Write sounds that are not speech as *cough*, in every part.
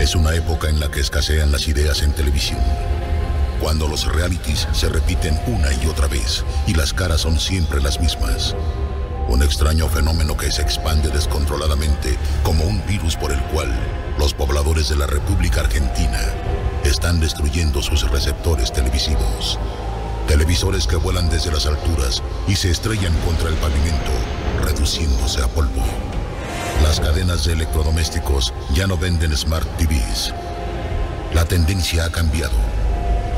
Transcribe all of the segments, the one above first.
Es una época en la que escasean las ideas en televisión. Cuando los realities se repiten una y otra vez y las caras son siempre las mismas. Un extraño fenómeno que se expande descontroladamente como un virus por el cual los pobladores de la República Argentina están destruyendo sus receptores televisivos. Televisores que vuelan desde las alturas y se estrellan contra el pavimento, reduciéndose a polvo. Las cadenas de electrodomésticos ya no venden Smart TVs. La tendencia ha cambiado.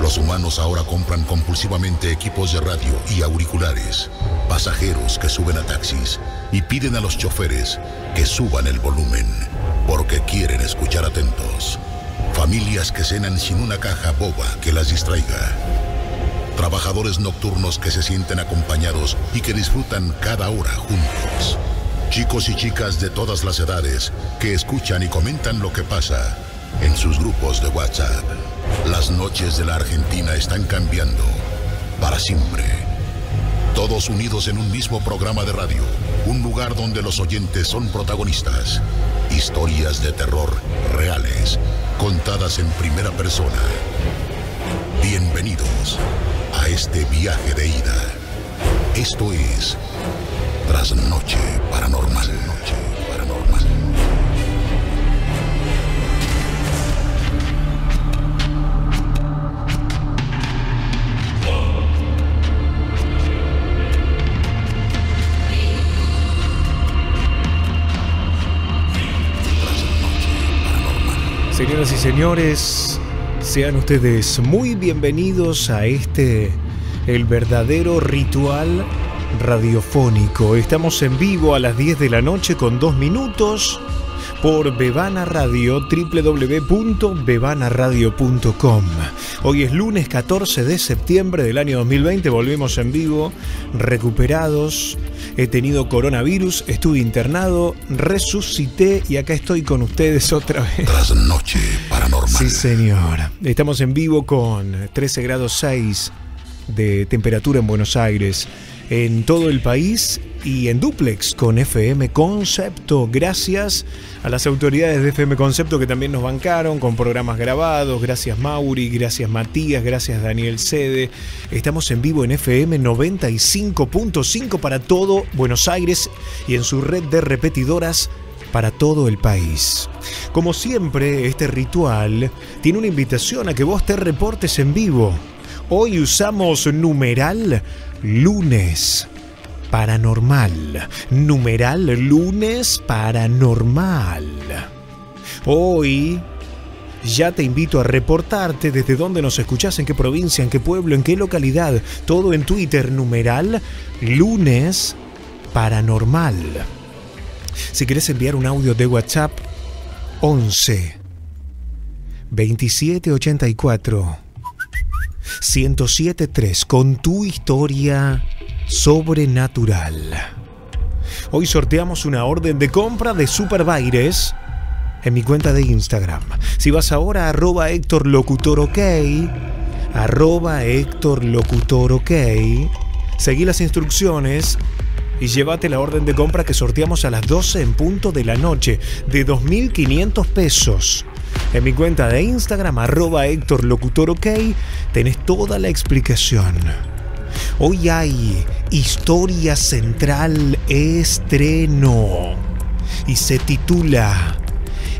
Los humanos ahora compran compulsivamente equipos de radio y auriculares, pasajeros que suben a taxis y piden a los choferes que suban el volumen porque quieren escuchar atentos. Familias que cenan sin una caja boba que las distraiga. Trabajadores nocturnos que se sienten acompañados y que disfrutan cada hora juntos. Chicos y chicas de todas las edades que escuchan y comentan lo que pasa en sus grupos de WhatsApp. Las noches de la Argentina están cambiando para siempre. Todos unidos en un mismo programa de radio, un lugar donde los oyentes son protagonistas. Historias de terror reales, contadas en primera persona. Bienvenidos a este viaje de ida. Esto es Trasnoche Paranormal. Noche Paranormal. Señoras y señores, sean ustedes muy bienvenidos a este, el verdadero ritual radiofónico. Estamos en vivo a las 10 de la noche con dos minutos por Bebana Radio, www.bebanaradio.com. Hoy es lunes 14 de septiembre del año 2020, volvemos en vivo, recuperados. He tenido coronavirus, estuve internado, resucité y acá estoy con ustedes otra vez. Trasnoche Paranormal. Sí, señor. Estamos en vivo con 13 grados 6 de temperatura en Buenos Aires, en todo el país y en duplex con FM Concepto. Gracias a las autoridades de FM Concepto que también nos bancaron con programas grabados. Gracias Mauri, gracias Matías, gracias Daniel Sede. Estamos en vivo en FM 95.5 para todo Buenos Aires y en su red de repetidoras para todo el país. Como siempre, este ritual tiene una invitación a que vos te reportes en vivo. Hoy usamos numeral lunes paranormal. Numeral lunes paranormal. Hoy ya te invito a reportarte desde dónde nos escuchás, en qué provincia, en qué pueblo, en qué localidad. Todo en Twitter, numeral lunes paranormal. Si querés enviar un audio de WhatsApp, 11 2784 1073 con tu historia sobrenatural. Hoy sorteamos una orden de compra de Super Baires en mi cuenta de Instagram. Si vas ahora arroba Héctor Locutor OK, arroba Héctor Locutor OK, seguí las instrucciones y llévate la orden de compra que sorteamos a las 12 en punto de la noche de 2.500 pesos. En mi cuenta de Instagram, arroba Héctor Locutor OK, tenés toda la explicación. Hoy hay Historia Central Estreno y se titula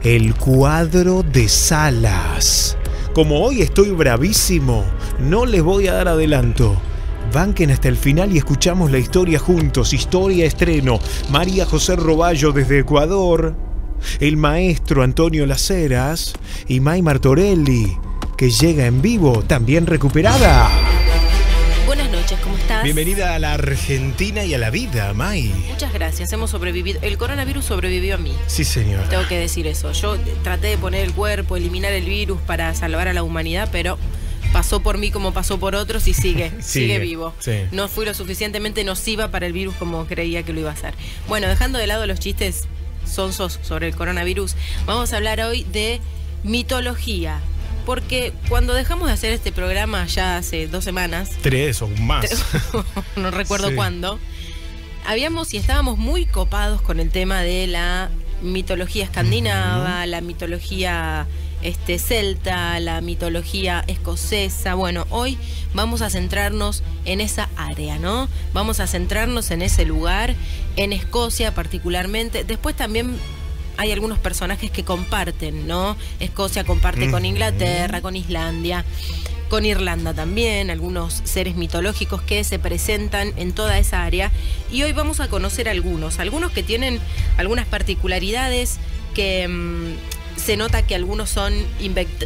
El cuadro de Salas. Como hoy estoy bravísimo, no les voy a dar adelanto. Banquen hasta el final y escuchamos la historia juntos. Historia estreno. María José Roballo desde Ecuador. El maestro Antonio Laceras y May Martorelli, que llega en vivo, también recuperada. Buenas noches, ¿cómo estás? Bienvenida a la Argentina y a la vida, May. Muchas gracias, hemos sobrevivido. El coronavirus sobrevivió a mí. Sí, señor. Tengo que decir eso. Yo traté de poner el cuerpo, eliminar el virus para salvar a la humanidad, pero pasó por mí como pasó por otros y sigue, *laughs* sigue, Sigue, vivo. sí. No fui lo suficientemente nociva para el virus como creía que lo iba a ser. Bueno, dejando de lado los chistes sonsos sobre el coronavirus, vamos a hablar hoy de mitología. Porque cuando dejamos de hacer este programa ya hace dos semanas, Tres o más. *laughs* no recuerdo Sí. cuándo, habíamos y estábamos muy copados con el tema de la mitología escandinava, la mitología este, celta, la mitología escocesa. Bueno, hoy vamos a centrarnos en esa área, ¿no? Vamos a centrarnos en ese lugar, en Escocia particularmente. Después también hay algunos personajes que comparten, ¿no? Escocia comparte con Inglaterra, con Islandia, con Irlanda también, algunos seres mitológicos que se presentan en toda esa área. Y hoy vamos a conocer algunos, algunos que tienen algunas particularidades que... Mm, se nota que algunos son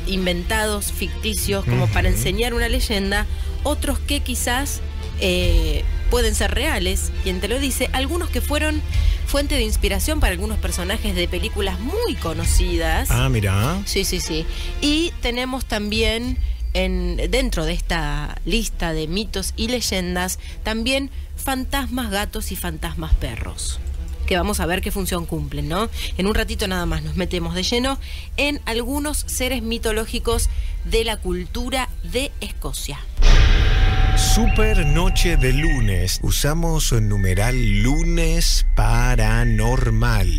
inventados, ficticios, como para enseñar una leyenda, otros que quizás eh, pueden ser reales, quien te lo dice, algunos que fueron fuente de inspiración para algunos personajes de películas muy conocidas. Ah, mira. Sí, sí, sí. Y tenemos también en, dentro de esta lista de mitos y leyendas también fantasmas gatos y fantasmas perros que vamos a ver qué función cumplen, ¿no? En un ratito nada más nos metemos de lleno en algunos seres mitológicos de la cultura de Escocia. Super noche de lunes. Usamos el numeral lunes paranormal.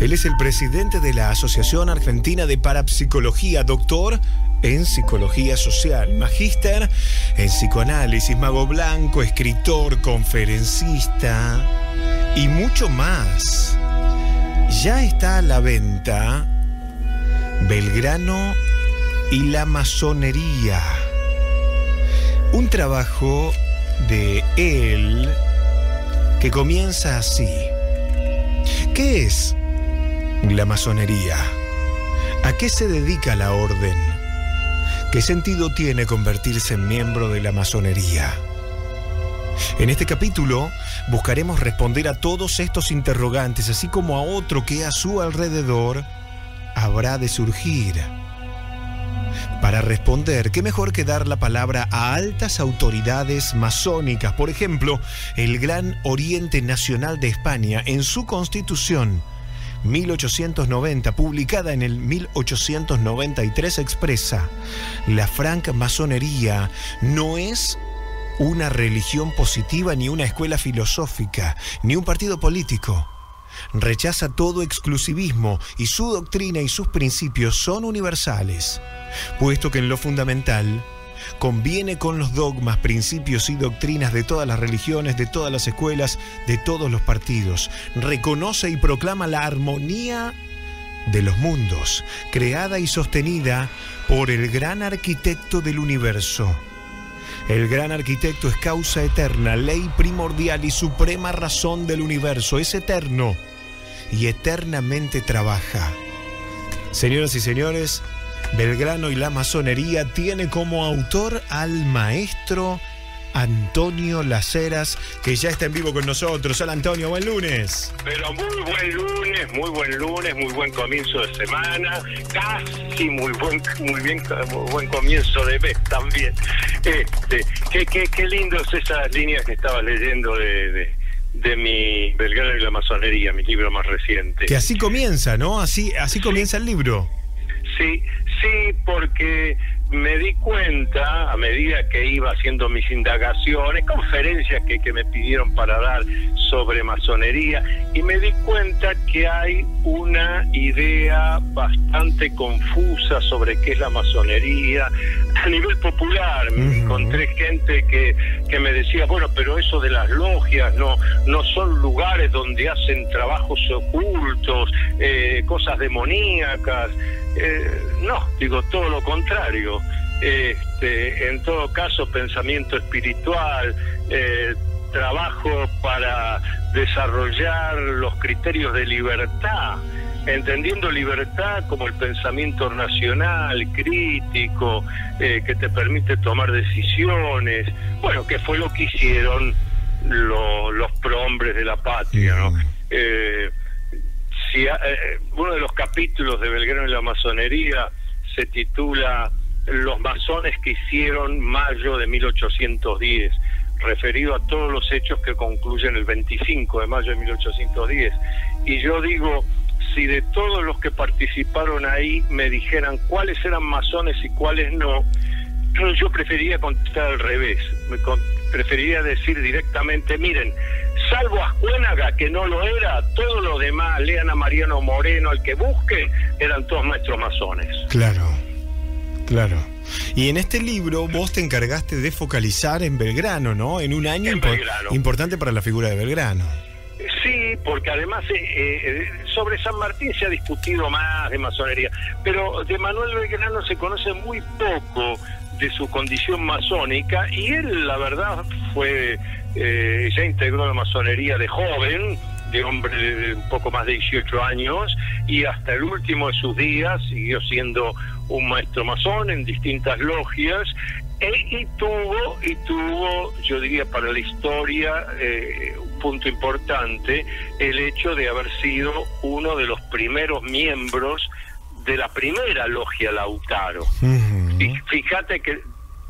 Él es el presidente de la Asociación Argentina de Parapsicología, doctor en psicología social, magíster en psicoanálisis, mago blanco, escritor, conferencista y mucho más. Ya está a la venta Belgrano y la masonería. Un trabajo de él que comienza así. ¿Qué es la masonería? ¿A qué se dedica la orden? ¿Qué sentido tiene convertirse en miembro de la masonería? En este capítulo buscaremos responder a todos estos interrogantes, así como a otro que a su alrededor habrá de surgir. Para responder, ¿qué mejor que dar la palabra a altas autoridades masónicas? Por ejemplo, el Gran Oriente Nacional de España, en su constitución 1890, publicada en el 1893, expresa, la francmasonería no es una religión positiva, ni una escuela filosófica, ni un partido político. Rechaza todo exclusivismo y su doctrina y sus principios son universales, puesto que en lo fundamental conviene con los dogmas, principios y doctrinas de todas las religiones, de todas las escuelas, de todos los partidos. Reconoce y proclama la armonía de los mundos, creada y sostenida por el gran arquitecto del universo el gran arquitecto es causa eterna, ley primordial y suprema razón del universo. Es eterno y eternamente trabaja. Señoras y señores, Belgrano y la masonería tiene como autor al maestro Antonio Laceras, que ya está en vivo con nosotros. Hola Antonio, buen lunes. Pero muy buen lunes, muy buen lunes, muy buen comienzo de semana, casi muy buen, muy bien, muy buen comienzo de mes también. Este, qué, qué, qué lindos esas líneas que estaba leyendo de, de mi Belgrano y la masonería, mi libro más reciente. Que así comienza, ¿no? Así, así comienza el libro. Sí, sí, porque me di cuenta, a medida que iba haciendo mis indagaciones, conferencias que, que, me pidieron para dar sobre masonería, y me di cuenta que hay una idea bastante confusa sobre qué es la masonería. A nivel popular, me encontré gente que, que me decía, bueno, pero eso de las logias no, no son lugares donde hacen trabajos ocultos, eh, cosas demoníacas. Eh, no, digo todo lo contrario. Este, en todo caso, pensamiento espiritual, eh, trabajo para desarrollar los criterios de libertad, entendiendo libertad como el pensamiento racional, crítico, eh, que te permite tomar decisiones, bueno, que fue lo que hicieron los prohombres de la patria, ¿no? Si, uno de los capítulos de Belgrano y la masonería se titula Los masones que hicieron mayo de 1810, referido a todos los hechos que concluyen el 25 de mayo de 1810. Y yo digo, si de todos los que participaron ahí me dijeran cuáles eran masones y cuáles no, yo prefería contestar al revés. Me preferiría decir directamente, miren, salvo Ascuénaga, que no lo era, todos los demás, lean a Mariano Moreno, el que busque, eran todos maestros masones. Claro, claro. Y en este libro vos te encargaste de focalizar en Belgrano, ¿no? En un año En impo- Belgrano. importante para la figura de Belgrano. Sí, porque además eh, eh, sobre San Martín se ha discutido más de masonería, pero de Manuel Belgrano se conoce muy poco de su condición masónica y él, la verdad, fue eh, ya integró la masonería de joven, de hombre de un poco más de 18 años y hasta el último de sus días siguió siendo un maestro masón en distintas logias e- y tuvo, y tuvo, yo diría para la historia, eh, un punto importante, el hecho de haber sido uno de los primeros miembros de la primera logia Lautaro. Fíjate que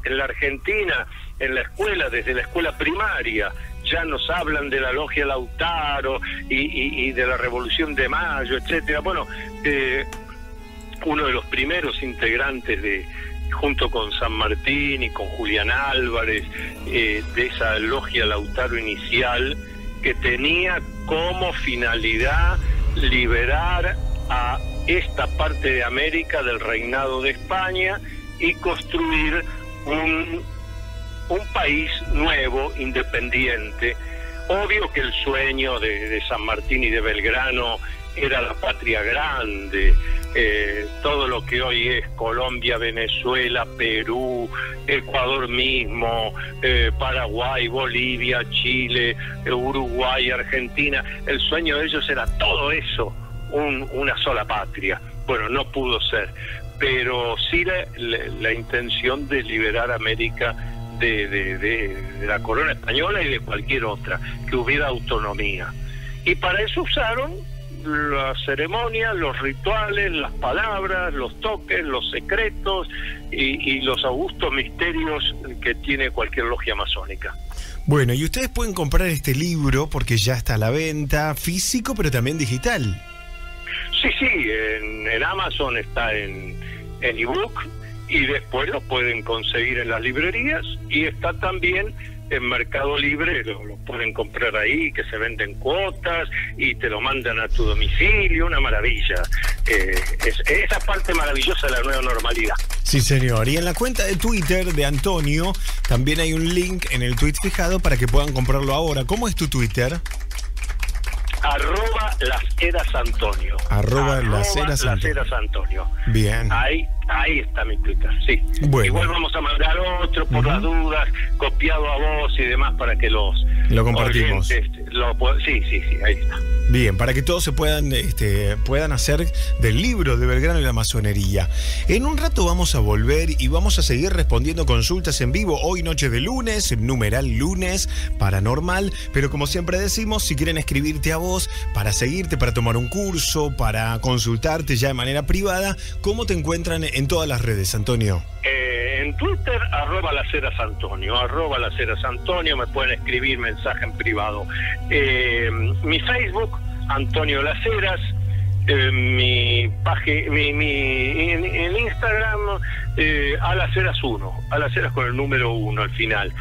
en la Argentina, en la escuela, desde la escuela primaria, ya nos hablan de la logia Lautaro y, y- y de la Revolución de Mayo, etcétera. Bueno, eh, uno de los primeros integrantes de junto con San Martín y con Julián Álvarez eh, de esa logia Lautaro inicial que tenía como finalidad liberar a esta parte de América del reinado de España y construir un, un país nuevo, independiente. Obvio que el sueño de, San Martín y de Belgrano era la patria grande, eh, todo lo que hoy es Colombia, Venezuela, Perú, Ecuador mismo, eh, Paraguay, Bolivia, Chile, eh, Uruguay, Argentina. El sueño de ellos era todo eso, un- una sola patria. Bueno, no pudo ser, pero sí la, la- intención de liberar América de la corona española y de cualquier otra, que hubiera autonomía. Y para eso usaron las ceremonias, los rituales, las palabras, los toques, los secretos y, y los augustos misterios que tiene cualquier logia masónica. Bueno, y ustedes pueden comprar este libro porque ya está a la venta, físico pero también digital. Sí, sí, en, en Amazon está en, en ebook y después lo pueden conseguir en las librerías y está también en Mercado Libre, lo, pueden comprar ahí, que se venden cuotas y te lo mandan a tu domicilio, una maravilla. Eh, es, esa parte maravillosa de la nueva normalidad. Sí, señor. Y en la cuenta de Twitter de Antonio también hay un link en el tweet fijado para que puedan comprarlo ahora. ¿Cómo es tu Twitter? Arroba las eras Antonio. Arroba las eras las Antonio. eras Antonio. Bien. Ahí, ahí está mi Twitter, sí. Bueno. Igual vamos a mandar otro por las dudas, copiado a vos y demás para que los Lo compartimos. oyentes lo pu- sí, sí, sí, ahí está. Bien, para que todos se puedan, este, puedan hacer del libro de Belgrano y la masonería. En un rato vamos a volver y vamos a seguir respondiendo consultas en vivo. Hoy noche de lunes, numeral lunes, paranormal. Pero como siempre decimos, si quieren escribirte a vos para seguirte, para tomar un curso, para consultarte ya de manera privada, ¿cómo te encuentran en todas las redes, Antonio? Eh, en Twitter, arroba las Antonio, arroba las Antonio, me pueden escribir mensaje en privado. Eh, mi Facebook, Antonio Las Heras, eh, mi página, mi, mi- en, en Instagram, eh, a las Heras 1, a las Heras con el número 1 al final.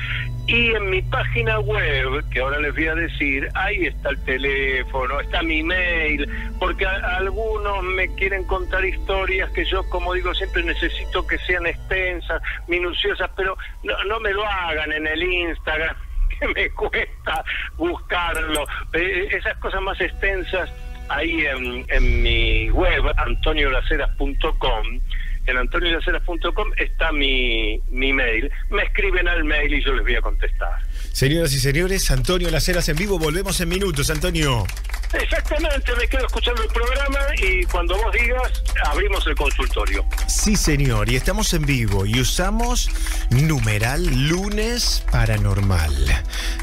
Y en mi página web, que ahora les voy a decir, ahí está el teléfono, está mi mail, porque a- algunos me quieren contar historias que yo, como digo, siempre necesito que sean extensas, minuciosas, pero no, no me lo hagan en el Instagram, *laughs* que me cuesta buscarlo. Eh, esas cosas más extensas, ahí en, en mi web, antoniolaceras.com, en antoniolaceras.com está mi, mi mail. Me escriben al mail y yo les voy a contestar. Señoras y señores, Antonio Las Heras en vivo. Volvemos en minutos, Antonio. Exactamente, me quedo escuchando el programa y cuando vos digas, abrimos el consultorio. Sí, señor, y estamos en vivo y usamos numeral lunes paranormal.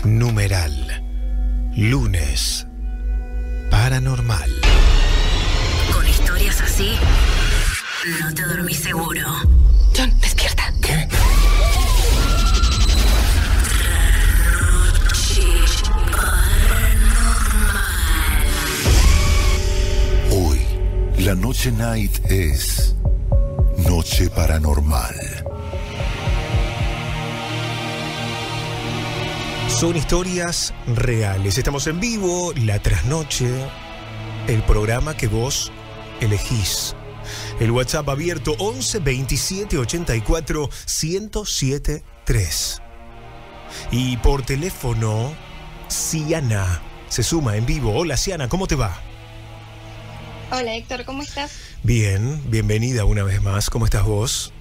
Numeral lunes paranormal. Con historias así, no te dormís seguro. John, despierta. ¿Qué? Hoy, la noche night es Noche Paranormal. Son historias reales. Estamos en vivo, la trasnoche, el programa que vos elegís. El WhatsApp abierto 11 27 84 107 3. Y por teléfono, Siana se suma en vivo. Hola Siana, ¿cómo te va? Hola Héctor, ¿cómo estás? Bien, bienvenida una vez más. ¿Cómo estás vos?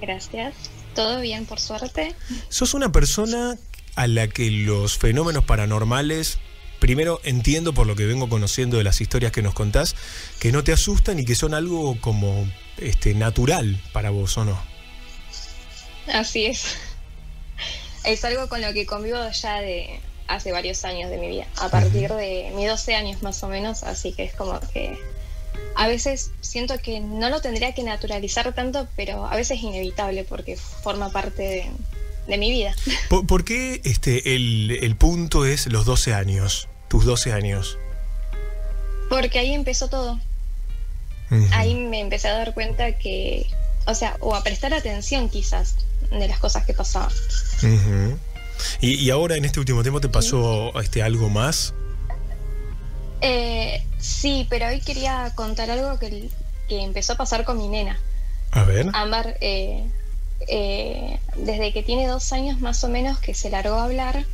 Gracias. ¿Todo bien, por suerte? Sos una persona a la que los fenómenos paranormales, primero entiendo por lo que vengo conociendo de las historias que nos contás, que no te asustan y que son algo como este, natural para vos, ¿o no? Así es. *laughs* Es algo con lo que convivo ya de hace varios años de mi vida, a partir de mis 12 años más o menos, así que es como que a veces siento que no lo tendría que naturalizar tanto, pero a veces es inevitable porque forma parte de, de mi vida. *laughs* ¿Por, qué este, el, punto es los 12 años, tus 12 años? Porque ahí empezó todo. Ahí me empecé a dar cuenta que, o sea, o a prestar atención quizás de las cosas que pasaban. ¿Y, ahora en este último tiempo te pasó este, algo más? Eh, sí, pero hoy quería contar algo que, que, empezó a pasar con mi nena. A ver. Amar, eh, eh, desde que tiene dos años más o menos que se largó a hablar,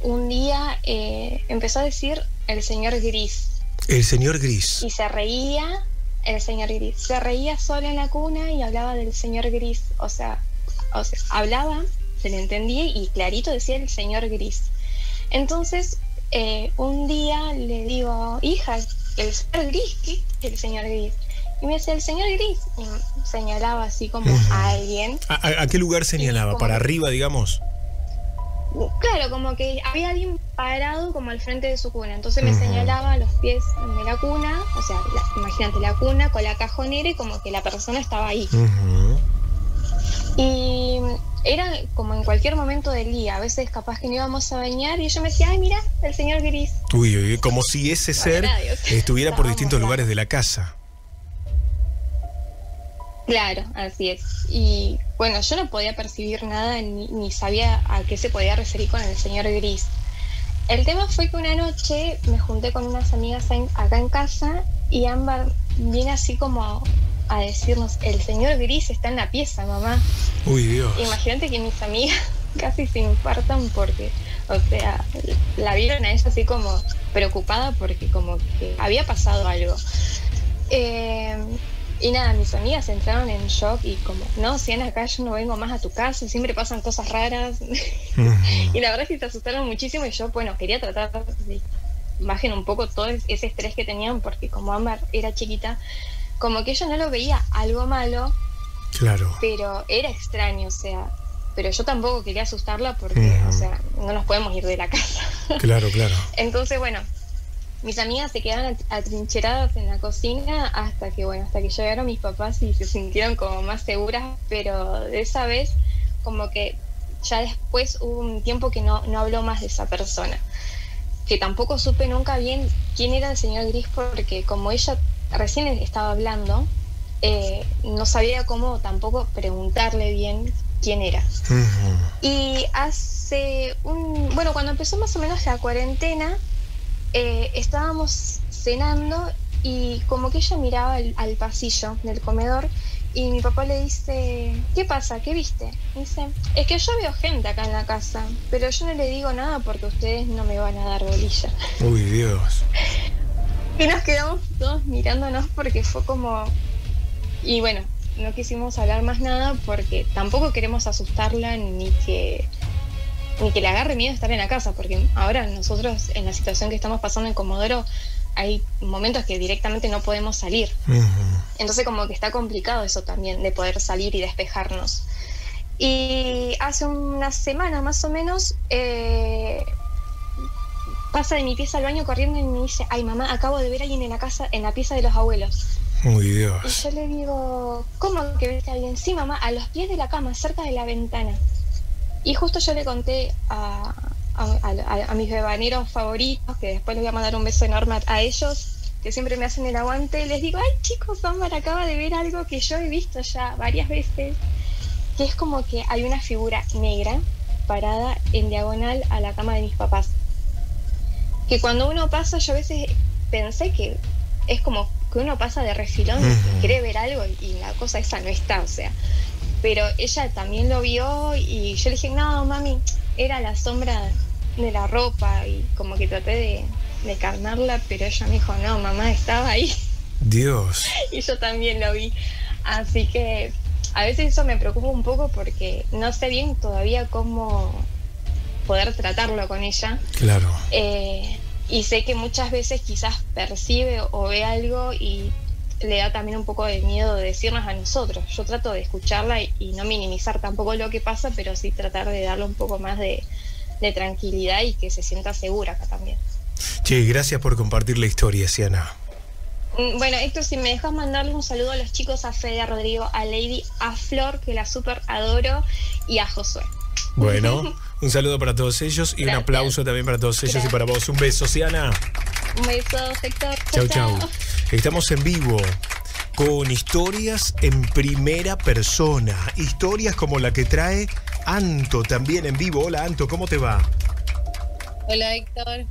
un día eh, empezó a decir el señor gris. El señor gris. Y se reía, el señor gris. Se reía solo en la cuna y hablaba del señor gris. O sea, o sea hablaba, se le entendía y clarito decía el señor gris. Entonces, eh, un día le digo, hija, el señor gris, ¿qué? El señor gris. Y me decía, el señor Gris. Y señalaba así como a alguien. ¿A, qué lugar señalaba? ¿Para arriba, digamos? Claro, como que había alguien parado como al frente de su cuna. Entonces me señalaba los pies de la cuna. O sea, imagínate la cuna con la cajonera y como que la persona estaba ahí. Y era como en cualquier momento del día. A veces capaz que no íbamos a bañar y yo me decía, ay, mira, el señor Gris. Uy, uy como si ese ser estuviera por distintos lugares de la casa. Claro, así es. Y bueno, yo no podía percibir nada ni, sabía a qué se podía referir con el señor Gris. El tema fue que una noche me junté con unas amigas acá en casa y Ámbar viene así como a decirnos, el señor Gris está en la pieza, mamá. Uy, Dios. Imagínate que mis amigas *laughs* casi se infartan porque, o sea, la vieron a ella así como preocupada porque como que había pasado algo. Eh, y nada, mis amigas entraron en shock y como, no, si en acá yo no vengo más a tu casa, siempre pasan cosas raras. *laughs* y la verdad es que se asustaron muchísimo y yo, bueno, quería tratar de bajen un poco todo ese estrés que tenían porque como Amber era chiquita, como que ella no lo veía algo malo. Claro. Pero era extraño, o sea, pero yo tampoco quería asustarla porque, o sea, no nos podemos ir de la casa. Claro, claro. *laughs* Entonces, bueno, mis amigas se quedaron atrincheradas en la cocina hasta que, bueno, hasta que llegaron mis papás y se sintieron como más seguras, pero de esa vez como que ya después hubo un tiempo que no, no habló más de esa persona. Que tampoco supe nunca bien quién era el señor Gris porque como ella recién estaba hablando, eh, no sabía cómo tampoco preguntarle bien quién era. Y hace un, bueno, cuando empezó más o menos la cuarentena, eh, estábamos cenando y como que ella miraba al, pasillo del comedor y mi papá le dice, ¿qué pasa? ¿Qué viste? dice, es que yo veo gente acá en la casa, pero yo no le digo nada porque ustedes no me van a dar bolilla. *laughs* Uy, Dios. y nos quedamos todos mirándonos porque fue como... Y bueno, no quisimos hablar más nada porque tampoco queremos asustarla ni que ni que le agarre miedo estar en la casa, porque ahora nosotros en la situación que estamos pasando en Comodoro hay momentos que directamente no podemos salir. Entonces como que está complicado eso también, de poder salir y despejarnos. Y hace una semana más o menos eh, pasa de mi pieza al baño corriendo y me dice, ay mamá, acabo de ver a alguien en la casa, en la pieza de los abuelos. Muy Dios. Y yo le digo, ¿cómo que viste a alguien? Sí, mamá, a los pies de la cama, cerca de la ventana. Y justo yo le conté a, mis bebaneros favoritos, que después les voy a mandar un beso enorme a, ellos, que siempre me hacen el aguante, les digo, ay chicos, Ámbar acaba de ver algo que yo he visto ya varias veces, que es como que hay una figura negra parada en diagonal a la cama de mis papás. Que cuando uno pasa, yo a veces pensé que es como que uno pasa de refilón y Ujú. quiere ver algo y la cosa esa no está, o sea. Pero ella también lo vio y yo le dije, no, mami, era la sombra de la ropa y como que traté de, de calmarla, pero ella me dijo, no, mamá, estaba ahí Dios. *laughs* y yo también lo vi. Así que a veces eso me preocupa un poco porque no sé bien todavía cómo poder tratarlo con ella. Claro. Eh, y sé que muchas veces quizás percibe o ve algo y le da también un poco de miedo de decirnos a nosotros. Yo trato de escucharla y, y no minimizar tampoco lo que pasa, pero sí tratar de darle un poco más de, de tranquilidad y que se sienta segura acá también. Che, gracias por compartir la historia, Siana. Mm, Bueno, Héctor, si me dejas mandarle un saludo a los chicos, a Fede, a Rodrigo, a Lady, a Flor, que la súper adoro, y a Josué. Bueno, *laughs* un saludo para todos ellos y un aplauso también para todos ellos y para vos. Un beso, Siana. Un beso, Héctor. Chau, chau. Estamos en vivo con historias en primera persona. Historias como la que trae Anto también en vivo. Hola, Anto, ¿cómo te va? Hola Héctor.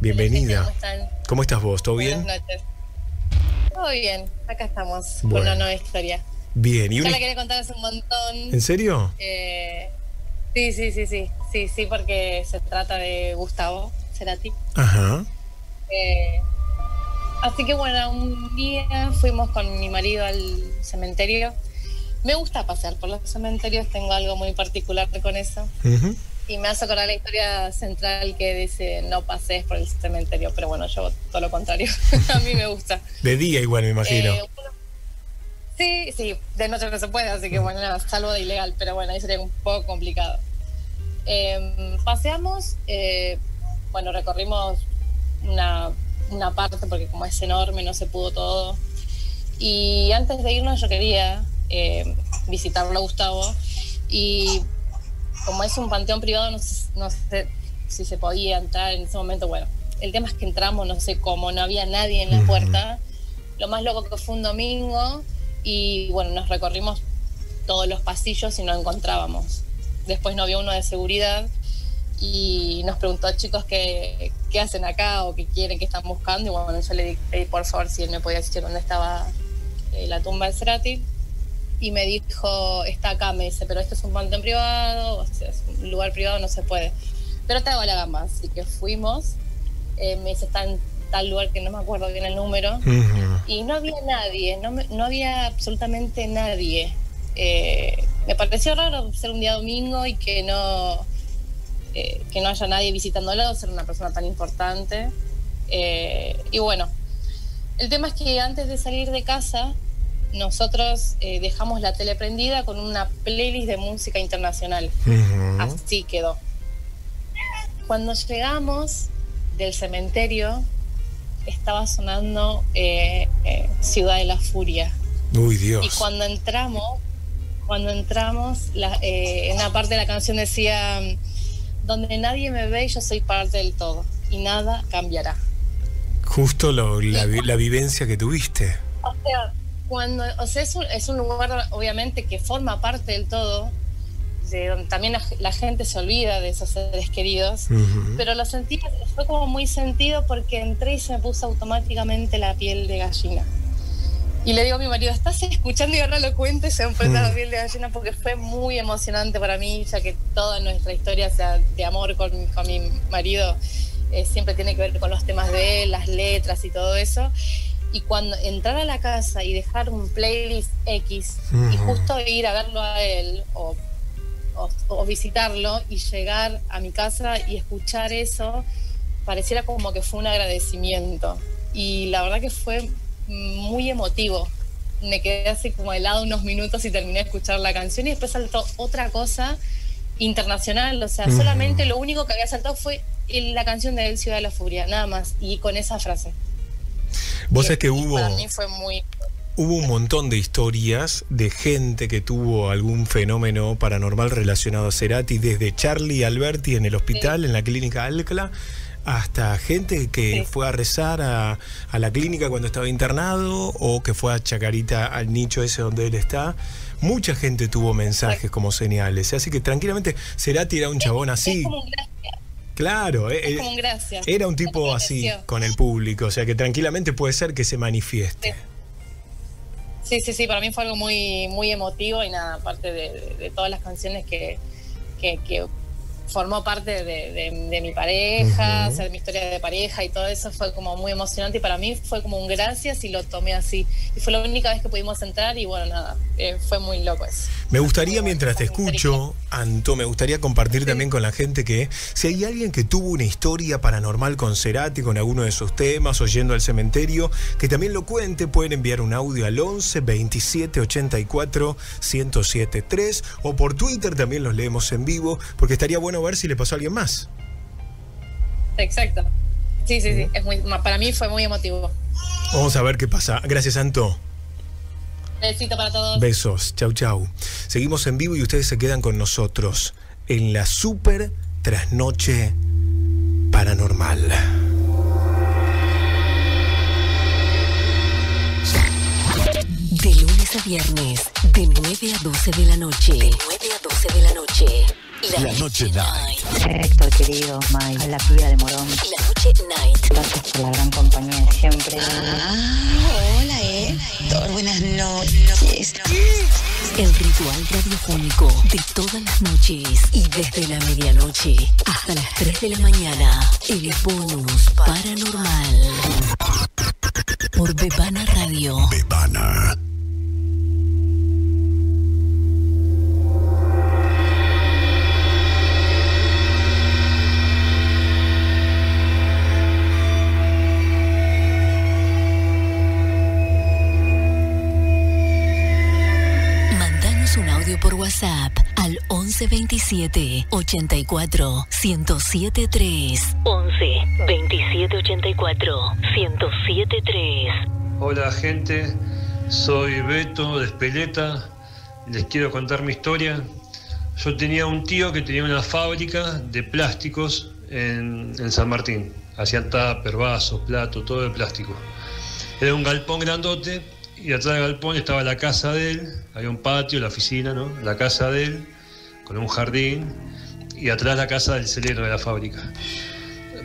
Bienvenida. ¿Cómo están? ¿Cómo estás vos? ¿Todo bien? Buenas noches. Todo bien, acá estamos Bueno. con una nueva historia. Bien. ¿Y Ya una- la quería contar hace un montón. ¿En serio? Eh, sí, sí, sí, sí, sí, sí, porque se trata de Gustavo Cerati. Ajá. Eh, así que bueno, un día fuimos con mi marido al cementerio. Me gusta pasear por los cementerios, tengo algo muy particular con eso. Y me hace acordar la historia central que dice no pases por el cementerio, pero bueno, yo todo lo contrario. *laughs* A mí me gusta. De día igual, me imagino. Eh, sí, sí, de noche no se puede, así que bueno, nada, salvo de ilegal, pero bueno, ahí sería un poco complicado. Eh, paseamos, eh, bueno, recorrimos una, una parte porque como es enorme no se pudo todo. Y antes de irnos yo quería eh, visitarlo a Gustavo y como es un panteón privado no sé, no sé si se podía entrar en ese momento, bueno, el tema es que entramos, no sé cómo, no había nadie en la puerta. Lo más loco que fue un domingo y bueno, nos recorrimos todos los pasillos y no encontrábamos. Después no había uno de seguridad y nos preguntó chicos qué, qué hacen acá o qué quieren, qué están buscando. Y bueno, yo le di, pedí por favor si él me podía decir dónde estaba eh, la tumba de Cerati. Y me dijo, está acá, me dice, pero esto es un panteón privado, o sea, es un lugar privado, no se puede. Pero te hago la gamba, así que fuimos. Eh, me dice, está en tal lugar que no me acuerdo bien el número Ujú. y no había nadie, no, me- no había absolutamente nadie. Eh, me pareció raro ser un día domingo y que no, eh, que no haya nadie visitándolo, ser una persona tan importante. Eh, y bueno, el tema es que antes de salir de casa, nosotros eh, dejamos la tele prendida con una playlist de música internacional. Así quedó. Cuando llegamos del cementerio, estaba sonando Ciudad de la Furia. Uy, Dios. Y cuando entramos, cuando entramos, la- eh, en una parte de la canción decía, donde nadie me ve, yo soy parte del todo. Y nada cambiará. Justo lo- la, la vivencia que tuviste. O sea, cuando, o sea, es un, es un lugar obviamente que forma parte del todo, de donde también la, la gente se olvida de esos seres queridos, pero lo sentí, fue como muy sentido porque entré y se me puso automáticamente la piel de gallina. Y le digo a mi marido, ¿estás escuchando? Y ahora lo cuento y se me pone la Mm. piel de gallina porque fue muy emocionante para mí, ya que toda nuestra historia, sea de amor con, con mi marido, eh, siempre tiene que ver con los temas de él, las letras y todo eso. Y cuando entrar a la casa y dejar un playlist X y Ujú. justo ir a verlo a él o, o- o visitarlo y llegar a mi casa y escuchar eso, pareciera como que fue un agradecimiento. Y la verdad que fue muy emotivo. Me quedé así como helado unos minutos y terminé de escuchar la canción y después saltó otra cosa internacional. O sea, solamente lo único que había saltado fue la canción de El Ciudad de la Furia, nada más. Y con esa frase. Vos sabés que hubo, Para mí fue muy. hubo un montón de historias de gente que tuvo algún fenómeno paranormal relacionado a Cerati, desde Charlie Alberti en el hospital, en la clínica Alcla, hasta gente que fue a rezar a, a la clínica cuando estaba internado o que fue a Chacarita al nicho ese donde él está. Mucha gente tuvo mensajes como señales, así que tranquilamente Cerati era un chabón así. Es como un gracias. Claro, Es eh, como un era un tipo así con el público, o sea que tranquilamente puede ser que se manifieste. Sí, sí, sí, para mí fue algo muy, muy emotivo y nada, aparte de, de- de todas las canciones que, que, que formó parte de, de- de mi pareja, Ujú. o sea, de mi historia de pareja y todo eso fue como muy emocionante y para mí fue como un gracias y lo tomé así. Y fue la única vez que pudimos entrar y bueno, nada, eh, fue muy loco eso. Me gustaría, mientras te escucho, Anto, me gustaría compartir también con la gente que si hay alguien que tuvo una historia paranormal con Cerati, con alguno de sus temas, oyendo al cementerio, que también lo cuente, pueden enviar un audio al 11 27 84 107 3 o por Twitter también los leemos en vivo, porque estaría bueno ver si le pasó a alguien más. Exacto. Sí, sí, sí, es muy, para mí fue muy emotivo. Vamos a ver qué pasa. Gracias, Anto. Besito para todos. Besos, chau chau. Seguimos en vivo y ustedes se quedan con nosotros en la super trasnoche paranormal. De lunes a viernes, de 9 a 12 de la noche. De 9 a 12 de la noche. La, Noche Night. Héctor, querido, a la piba de Morón. La noche night. Gracias por la gran compañía de siempre. Hola, Héctor. Buenas noches. El ritual radiofónico de todas las noches y desde la medianoche hasta las 3 de la mañana. El bonus paranormal. Por Bebana Radio. Bebana. Un audio por WhatsApp al 1127 84 1073. 11 27 84 1073. Hola gente, soy Beto de Espeleta, les quiero contar mi historia. Yo tenía un tío que tenía una fábrica de plásticos en, San Martín. Hacían tupper, vasos, platos, todo de plástico. Era un galpón grandote y atrás del galpón estaba la casa de él, había un patio, la oficina, ¿no? La casa de él, con un jardín, y atrás la casa del celero de la fábrica.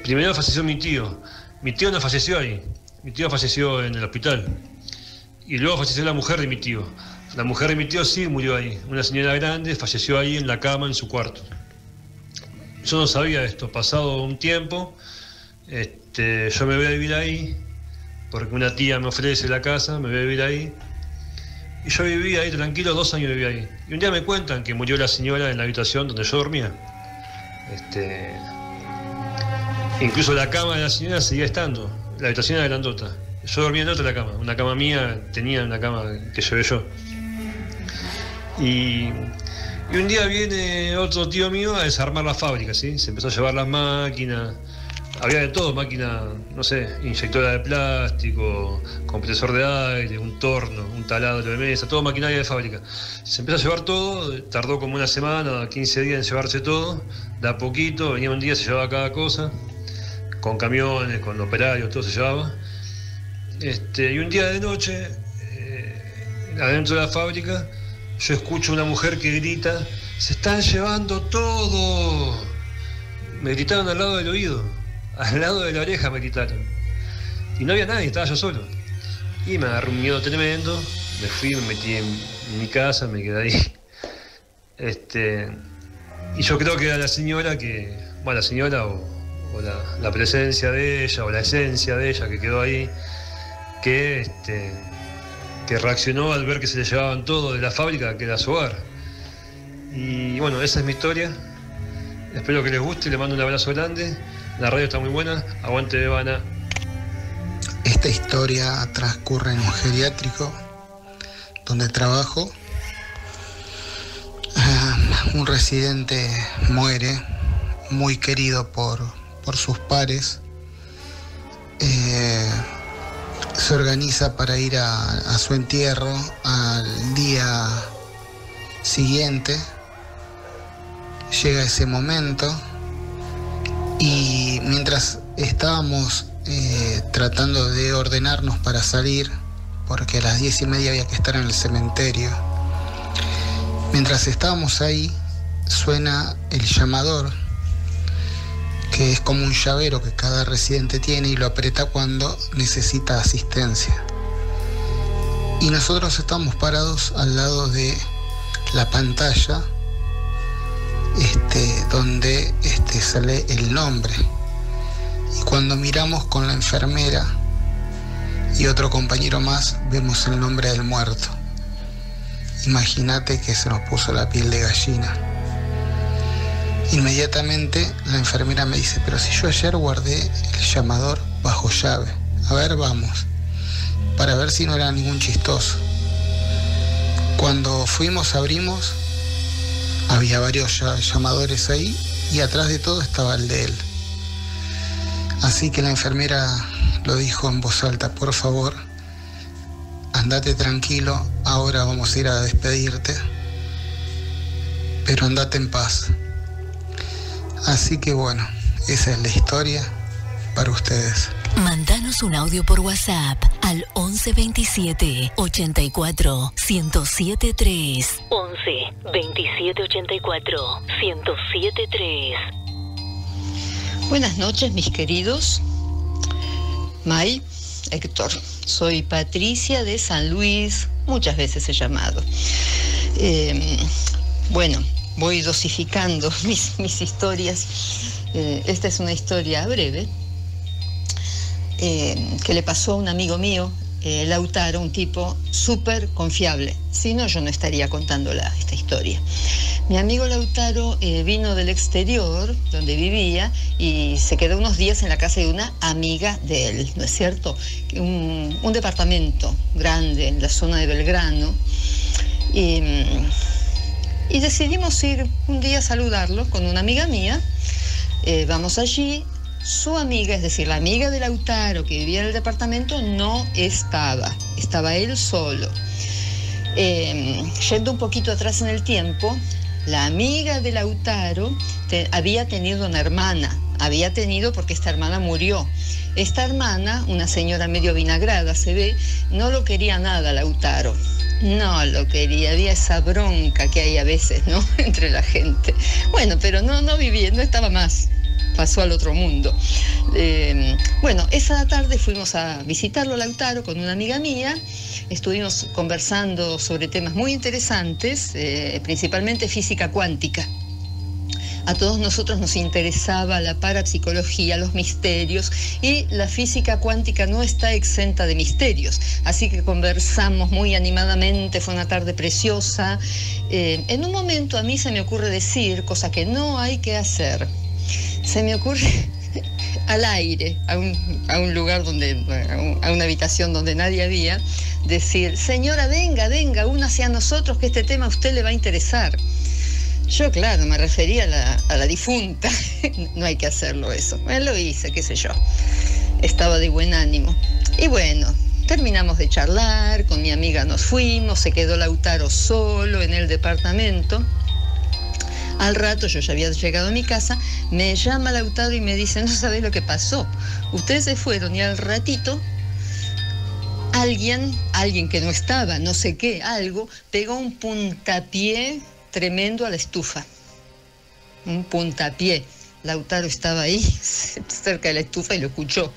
Primero falleció mi tío. Mi tío no falleció ahí. Mi tío falleció en el hospital. Y luego falleció la mujer de mi tío. La mujer de mi tío sí murió ahí. Una señora grande falleció ahí en la cama en su cuarto. Yo no sabía esto. Pasado un tiempo, este, yo me voy a vivir ahí, porque una tía me ofrece la casa, me voy a vivir ahí. Y yo viví ahí tranquilo, dos años viví ahí. Y un día me cuentan que murió la señora en la habitación donde yo dormía. Este, incluso la cama de la señora seguía estando. La habitación era grandota. Yo dormía en otra cama. Una cama mía tenía una cama que llevé yo. Y, y un día viene otro tío mío a desarmar la fábrica, ¿sí? Se empezó a llevar las máquinas. Había de todo, máquina, no sé, inyectora de plástico, compresor de aire, un torno, un taladro de mesa, todo maquinaria de fábrica. Se empezó a llevar todo, tardó como una semana, 15 días en llevarse todo, de a poquito, venía un día, se llevaba cada cosa, con camiones, con operarios, todo se llevaba. Este, y un día de noche, eh, adentro de la fábrica, yo escucho una mujer que grita, se están llevando todo. Me gritaron al lado del oído, al lado de la oreja me gritaron. Y no había nadie, estaba yo solo. Y me agarró un miedo tremendo, me fui, me metí en, mi casa, me quedé ahí. Este, y yo creo que era la señora que, bueno, la señora o, la, presencia de ella o la esencia de ella que quedó ahí, que, este, que reaccionó al ver que se le llevaban todo de la fábrica, que era su hogar. Y bueno, esa es mi historia. Espero que les guste, les mando un abrazo grande. La radio está muy buena. Aguante Bebana. Esta historia transcurre en un geriátrico donde trabajo. Ah, un residente muere, muy querido por, por sus pares. Eh, se organiza para ir a su entierro al día siguiente. Llega ese momento y mientras estábamos eh, tratando de ordenarnos para salir, porque a las diez y media había que estar en el cementerio. Mientras estábamos ahí, suena el llamador, que es como un llavero que cada residente tiene y lo aprieta cuando necesita asistencia. Y nosotros estamos parados al lado de la pantalla este, donde este, sale el nombre. Y cuando miramos con la enfermera y otro compañero más, vemos el nombre del muerto. Imagínate que se nos puso la piel de gallina. Inmediatamente la enfermera me dice, pero si yo ayer guardé el llamador bajo llave. A ver, vamos. Para ver si no era ningún chistoso. Cuando fuimos, abrimos, había varios llamadores ahí y atrás de todo estaba el de él. Así que la enfermera lo dijo en voz alta, por favor, andate tranquilo, ahora vamos a ir a despedirte, pero andate en paz. Así que bueno, esa es la historia para ustedes. Mandanos un audio por WhatsApp al 1127 84 1073. 11 27 84 1073. Buenas noches, mis queridos. May, Héctor. Soy Patricia de San Luis, muchas veces he llamado. Eh, bueno, voy dosificando *laughs* mis, mis historias. Eh, esta es una historia breve eh, que le pasó a un amigo mío, eh, Lautaro, un tipo súper confiable. Si no, yo no estaría contándola esta historia. Mi amigo Lautaro eh, vino del exterior, donde vivía, y se quedó unos días en la casa de una amiga de él, ¿no es cierto? Un, un departamento grande en la zona de Belgrano. Y, y decidimos ir un día a saludarlo con una amiga mía. Eh, vamos allí, su amiga, es decir, la amiga de Lautaro que vivía en el departamento, no estaba, estaba él solo. Eh, yendo un poquito atrás en el tiempo, la amiga de Lautaro había tenido una hermana, había tenido porque esta hermana murió. Esta hermana, una señora medio vinagrada, se ve, no lo quería nada Lautaro. No lo quería, había esa bronca que hay a veces, ¿no? *laughs* Entre la gente. Bueno, pero no, no vivía, no estaba más pasó al otro mundo. Eh, bueno, esa tarde fuimos a visitarlo Lautaro con una amiga mía. Estuvimos conversando sobre temas muy interesantes, eh, principalmente física cuántica. A todos nosotros nos interesaba la parapsicología, los misterios y la física cuántica no está exenta de misterios. Así que conversamos muy animadamente, fue una tarde preciosa. Eh, en un momento a mí se me ocurre decir, cosa que no hay que hacer, se me ocurre *laughs* al aire, a un, lugar donde, a, un- a una habitación donde nadie había, decir, señora, venga, venga, únase a nosotros que este tema a usted le va a interesar. Yo, claro, me refería a la, a la difunta. *laughs* no hay que hacerlo eso. Bueno, lo hice, qué sé yo. Estaba de buen ánimo. Y bueno, terminamos de charlar, con mi amiga nos fuimos, se quedó Lautaro solo en el departamento. Al rato, yo ya había llegado a mi casa, me llama Lautaro y me dice, no sabes lo que pasó. Ustedes se fueron y al ratito alguien, alguien que no estaba, no sé qué, algo, pegó un puntapié tremendo a la estufa. Un puntapié. Lautaro estaba ahí, *laughs* cerca de la estufa, y lo escuchó.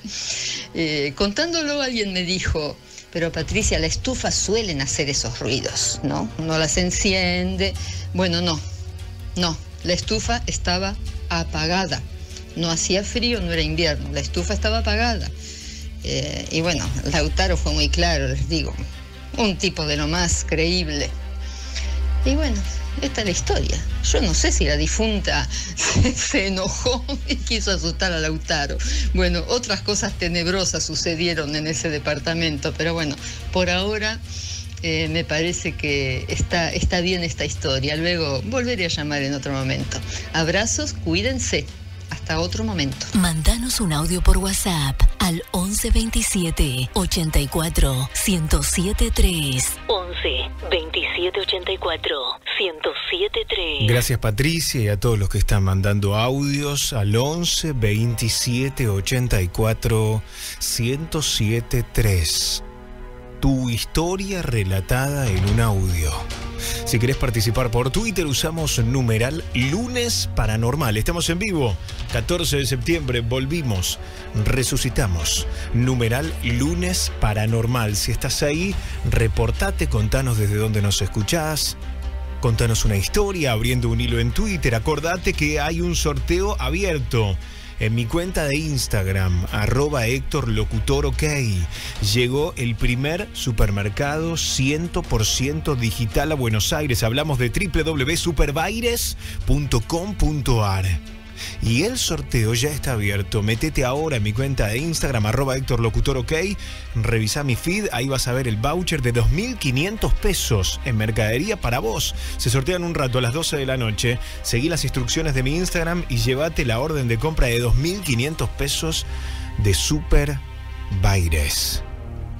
Eh, contándolo, alguien me dijo, pero Patricia, la estufa suelen hacer esos ruidos, ¿no? No las enciende. Bueno, no, no, la estufa estaba apagada. No hacía frío, no era invierno, la estufa estaba apagada. Eh, y bueno, Lautaro fue muy claro, les digo, un tipo de lo más creíble. Y bueno, esta es la historia. Yo no sé si la difunta *laughs* se, enojó y quiso asustar a Lautaro. Bueno, otras cosas tenebrosas sucedieron en ese departamento, pero bueno, por ahora eh, me parece que está, está bien esta historia. Luego volveré a llamar en otro momento. Abrazos, cuídense. Hasta otro momento. Mandanos un audio por WhatsApp al 1127 84 1073. 11 27 84 1073. Gracias Patricia y a todos los que están mandando audios al 11 27 84 1073. Tu historia relatada en un audio. Si querés participar por Twitter, usamos numeral lunes paranormal. Estamos en vivo. 14 de septiembre, volvimos, resucitamos. Numeral lunes paranormal. Si estás ahí, reportate, contanos desde dónde nos escuchás. Contanos una historia abriendo un hilo en Twitter. Acordate que hay un sorteo abierto. En mi cuenta de Instagram, arroba Héctor Locutor OK, llegó el primer supermercado 100% digital a Buenos Aires. Hablamos de www.superbaires.com.ar. Y el sorteo ya está abierto. Métete ahora en mi cuenta de Instagram, arroba Héctor Locutor OK. Revisa mi feed, ahí vas a ver el voucher de 2.500 pesos en mercadería para vos. Se sortean un rato a las 12 de la noche. Seguí las instrucciones de mi Instagram y llévate la orden de compra de 2.500 pesos de Super Baires.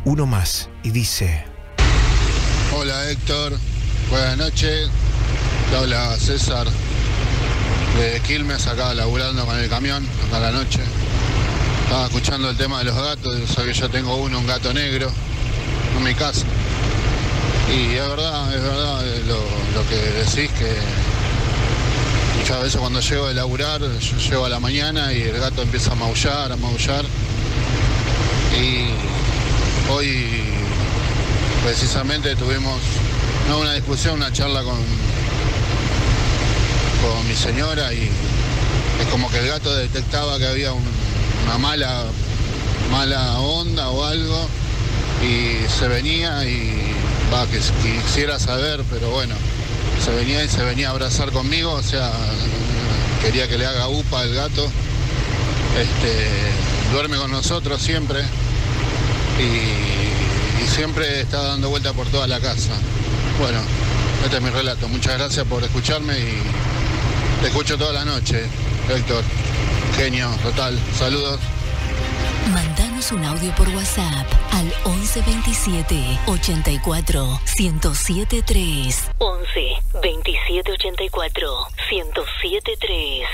Uno más y dice... Hola Héctor, buenas noches. Habla César de Quilmes, acá laburando con el camión, acá a la noche. Estaba escuchando el tema de los gatos, o sea que yo tengo uno, un gato negro, en mi casa. Y es verdad, es verdad lo, lo que decís, que muchas veces cuando llego de laburar, yo llego a la mañana y el gato empieza a maullar, a maullar. Y hoy precisamente tuvimos, una discusión, una charla con, con mi señora y es como que el gato detectaba que había un- una mala, mala onda o algo y se venía y va, que quisiera saber, pero bueno, se venía y se venía a abrazar conmigo, o sea, quería que le haga upa al gato. Este, duerme con nosotros siempre y, y siempre está dando vuelta por toda la casa. Bueno, este es mi relato. Muchas gracias por escucharme y te escucho toda la noche, Héctor. Genio, total. Saludos. Mandanos un audio por WhatsApp al 1127 84 1073. 11 27 84 1073.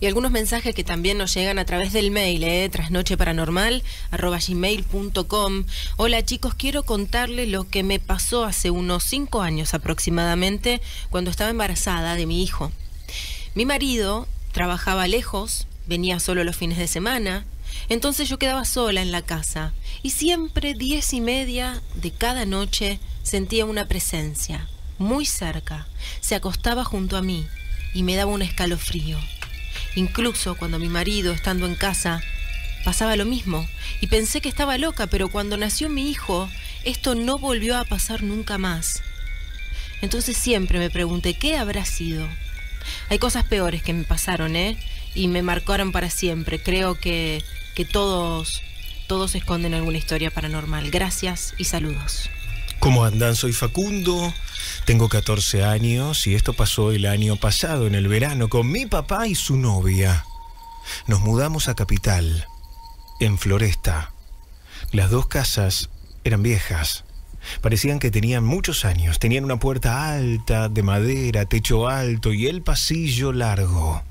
Y algunos mensajes que también nos llegan a través del mail, ¿eh? trasnocheparanormal, arroba gmail.com. Hola chicos, quiero contarles lo que me pasó hace unos cinco años aproximadamente cuando estaba embarazada de mi hijo. Mi marido trabajaba lejos, venía solo los fines de semana, entonces yo quedaba sola en la casa y siempre diez y media de cada noche sentía una presencia, muy cerca, se acostaba junto a mí y me daba un escalofrío. Incluso cuando mi marido, estando en casa, pasaba lo mismo y pensé que estaba loca, pero cuando nació mi hijo, esto no volvió a pasar nunca más. Entonces siempre me pregunté, ¿qué habrá sido? Hay cosas peores que me pasaron, ¿eh? Y me marcaron para siempre. Creo que, que todos, todos esconden alguna historia paranormal. Gracias y saludos. ¿Cómo andan? Soy Facundo, tengo 14 años y esto pasó el año pasado, en el verano, con mi papá y su novia. Nos mudamos a Capital, en Floresta. Las dos casas eran viejas. Parecían que tenían muchos años. Tenían una puerta alta, de madera, techo alto y el pasillo largo.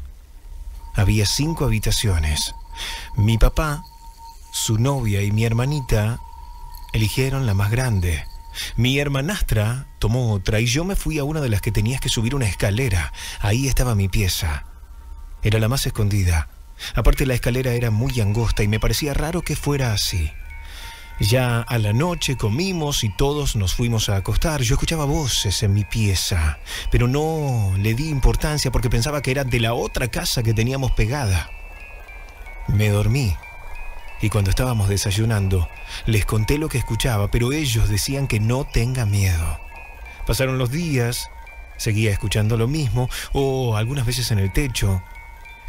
Había cinco habitaciones. Mi papá, su novia y mi hermanita eligieron la más grande. Mi hermanastra tomó otra y yo me fui a una de las que tenías que subir una escalera. Ahí estaba mi pieza. Era la más escondida. Aparte la escalera era muy angosta y me parecía raro que fuera así. Ya a la noche comimos y todos nos fuimos a acostar. Yo escuchaba voces en mi pieza, pero no le di importancia porque pensaba que era de la otra casa que teníamos pegada. Me dormí y cuando estábamos desayunando les conté lo que escuchaba, pero ellos decían que no tenga miedo. Pasaron los días, seguía escuchando lo mismo, o algunas veces en el techo.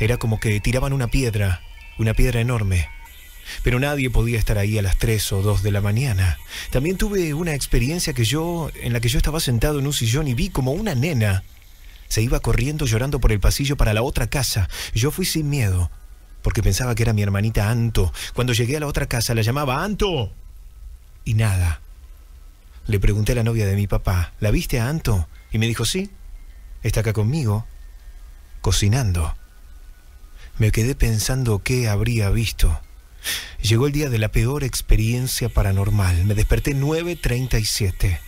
Era como que tiraban una piedra, una piedra enorme. Pero nadie podía estar ahí a las 3 o 2 de la mañana. También tuve una experiencia que yo, en la que yo estaba sentado en un sillón y vi como una nena se iba corriendo llorando por el pasillo para la otra casa. Yo fui sin miedo, porque pensaba que era mi hermanita Anto. Cuando llegué a la otra casa la llamaba Anto. Y nada. Le pregunté a la novia de mi papá, ¿la viste a Anto? Y me dijo, sí, está acá conmigo, cocinando. Me quedé pensando qué habría visto. Llegó el día de la peor experiencia paranormal. Me desperté 9.37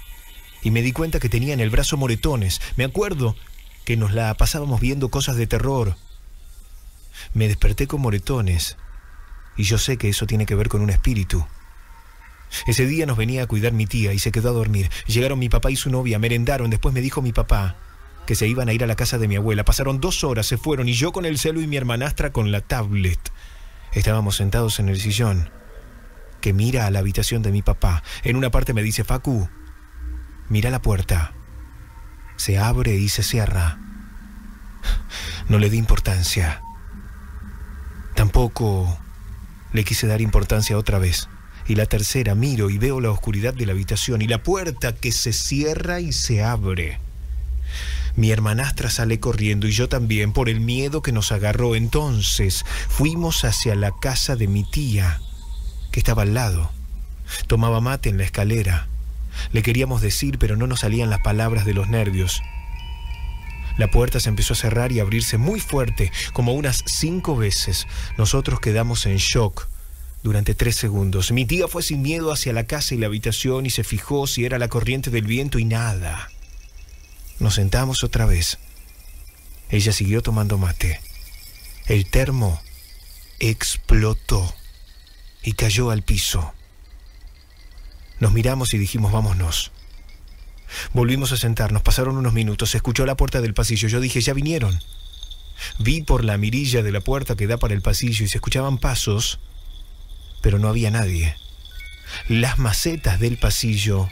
y me di cuenta que tenía en el brazo moretones. Me acuerdo que nos la pasábamos viendo cosas de terror. Me desperté con moretones y yo sé que eso tiene que ver con un espíritu. Ese día nos venía a cuidar mi tía y se quedó a dormir. Llegaron mi papá y su novia, merendaron, después me dijo mi papá que se iban a ir a la casa de mi abuela. Pasaron dos horas, se fueron y yo con el celo y mi hermanastra con la tablet. Estábamos sentados en el sillón que mira a la habitación de mi papá. En una parte me dice, Facu, mira la puerta. Se abre y se cierra. No le di importancia. Tampoco le quise dar importancia otra vez. Y la tercera, miro y veo la oscuridad de la habitación y la puerta que se cierra y se abre. Mi hermanastra sale corriendo y yo también por el miedo que nos agarró. Entonces fuimos hacia la casa de mi tía, que estaba al lado. Tomaba mate en la escalera. Le queríamos decir, pero no nos salían las palabras de los nervios. La puerta se empezó a cerrar y abrirse muy fuerte, como unas cinco veces. Nosotros quedamos en shock durante tres segundos. Mi tía fue sin miedo hacia la casa y la habitación y se fijó si era la corriente del viento y nada. Nos sentamos otra vez. Ella siguió tomando mate. El termo explotó y cayó al piso. Nos miramos y dijimos, vámonos. Volvimos a sentarnos, pasaron unos minutos, se escuchó la puerta del pasillo, yo dije, ya vinieron. Vi por la mirilla de la puerta que da para el pasillo y se escuchaban pasos, pero no había nadie. Las macetas del pasillo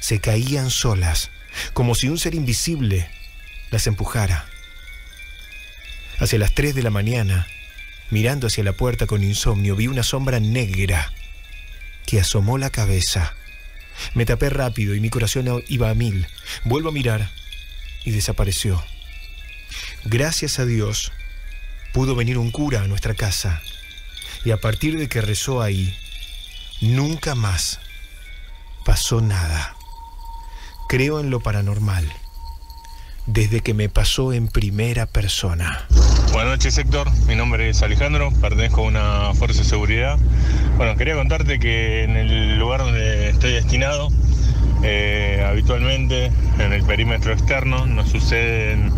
se caían solas como si un ser invisible las empujara. Hacia las 3 de la mañana, mirando hacia la puerta con insomnio, vi una sombra negra que asomó la cabeza. Me tapé rápido y mi corazón iba a mil. Vuelvo a mirar y desapareció. Gracias a Dios, pudo venir un cura a nuestra casa y a partir de que rezó ahí, nunca más pasó nada. Creo en lo paranormal desde que me pasó en primera persona. Buenas noches, Héctor. Mi nombre es Alejandro, pertenezco a una fuerza de seguridad. Bueno, quería contarte que en el lugar donde estoy destinado, eh, habitualmente en el perímetro externo, nos suceden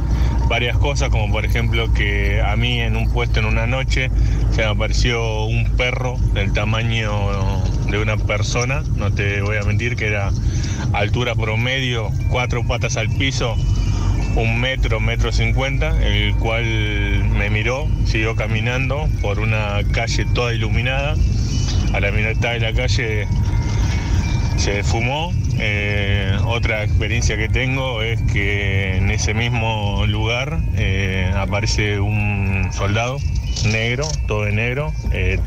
varias cosas, como por ejemplo que a mí en un puesto en una noche se me apareció un perro del tamaño de una persona, no te voy a mentir que era altura promedio, cuatro patas al piso, un metro, metro cincuenta, el cual me miró, siguió caminando por una calle toda iluminada. A la mitad de la calle se fumó. Eh, otra experiencia que tengo es que en ese mismo lugar eh, aparece un soldado negro, todo de negro, eh,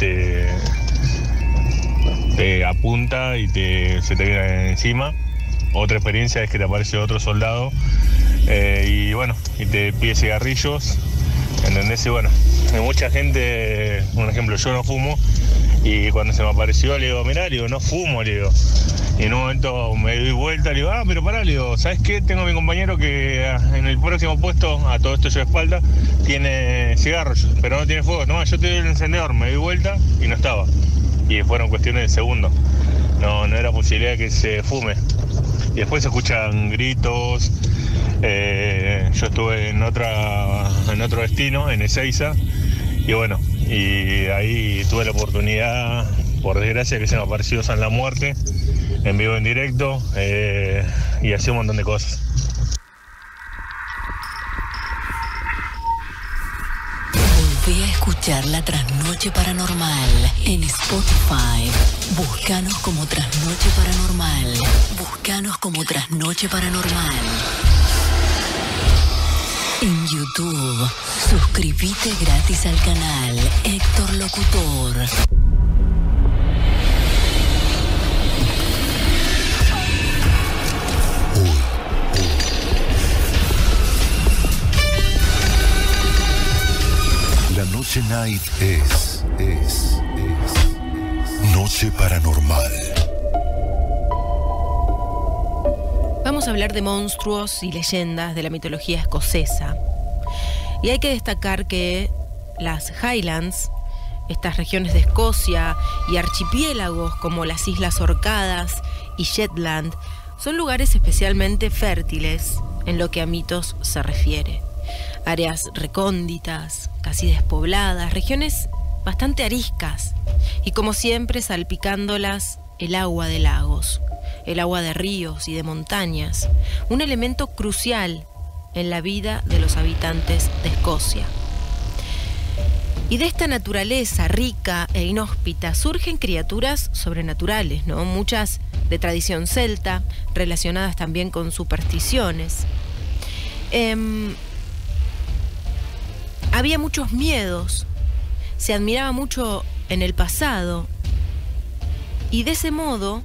te, apunta y te, se te viene encima. Otra experiencia es que te aparece otro soldado y bueno, y te pide cigarrillos, ¿entendés? Y bueno, hay mucha gente, un ejemplo, yo no fumo, y cuando se me apareció le digo, mirá, le digo, no fumo, le digo. Y en un momento me doy vuelta, le digo, ah, pero pará, le digo, ¿sabes qué? Tengo a mi compañero que ah, en el próximo puesto, a todo esto yo de espalda, tiene cigarros, pero no tiene fuego. No, yo te doy el encendedor, me doy vuelta y no estaba. Y fueron cuestiones de segundos. No, no era posibilidad que se fume. Y después se escuchan gritos. Eh, yo estuve en otra en otro destino, en Ezeiza, y bueno, y ahí tuve la oportunidad, por desgracia, que se me apareció San La Muerte, en vivo en directo, eh, y hacía un montón de cosas. Volví a escuchar la trasnoche paranormal en Spotify. Búscanos como trasnoche paranormal. Búscanos como trasnoche paranormal. En YouTube, suscríbete gratis al canal Héctor Locutor. La noche night es, es, es. Noche paranormal. vamos a hablar de monstruos y leyendas de la mitología escocesa. Y hay que destacar que las Highlands, estas regiones de Escocia y archipiélagos como las Islas Orcadas y Shetland, son lugares especialmente fértiles en lo que a mitos se refiere. Áreas recónditas, casi despobladas, regiones bastante ariscas y como siempre salpicándolas el agua de lagos, el agua de ríos y de montañas, un elemento crucial en la vida de los habitantes de Escocia. Y de esta naturaleza rica e inhóspita surgen criaturas sobrenaturales, ¿no? Muchas de tradición celta, relacionadas también con supersticiones. Em, había muchos miedos, se admiraba mucho en el pasado y de ese modo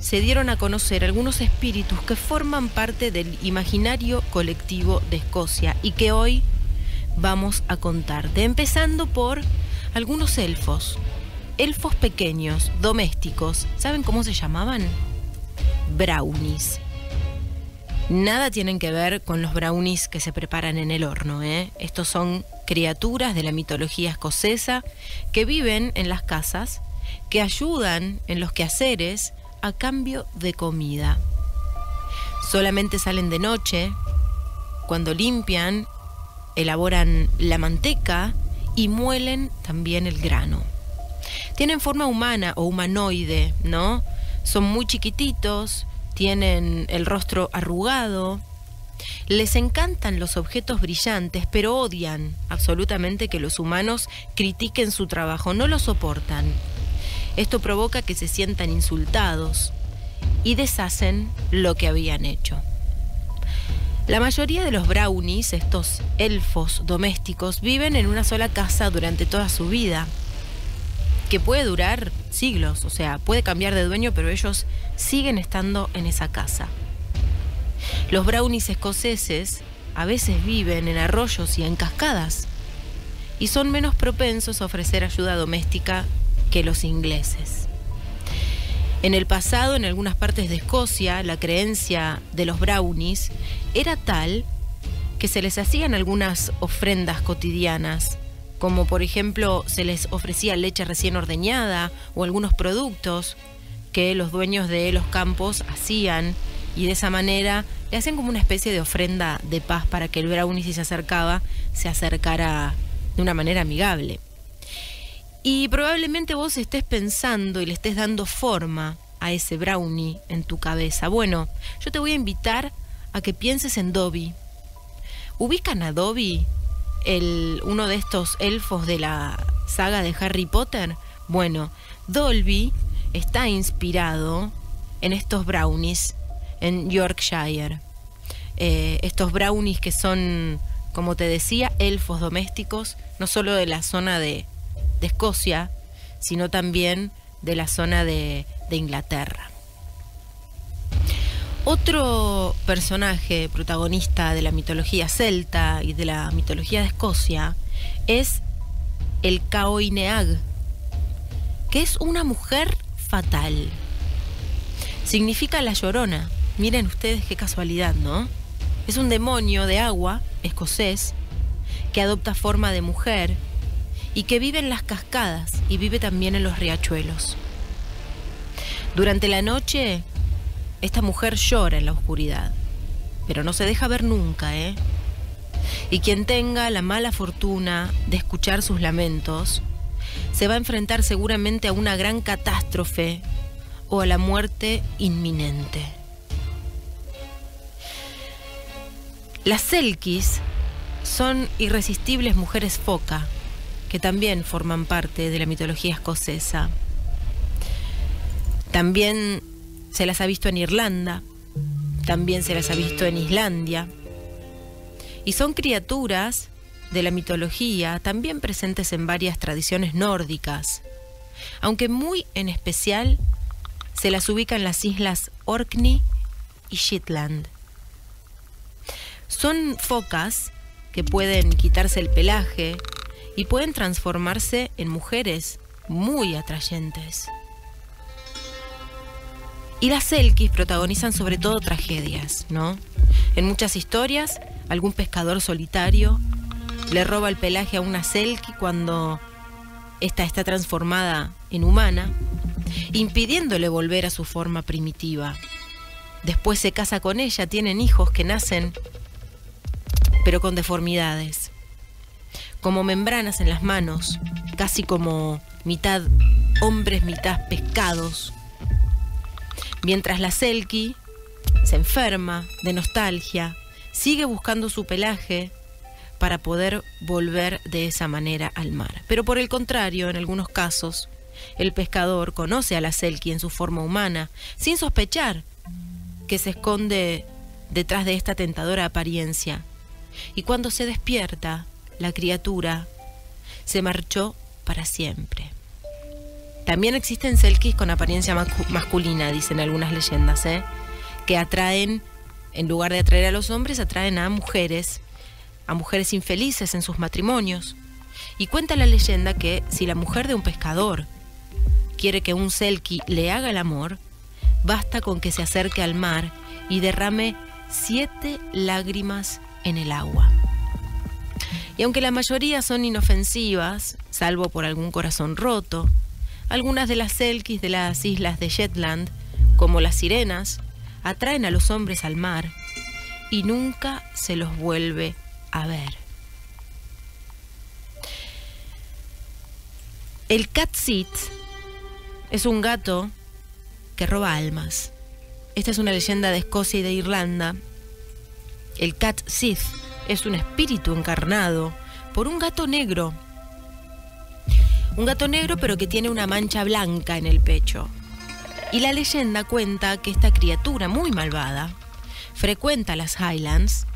se dieron a conocer algunos espíritus que forman parte del imaginario colectivo de Escocia y que hoy vamos a contarte, empezando por algunos elfos, elfos pequeños, domésticos. ¿Saben cómo se llamaban? Brownies. Nada tienen que ver con los brownies que se preparan en el horno. ¿eh? Estos son criaturas de la mitología escocesa que viven en las casas, que ayudan en los quehaceres a cambio de comida. Solamente salen de noche, cuando limpian, elaboran la manteca y muelen también el grano. Tienen forma humana o humanoide, ¿no? Son muy chiquititos, tienen el rostro arrugado, les encantan los objetos brillantes, pero odian absolutamente que los humanos critiquen su trabajo, no lo soportan. Esto provoca que se sientan insultados y deshacen lo que habían hecho. La mayoría de los brownies, estos elfos domésticos, viven en una sola casa durante toda su vida, que puede durar siglos, o sea, puede cambiar de dueño, pero ellos siguen estando en esa casa. Los brownies escoceses a veces viven en arroyos y en cascadas y son menos propensos a ofrecer ayuda doméstica que los ingleses. En el pasado, en algunas partes de Escocia, la creencia de los brownies era tal que se les hacían algunas ofrendas cotidianas, como por ejemplo se les ofrecía leche recién ordeñada o algunos productos que los dueños de los campos hacían y de esa manera le hacían como una especie de ofrenda de paz para que el brownie si se acercaba se acercara de una manera amigable. Y probablemente vos estés pensando y le estés dando forma a ese brownie en tu cabeza. Bueno, yo te voy a invitar a que pienses en Dobby. ¿Ubican a Dobby? El, uno de estos elfos de la saga de Harry Potter. Bueno, Dolby está inspirado en estos brownies en Yorkshire. Eh, estos brownies que son, como te decía, elfos domésticos, no solo de la zona de, Escocia, sino también de la zona de, de Inglaterra. Otro personaje protagonista de la mitología celta y de la mitología de Escocia es el Caoineag, que es una mujer fatal. Significa la llorona Miren ustedes qué casualidad, ¿no? Es un demonio de agua, escocés, que adopta forma de mujer y que vive en las cascadas y vive también en los riachuelos. Durante la noche, esta mujer llora en la oscuridad, pero no se deja ver nunca, ¿eh? Y quien tenga la mala fortuna de escuchar sus lamentos, se va a enfrentar seguramente a una gran catástrofe o a la muerte inminente. Las Selkis son irresistibles mujeres foca, que también forman parte de la mitología escocesa. También se las ha visto en Irlanda, también se las ha visto en Islandia. Y son criaturas de la mitología también presentes en varias tradiciones nórdicas, aunque muy en especial se las ubica en las islas Orkney y Shetland. Son focas que pueden quitarse el pelaje y pueden transformarse en mujeres muy atrayentes. Y las Selkis protagonizan sobre todo tragedias, ¿no? En muchas historias, algún pescador solitario le roba el pelaje a una Selkie cuando esta está transformada en humana, impidiéndole volver a su forma primitiva. Después se casa con ella, tienen hijos que nacen, pero con deformidades, como membranas en las manos, casi como mitad hombres, mitad pescados. Mientras la Selkie se enferma de nostalgia, sigue buscando su pelaje para poder volver de esa manera al mar. Pero por el contrario, en algunos casos, el pescador conoce a la Selkie en su forma humana, sin sospechar que se esconde detrás de esta tentadora apariencia. Y cuando se despierta, la criatura se marchó para siempre. También existen selkies con apariencia masculina, dicen algunas leyendas, ¿eh? que atraen, en lugar de atraer a los hombres, atraen a mujeres, a mujeres infelices en sus matrimonios. Y cuenta la leyenda que si la mujer de un pescador quiere que un selkie le haga el amor, basta con que se acerque al mar y derrame siete lágrimas en el agua. Y aunque la mayoría son inofensivas, salvo por algún corazón roto, algunas de las selkies de las islas de Shetland, como las sirenas, atraen a los hombres al mar y nunca se los vuelve a ver. El cat es un gato que roba almas. Esta es una leyenda de Escocia y de Irlanda. El cat Sith es un espíritu encarnado por un gato negro. Un gato negro pero que tiene una mancha blanca en el pecho. Y la leyenda cuenta que esta criatura muy malvada frecuenta las Highlands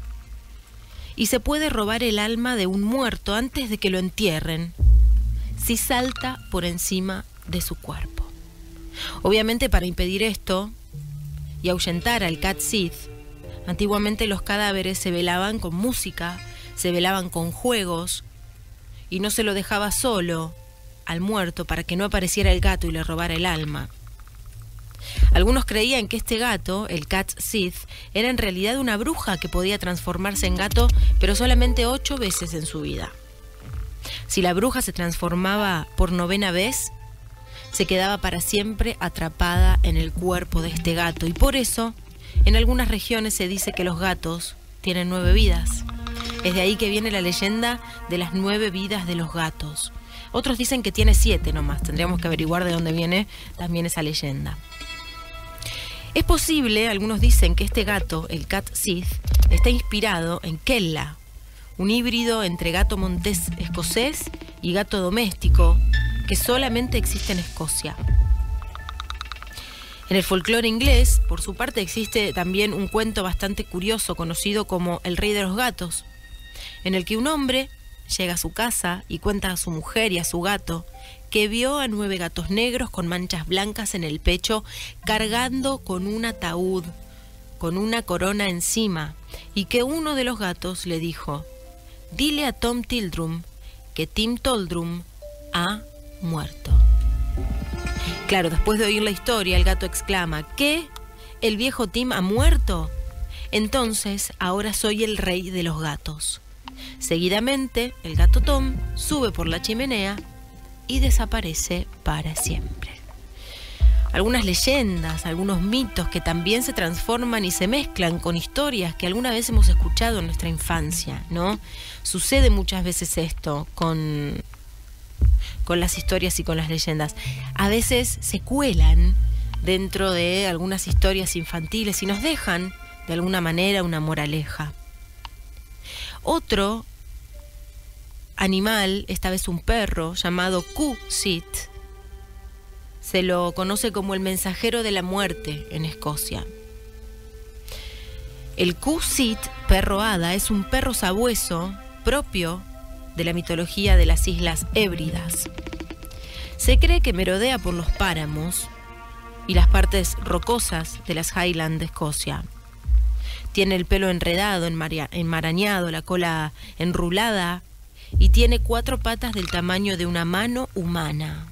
y se puede robar el alma de un muerto antes de que lo entierren si salta por encima de su cuerpo. Obviamente para impedir esto y ahuyentar al Cat Sith, antiguamente los cadáveres se velaban con música, se velaban con juegos y no se lo dejaba solo al muerto para que no apareciera el gato y le robara el alma. Algunos creían que este gato, el Cat Sith, era en realidad una bruja que podía transformarse en gato, pero solamente ocho veces en su vida. Si la bruja se transformaba por novena vez, se quedaba para siempre atrapada en el cuerpo de este gato y por eso en algunas regiones se dice que los gatos tienen nueve vidas. Es de ahí que viene la leyenda de las nueve vidas de los gatos. Otros dicen que tiene siete nomás, tendríamos que averiguar de dónde viene también esa leyenda. Es posible, algunos dicen que este gato, el Cat Sith, está inspirado en Kella, un híbrido entre gato montés escocés y gato doméstico, que solamente existe en Escocia. En el folclore inglés, por su parte, existe también un cuento bastante curioso conocido como El Rey de los Gatos, en el que un hombre llega a su casa y cuenta a su mujer y a su gato que vio a nueve gatos negros con manchas blancas en el pecho cargando con un ataúd, con una corona encima, y que uno de los gatos le dijo, dile a Tom Tildrum que Tim Toldrum ha muerto. Claro, después de oír la historia, el gato exclama, ¿qué? ¿El viejo Tim ha muerto? Entonces, ahora soy el rey de los gatos. Seguidamente, el gato Tom sube por la chimenea y desaparece para siempre. Algunas leyendas, algunos mitos que también se transforman y se mezclan con historias que alguna vez hemos escuchado en nuestra infancia, ¿no? Sucede muchas veces esto con con las historias y con las leyendas. A veces se cuelan dentro de algunas historias infantiles y nos dejan de alguna manera una moraleja. Otro animal, esta vez un perro, llamado Q-Sit, se lo conoce como el mensajero de la muerte en Escocia. El Q-Sit, perro hada, es un perro sabueso propio de la mitología de las Islas Hébridas. Se cree que merodea por los páramos y las partes rocosas de las Highlands de Escocia. Tiene el pelo enredado, enmarañado, la cola enrulada y tiene cuatro patas del tamaño de una mano humana.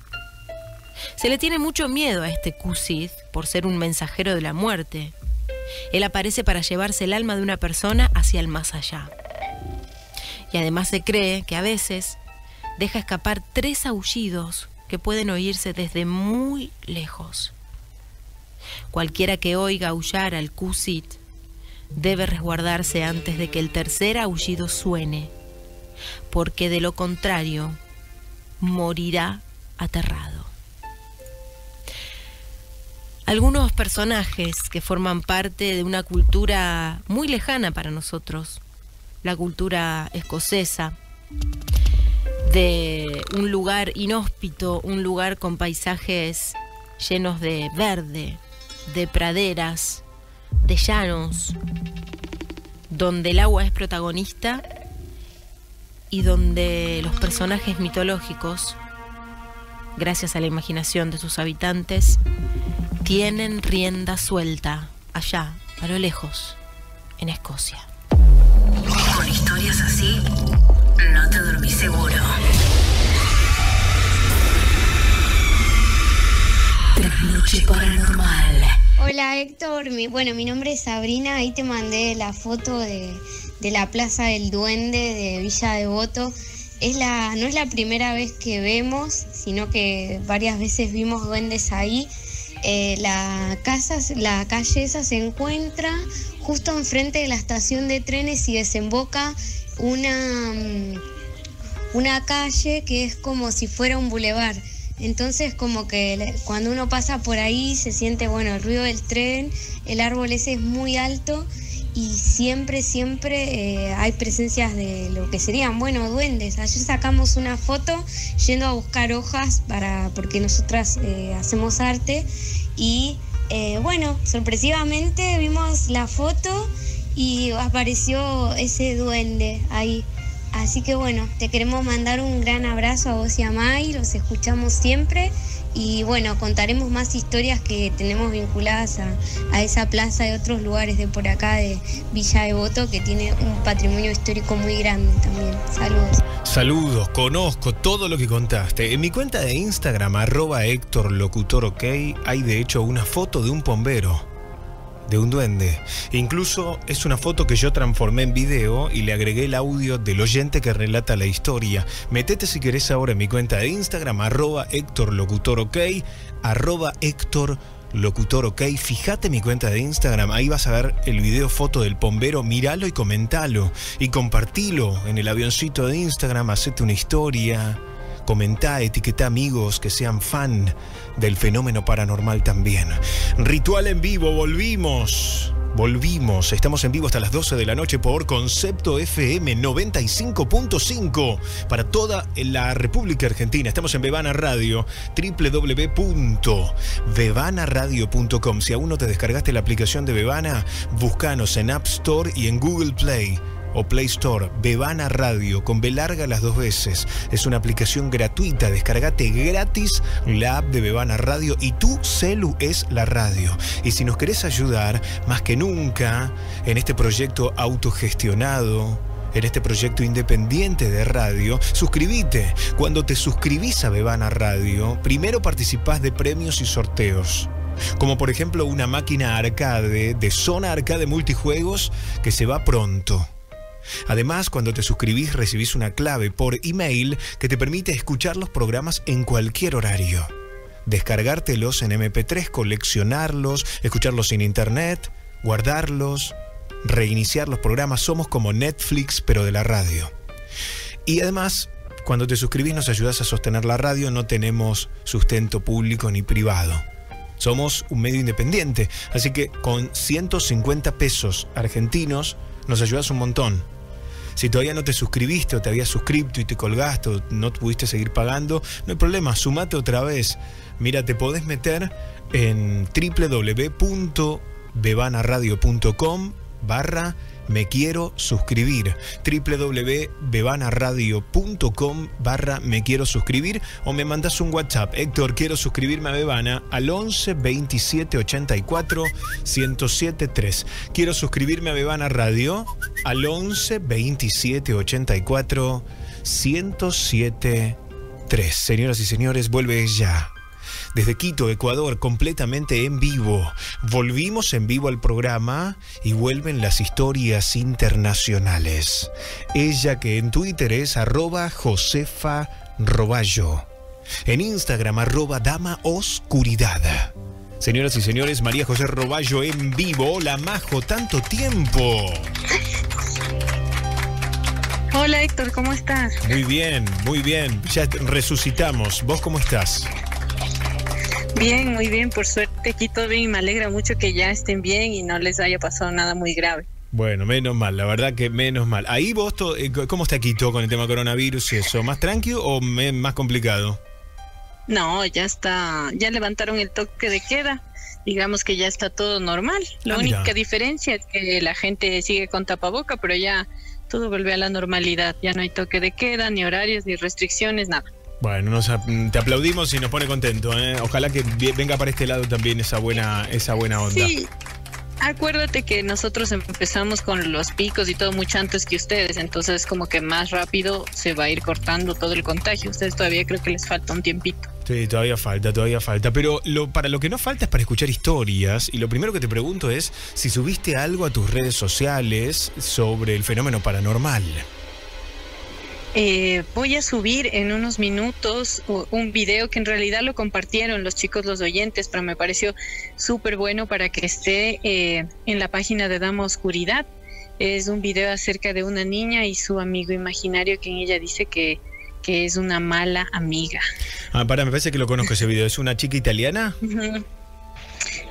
Se le tiene mucho miedo a este Kusid por ser un mensajero de la muerte. Él aparece para llevarse el alma de una persona hacia el más allá. Y además se cree que a veces deja escapar tres aullidos que pueden oírse desde muy lejos. Cualquiera que oiga aullar al Kusit debe resguardarse antes de que el tercer aullido suene, porque de lo contrario morirá aterrado. Algunos personajes que forman parte de una cultura muy lejana para nosotros, la cultura escocesa, de un lugar inhóspito, un lugar con paisajes llenos de verde, de praderas, de llanos, donde el agua es protagonista y donde los personajes mitológicos, gracias a la imaginación de sus habitantes, tienen rienda suelta allá, a lo lejos, en Escocia. Con historias así, no te dormís seguro. Trasnoche paranormal. Hola Héctor, mi, bueno, mi nombre es Sabrina, ahí te mandé la foto de, de la Plaza del Duende de Villa Devoto. Es la, no es la primera vez que vemos, sino que varias veces vimos duendes ahí. Eh, la, casa, la calle esa se encuentra justo enfrente de la estación de trenes y desemboca una, mm, una calle que es como si fuera un bulevar. Entonces como que cuando uno pasa por ahí se siente, bueno, el ruido del tren, el árbol ese es muy alto y siempre, siempre eh, hay presencias de lo que serían, bueno, duendes. Ayer sacamos una foto yendo a buscar hojas para, porque nosotras eh, hacemos arte y eh, bueno, sorpresivamente vimos la foto y apareció ese duende ahí. Así que bueno, te queremos mandar un gran abrazo a vos y a Mai, los escuchamos siempre y bueno, contaremos más historias que tenemos vinculadas a, esa plaza y otros lugares de por acá de Villa Devoto que tiene un patrimonio histórico muy grande también. Saludos. Saludos, conozco todo lo que contaste. En mi cuenta de Instagram, arroba Héctor Locutor OK, hay de hecho una foto de un bombero de un duende. Incluso es una foto que yo transformé en video y le agregué el audio del oyente que relata la historia. Metete si querés ahora en mi cuenta de Instagram, arroba Héctor Locutor OK, arroba Héctor Locutor OK. Fíjate mi cuenta de Instagram, ahí vas a ver el video foto del pombero, míralo y comentalo. Y compartilo en el avioncito de Instagram, hacete una historia Comentá, etiqueta amigos que sean fan del fenómeno paranormal también. Ritual en vivo, volvimos. Volvimos, estamos en vivo hasta las 12 de la noche por Concepto FM 95.5 para toda la República Argentina. Estamos en Bebana Radio, www.bebanaradio.com. Si aún no te descargaste la aplicación de Bebana, búscanos en App Store y en Google Play o Play Store, Bebana Radio, con B larga las dos veces. Es una aplicación gratuita, descargate gratis la app de Bebana Radio y tu celu es la radio. Y si nos querés ayudar, más que nunca, en este proyecto autogestionado, en este proyecto independiente de radio, suscríbete. Cuando te suscribís a Bebana Radio, primero participás de premios y sorteos. Como por ejemplo una máquina arcade de zona arcade multijuegos que se va pronto. Además, cuando te suscribís recibís una clave por email que te permite escuchar los programas en cualquier horario. Descargártelos en MP3, coleccionarlos, escucharlos en internet, guardarlos, reiniciar los programas. Somos como Netflix, pero de la radio. Y además, cuando te suscribís nos ayudas a sostener la radio, no tenemos sustento público ni privado. Somos un medio independiente, así que con 150 pesos argentinos nos ayudas un montón. Si todavía no te suscribiste o te habías suscrito y te colgaste o no pudiste seguir pagando, no hay problema, sumate otra vez. Mira, te podés meter en www.bebanaradio.com barra me quiero suscribir. www.bebanaradio.com barra me quiero suscribir o me mandas un WhatsApp. Héctor, quiero suscribirme a Bebana al 11 27 84 107 3. Quiero suscribirme a Bebana Radio al 11 27 84 107 3. Señoras y señores, vuelve ya. Desde Quito, Ecuador, completamente en vivo. Volvimos en vivo al programa y vuelven las historias internacionales. Ella que en Twitter es arroba Josefa Roballo. En Instagram arroba Dama Oscuridad. Señoras y señores, María José Roballo en vivo. Hola Majo, tanto tiempo. Hola Héctor, ¿cómo estás? Muy bien, muy bien. Ya resucitamos. ¿Vos cómo estás? Bien, muy bien. Por suerte aquí todo bien y me alegra mucho que ya estén bien y no les haya pasado nada muy grave. Bueno, menos mal, la verdad que menos mal. Ahí vos, eh, ¿cómo está Quito con el tema coronavirus y eso? ¿Más tranquilo o más complicado? No, ya está, ya levantaron el toque de queda. Digamos que ya está todo normal. La ah, única diferencia es que la gente sigue con tapaboca, pero ya todo vuelve a la normalidad. Ya no hay toque de queda, ni horarios, ni restricciones, nada. Bueno, nos, te aplaudimos y nos pone contento. ¿eh? Ojalá que venga para este lado también esa buena, esa buena onda. Sí. Acuérdate que nosotros empezamos con los picos y todo mucho antes que ustedes, entonces como que más rápido se va a ir cortando todo el contagio. Ustedes todavía creo que les falta un tiempito. Sí, todavía falta, todavía falta. Pero lo, para lo que no falta es para escuchar historias. Y lo primero que te pregunto es si subiste algo a tus redes sociales sobre el fenómeno paranormal. Eh, voy a subir en unos minutos un video que en realidad lo compartieron los chicos, los oyentes, pero me pareció súper bueno para que esté eh, en la página de Dama Oscuridad. Es un video acerca de una niña y su amigo imaginario que ella dice que que es una mala amiga. Ah, para, me parece que lo conozco ese video. ¿Es una chica italiana?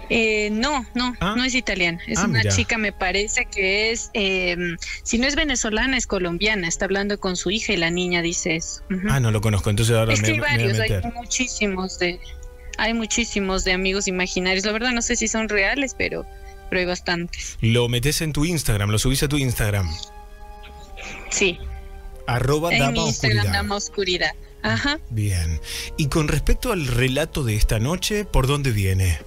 Eh, no, no, ah. no es italiana. Es ah, una chica, me parece que es, em, si no es venezolana, es colombiana. Está hablando con su hija y la niña dice eso. Ah, no lo conozco. Entonces ahora es que hay varios, hay muchísimos de, hay muchísimos de amigos imaginarios. La verdad no sé si son reales, pero, pero hay bastantes. Lo metes en tu Instagram, lo subís a tu Instagram. Sí. Arroba en Instagram Dama Oscuridad. Ajá. Bien. Y con respecto al relato de esta noche, ¿por dónde viene?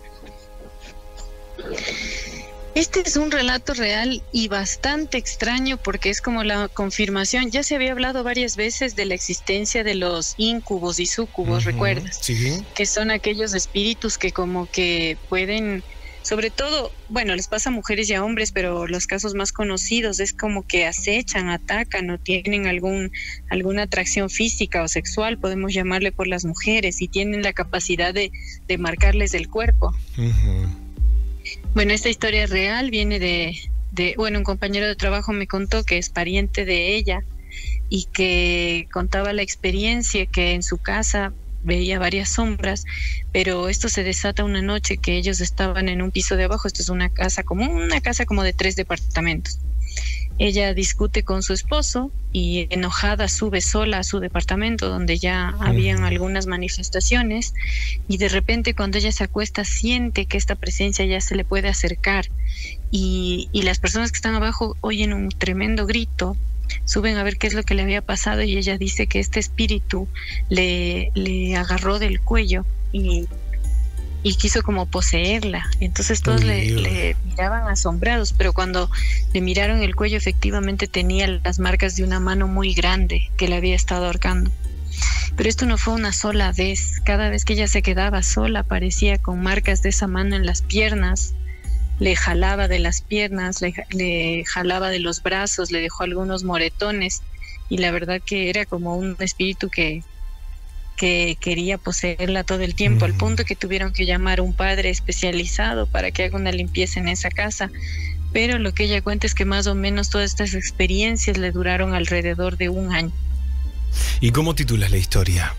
Este es un relato real y bastante extraño porque es como la confirmación. Ya se había hablado varias veces de la existencia de los incubos y sucubos, ¿recuerdas? Sí. Que son aquellos espíritus que como que pueden sobre todo, bueno, les pasa a mujeres y a hombres, pero los casos más conocidos es como que acechan, atacan o tienen algún, alguna atracción física o sexual, podemos llamarle por las mujeres, y tienen la capacidad de, marcarles el cuerpo. Bueno, esta historia real viene de, de, bueno, un compañero de trabajo me contó que es pariente de ella y que contaba la experiencia que en su casa veía varias sombras, pero esto se desata una noche que ellos estaban en un piso de abajo, esto es una casa como una casa como de tres departamentos. Ella discute con su esposo y enojada sube sola a su departamento donde ya habían algunas manifestaciones y de repente cuando ella se acuesta siente que esta presencia ya se le puede acercar y, y las personas que están abajo oyen un tremendo grito suben a ver qué es lo que le había pasado y ella dice que este espíritu le, le agarró del cuello y, y quiso como poseerla. Entonces todos le, miraban asombrados, pero cuando le miraron el cuello efectivamente tenía las marcas de una mano muy grande que le había estado ahorcando. Pero esto no fue una sola vez. Cada vez que ella se quedaba sola aparecía con marcas de esa mano en las piernas, le jalaba de las piernas, le, jalaba de los brazos, le dejó algunos moretones y la verdad que era como un espíritu que, que quería poseerla todo el tiempo, al punto que tuvieron que llamar a un padre especializado para que haga una limpieza en esa casa. Pero lo que ella cuenta es que más o menos todas estas experiencias le duraron alrededor de un año. ¿Y cómo titulas la historia?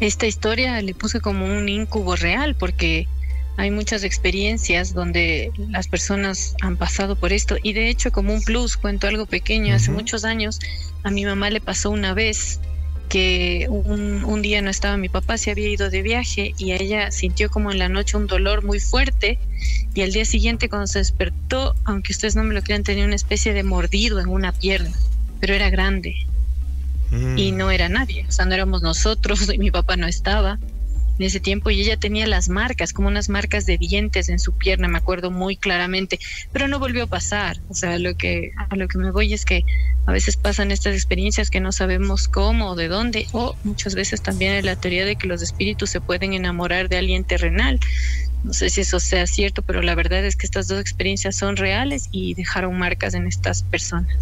Esta historia le puse como un incubo real porque hay muchas experiencias donde las personas han pasado por esto y de hecho como un plus, cuento algo pequeño, hace muchos años a mi mamá le pasó una vez que un, un, día no estaba mi papá, se había ido de viaje y ella sintió como en la noche un dolor muy fuerte y al día siguiente cuando se despertó, aunque ustedes no me lo crean, tenía una especie de mordido en una pierna, pero era grande y mm. no era nadie, o sea, no éramos nosotros *laughs* y mi papá no estaba en ese tiempo y ella tenía las marcas, como unas marcas de dientes en su pierna, me acuerdo muy claramente, pero no volvió a pasar. O sea, lo que, a lo que me voy es que A veces pasan estas experiencias que no sabemos cómo o de dónde, o muchas veces también hay la teoría de que los espíritus se pueden enamorar de alguien terrenal. No sé si eso sea cierto, pero la verdad es que estas dos experiencias son reales y dejaron marcas en estas personas.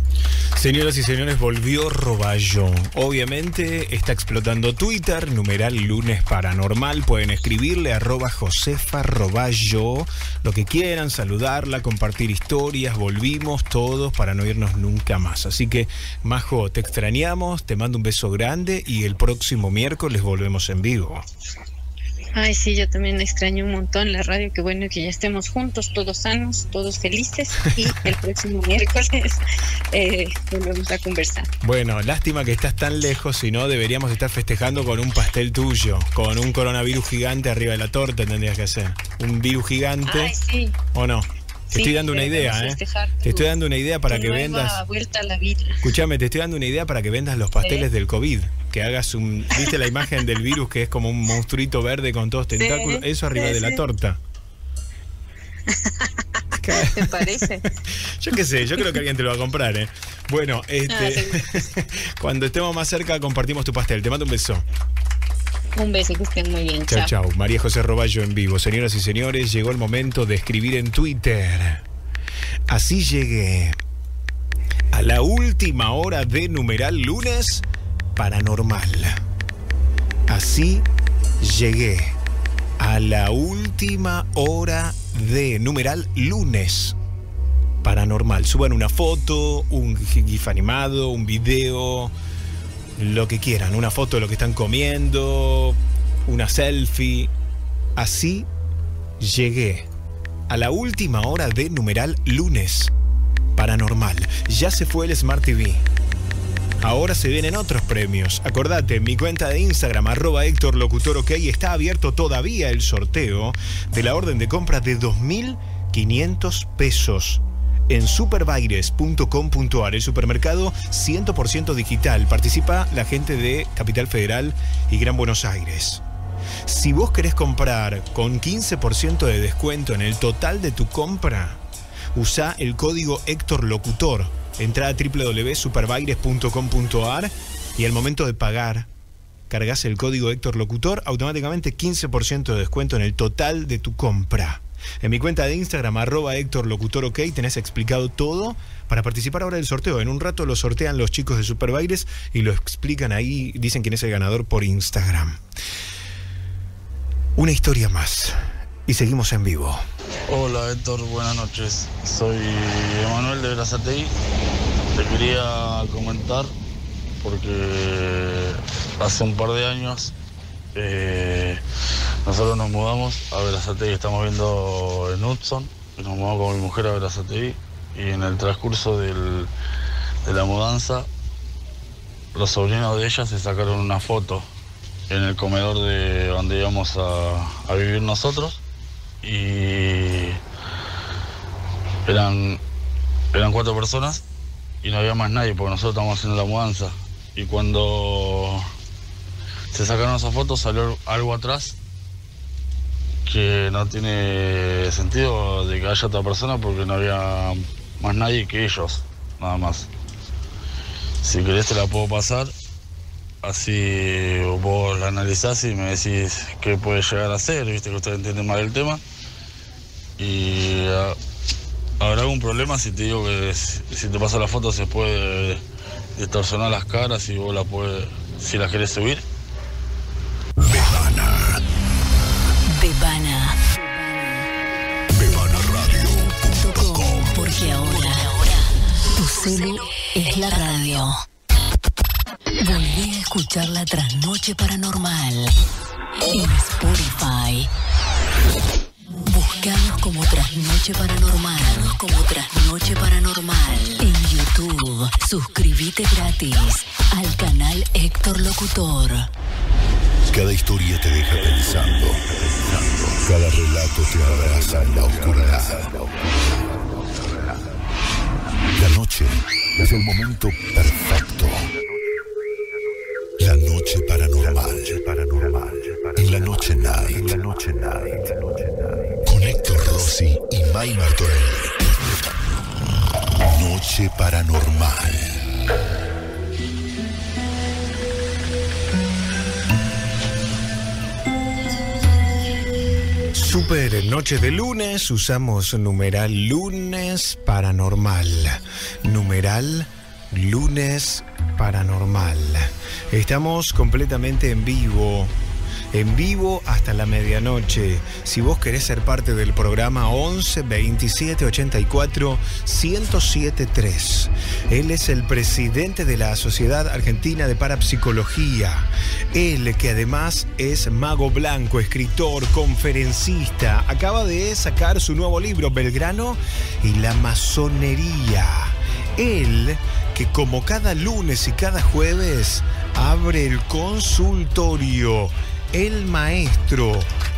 Señoras y señores, volvió Roballo. Obviamente está explotando Twitter, numeral lunes paranormal. Pueden escribirle arroba Josefa Roballo, lo que quieran, saludarla, compartir historias. Volvimos todos para no irnos nunca más. Así que, Majo, te extrañamos, te mando un beso grande y el próximo miércoles volvemos en vivo. Ay, sí, yo también extraño un montón la radio. Qué bueno que ya estemos juntos, todos sanos, todos felices. Y el *laughs* próximo miércoles eh, volvemos a conversar. Bueno, lástima que estás tan lejos, si no deberíamos estar festejando con un pastel tuyo, con un coronavirus gigante arriba de la torta tendrías que hacer. Un virus gigante. Ay, sí. ¿O no? Te Sí, estoy dando una idea, ¿eh? festejar Te estoy dando una idea para tu que vendas. vuelta a la vida. Escúchame, te estoy dando una idea para que vendas los pasteles del COVID. Que hagas un. ¿Viste la imagen del virus que es como un monstruito verde con todos tentáculos? Eso arriba sí, de la torta. *laughs* ¿Te parece? *laughs* Yo qué sé, yo creo que alguien te lo va a comprar, ¿eh? Bueno, este, Ah, *laughs* cuando estemos más cerca compartimos tu pastel. Te mando un beso. Un beso, que estén muy bien. Chao, chao. María José Roballo en vivo. Señoras y señores, llegó el momento de escribir en Twitter. Así llegué a la última hora de numeral lunes paranormal. Así llegué a la última hora de numeral lunes paranormal. Suban una foto, un GIF animado, un video, lo que quieran. Una foto de lo que están comiendo, una selfie. Así llegué a la última hora de numeral lunes paranormal. Ya se fue el Smart TV. Ahora se vienen otros premios. Acordate, mi cuenta de Instagram, arroba Héctor Locutor OK, está abierto todavía el sorteo de la orden de compra de 2.500 pesos en superbaires.com.ar, el supermercado 100% digital. Participa la gente de Capital Federal y Gran Buenos Aires. Si vos querés comprar con 15% de descuento en el total de tu compra, usa el código Héctor Locutor. Entra a www.superbaires.com.ar y al momento de pagar, cargas el código Héctor Locutor, automáticamente 15% de descuento en el total de tu compra. En mi cuenta de Instagram, arroba Héctor Locutor OK, tenés explicado todo para participar ahora del sorteo. En un rato lo sortean los chicos de Superbaires y lo explican ahí, dicen quién es el ganador por Instagram. Una historia más. Y seguimos en vivo. Hola Héctor, buenas noches. Soy Emanuel de Brazatei. Te quería comentar porque hace un par de años eh, nosotros nos mudamos a Brazatei. Estamos viendo en Hudson. Nos mudamos con mi mujer a Brazatei y en el transcurso del- de la mudanza los sobrinos de ella se sacaron una foto en el comedor de donde íbamos a, a vivir nosotros y eran, eran cuatro personas y no había más nadie porque nosotros estábamos haciendo la mudanza. Y cuando se sacaron esas fotos salió algo atrás que no tiene sentido de que haya otra persona porque no había más nadie que ellos, nada más. Si querés te la puedo pasar, así vos la analizás y me decís qué puede llegar a ser, viste que ustedes entienden mal el tema. Y ah, habrá algún problema si te digo que si, si te paso la foto se puede distorsionar las caras y vos la puedes, si la querés subir. Bebana. Bebanaradio.com Porque ahora, tu celu es la radio. Volví a escuchar la trasnoche paranormal en Spotify. Buscanos como Trasnoche Paranormal, como Trasnoche Paranormal. En YouTube, suscríbete gratis al canal Héctor Locutor. Cada historia te deja pensando. Cada relato te abraza en la oscuridad. La noche es el momento perfecto. La noche paranormal. En la noche night. En la noche night. Con Héctor Rossi y May Martorell. Noche paranormal. Super noche de lunes, usamos numeral lunes paranormal. Numeral lunes paranormal. Estamos completamente en vivo. En vivo hasta la medianoche. Si vos querés ser parte del programa 11 27 84 107 3. Él es el presidente de la Sociedad Argentina de Parapsicología. Él que además es mago blanco, escritor, conferencista. Acaba de sacar su nuevo libro Belgrano y la masonería. Él que como cada lunes y cada jueves abre el consultorio. El maestro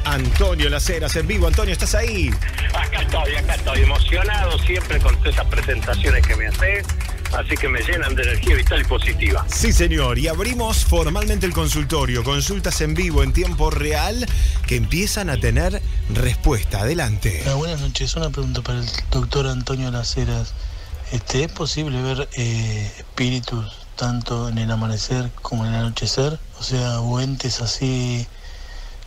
Antonio Laceras en vivo. Antonio, ¿estás ahí? Acá estoy, acá estoy emocionado siempre con todas esas presentaciones que me haces. Así que me llenan de energía vital y positiva. Sí, señor. Y abrimos formalmente el consultorio. Consultas en vivo en tiempo real que empiezan a tener respuesta. Adelante. Hola, buenas noches. Una pregunta para el doctor Antonio Laceras. Este, ¿Es posible ver eh, espíritus tanto en el amanecer como en el anochecer? O sea, o entes así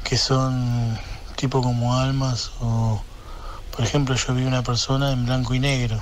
que son tipo como almas o, por ejemplo, yo vi una persona en blanco y negro.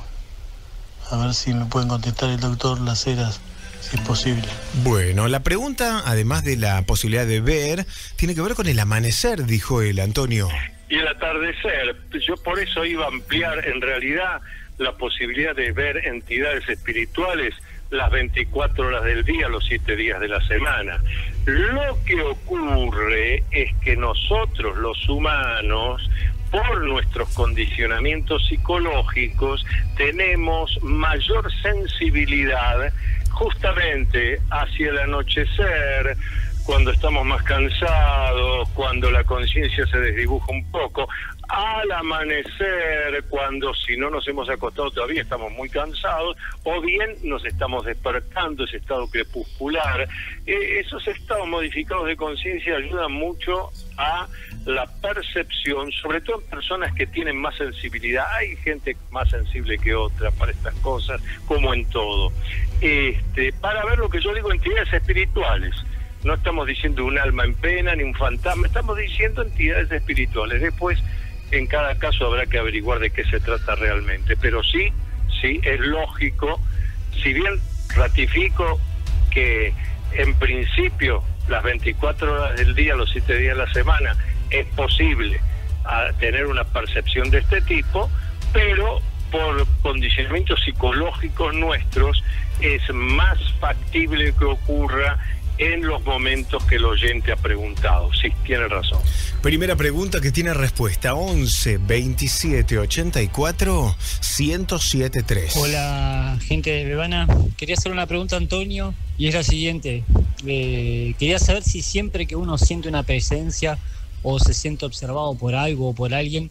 A ver si me pueden contestar el doctor Laceras, si es posible. Bueno, la pregunta, además de la posibilidad de ver, tiene que ver con el amanecer, dijo el Antonio. Y el atardecer, yo por eso iba a ampliar en realidad la posibilidad de ver entidades espirituales las 24 horas del día, los 7 días de la semana. Lo que ocurre es que nosotros los humanos, por nuestros condicionamientos psicológicos, tenemos mayor sensibilidad justamente hacia el anochecer, cuando estamos más cansados, cuando la conciencia se desdibuja un poco, al amanecer, cuando si no nos hemos acostado todavía estamos muy cansados, o bien nos estamos despertando, ese estado crepuscular. Eh, esos estados modificados de conciencia ayudan mucho a la percepción, sobre todo en personas que tienen más sensibilidad. Hay gente más sensible que otra para estas cosas, como en todo. Este, para ver lo que yo digo, entidades espirituales. No estamos diciendo un alma en pena ni un fantasma, estamos diciendo entidades espirituales. Después, en cada caso habrá que averiguar de qué se trata realmente. Pero sí, sí, es lógico, si bien ratifico que en principio las 24 horas del día, los 7 días de la semana, es posible a tener una percepción de este tipo, pero por condicionamientos psicológicos nuestros es más factible que ocurra en los momentos que el oyente ha preguntado. Sí, tiene razón. Primera pregunta que tiene respuesta 11 27 84 107 3. Hola, gente de Bebana. Quería hacer una pregunta a Antonio y es la siguiente. Eh, quería saber si siempre que uno siente una presencia o se siente observado por algo o por alguien,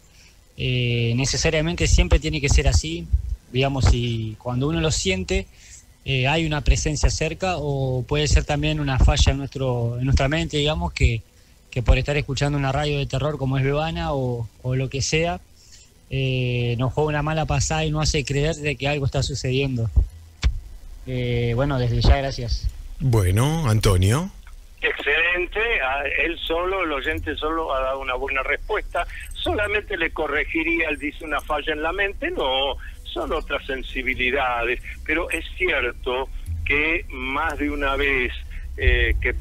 eh, necesariamente siempre tiene que ser así. Digamos, si cuando uno lo siente, eh, hay una presencia cerca o puede ser también una falla en, nuestro, en nuestra mente, digamos, que, que por estar escuchando una radio de terror como es Bebana o, o lo que sea, eh, nos juega una mala pasada y no hace creer de que algo está sucediendo. Eh, bueno, desde ya, gracias. Bueno, Antonio. Excelente, a él solo, el oyente solo ha dado una buena respuesta. Solamente le corregiría, él dice una falla en la mente, no, son otras sensibilidades, pero es cierto que más de una vez eh, que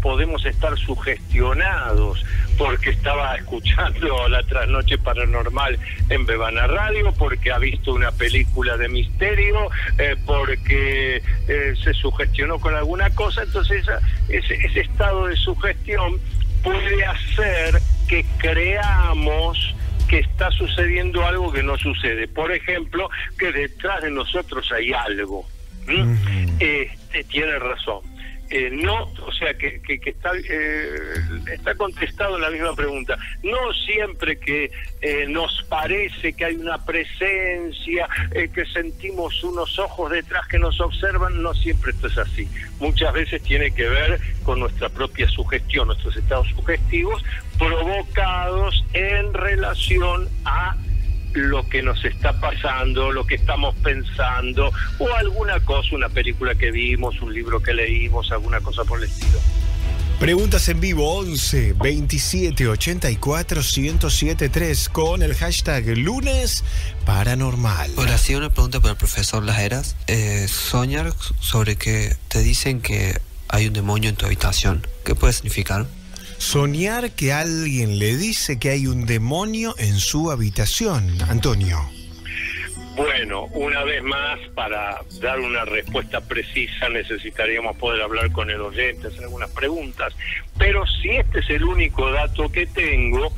podemos estar sugestionados porque estaba *laughs* escuchando la trasnoche paranormal en Bebana Radio, porque ha visto una película de misterio, eh, porque eh, se sugestionó con alguna cosa, entonces ese, ese estado de sugestión puede hacer que creamos que está sucediendo algo que no sucede. Por ejemplo, que detrás de nosotros hay algo. Este, tiene razón. Eh, no, o sea, que, que, está, eh, está contestado la misma pregunta. No siempre que eh, nos parece que hay una presencia, que sentimos unos ojos detrás que nos observan, no siempre esto es así. Muchas veces tiene que ver con nuestra propia sugestión, nuestros estados sugestivos provocados en relación a lo que nos está pasando, lo que estamos pensando, o alguna cosa, una película que vimos, un libro que leímos, alguna cosa por el estilo. Preguntas en vivo 11 27 84 1073 con el hashtag lunes paranormal. Ahora sí, una pregunta para el profesor Lajeras. Eh, soñar sobre que te dicen que hay un demonio en tu habitación. ¿Qué puede significar? Soñar que alguien le dice que hay un demonio en su habitación. Antonio. Bueno, una vez más, para dar una respuesta precisa necesitaríamos poder hablar con el oyente, hacer algunas preguntas, pero si este es el único dato que tengo,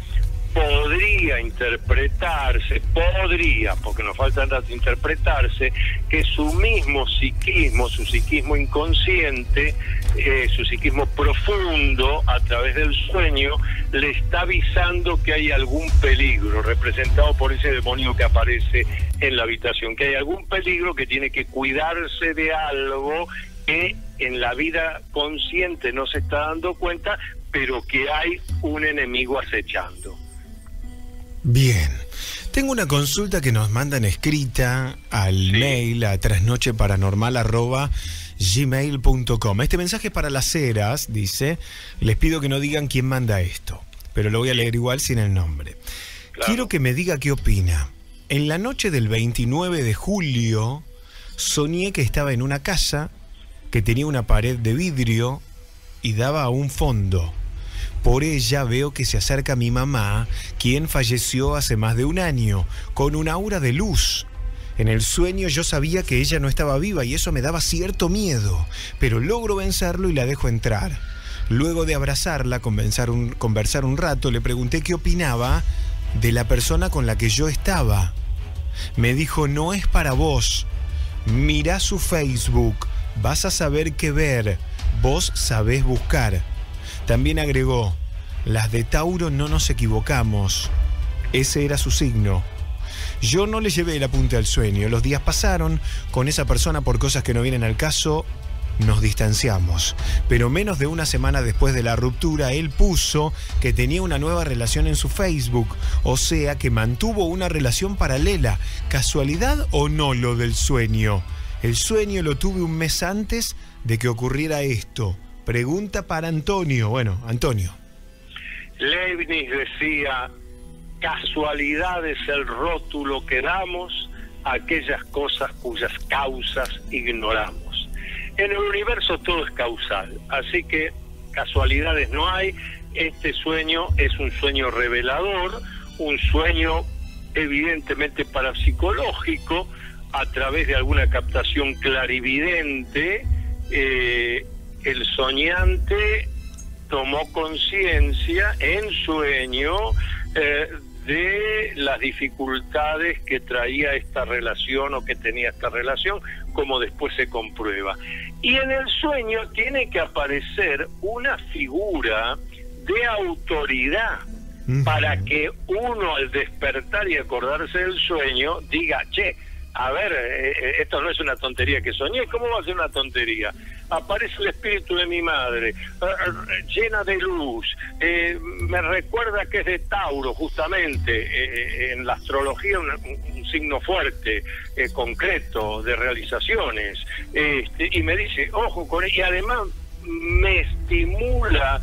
podría interpretarse, podría, porque nos faltan datos, interpretarse, que su mismo psiquismo, su psiquismo inconsciente, eh, su psiquismo profundo, a través del sueño, le está avisando que hay algún peligro, representado por ese demonio que aparece en la habitación, que hay algún peligro que tiene que cuidarse de algo que en la vida consciente no se está dando cuenta, pero que hay un enemigo acechando. Bien. Tengo una consulta que nos mandan escrita al mail a trasnocheparanormal.gmail.com. Este mensaje es para las eras, dice. Les pido que no digan quién manda esto, pero lo voy a leer igual sin el nombre. Quiero que me diga qué opina. En la noche del 29 de julio soñé que estaba en una casa que tenía una pared de vidrio y daba a un fondo. Por ella veo que se acerca mi mamá, quien falleció hace más de un año, con una aura de luz. En el sueño yo sabía que ella no estaba viva y eso me daba cierto miedo, pero logro vencerlo y la dejo entrar. Luego de abrazarla, conversar un, conversar un rato, le pregunté qué opinaba de la persona con la que yo estaba. Me dijo, no es para vos. Mira su Facebook, vas a saber qué ver, vos sabés buscar. También agregó, las de Tauro no nos equivocamos. Ese era su signo. Yo no le llevé el apunte al sueño. Los días pasaron, con esa persona por cosas que no vienen al caso, nos distanciamos. Pero menos de una semana después de la ruptura, él puso que tenía una nueva relación en su Facebook. O sea que mantuvo una relación paralela. ¿Casualidad o no lo del sueño? El sueño lo tuve un mes antes de que ocurriera esto. Pregunta para Antonio. Bueno, Antonio. Leibniz decía, casualidad es el rótulo que damos a aquellas cosas cuyas causas ignoramos. En el universo todo es causal, así que casualidades no hay. Este sueño es un sueño revelador, un sueño evidentemente parapsicológico, a través de alguna captación clarividente, eh, el soñante tomó conciencia en sueño eh, de las dificultades que traía esta relación o que tenía esta relación, como después se comprueba. Y en el sueño tiene que aparecer una figura de autoridad para que uno al despertar y acordarse del sueño diga, che, a ver, eh, eh, esto no es una tontería que soñé, ¿cómo va a ser una tontería? Aparece el espíritu de mi madre, eh, llena de luz, me recuerda que es de Tauro, justamente, en la astrología un, signo fuerte, concreto, de realizaciones, este, y me dice, ojo con él, y además me estimula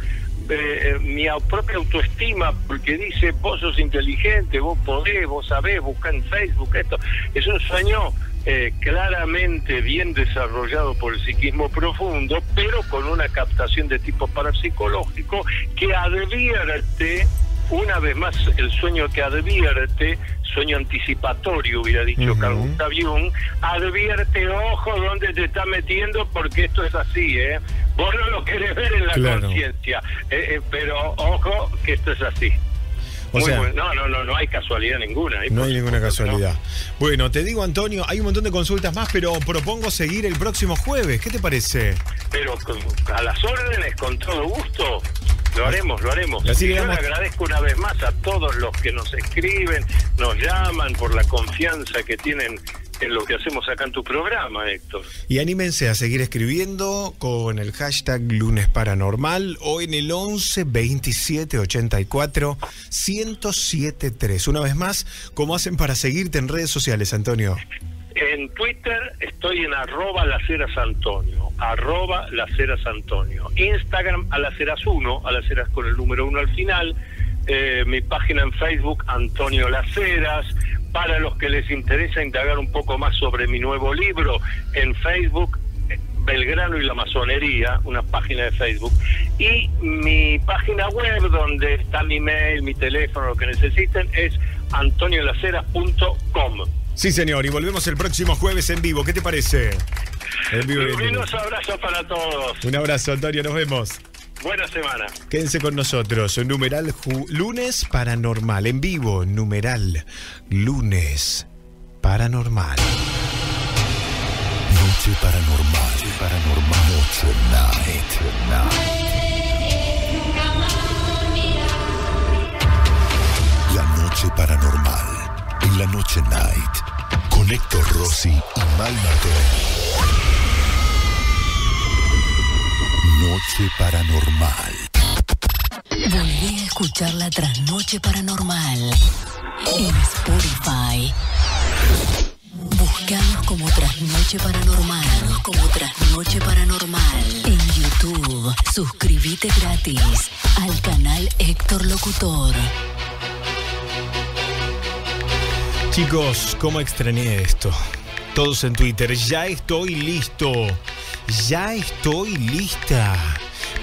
eh, mi propia autoestima porque dice vos sos inteligente, vos podés, vos sabés, buscar en Facebook esto. Es un sueño eh, claramente bien desarrollado por el psiquismo profundo, pero con una captación de tipo parapsicológico que advierte una vez más el sueño que advierte, sueño anticipatorio hubiera dicho Carl Gustav Jung, advierte, ojo, dónde te está metiendo porque esto es así, ¿eh? Vos no lo querés ver en la conciencia, eh, eh, pero ojo que esto es así. O sea, no, no, no, no hay casualidad ninguna. no hay ninguna casualidad. Bueno, te digo, Antonio, hay un montón de consultas más, pero propongo seguir el próximo jueves. ¿Qué te parece? Pero a las órdenes, con todo gusto. Lo haremos, lo haremos. Así Yo le agradezco una vez más a todos los que nos escriben, nos llaman por la confianza que tienen en lo que hacemos acá en tu programa, Héctor. Y anímense a seguir escribiendo con el hashtag lunes paranormal o en el 11 27 84 1073. Una vez más, ¿cómo hacen para seguirte en redes sociales, Antonio? En Twitter estoy en arroba laceras Antonio, arroba laceras Antonio. Instagram a laceras 1, a laceras con el número 1 al final. Eh, mi página en Facebook, Antonio Laceras. Para los que les interesa indagar un poco más sobre mi nuevo libro, en Facebook, Belgrano y la Masonería, una página de Facebook. Y mi página web, donde está mi mail, mi teléfono, lo que necesiten, es antoniolaceras.com. Sí, señor, y volvemos el próximo jueves en vivo. ¿Qué te parece? En vivo. Unos abrazos para todos. Un abrazo, Antonio, nos vemos. Buena semana. Quédense con nosotros. Numeral ju- lunes paranormal. En vivo, numeral lunes paranormal. Noche paranormal. Paranormal. Noche night. La noche paranormal. En la noche night. Con Héctor Rossi y Mal. Noche paranormal. Volví a escuchar la trasnoche paranormal en Spotify. Buscanos como Trasnoche Paranormal, como Trasnoche Paranormal. En YouTube, suscríbete gratis al canal Héctor Locutor. Chicos, ¿cómo extrañé esto? Todos en Twitter, ya estoy listo. Ya estoy lista.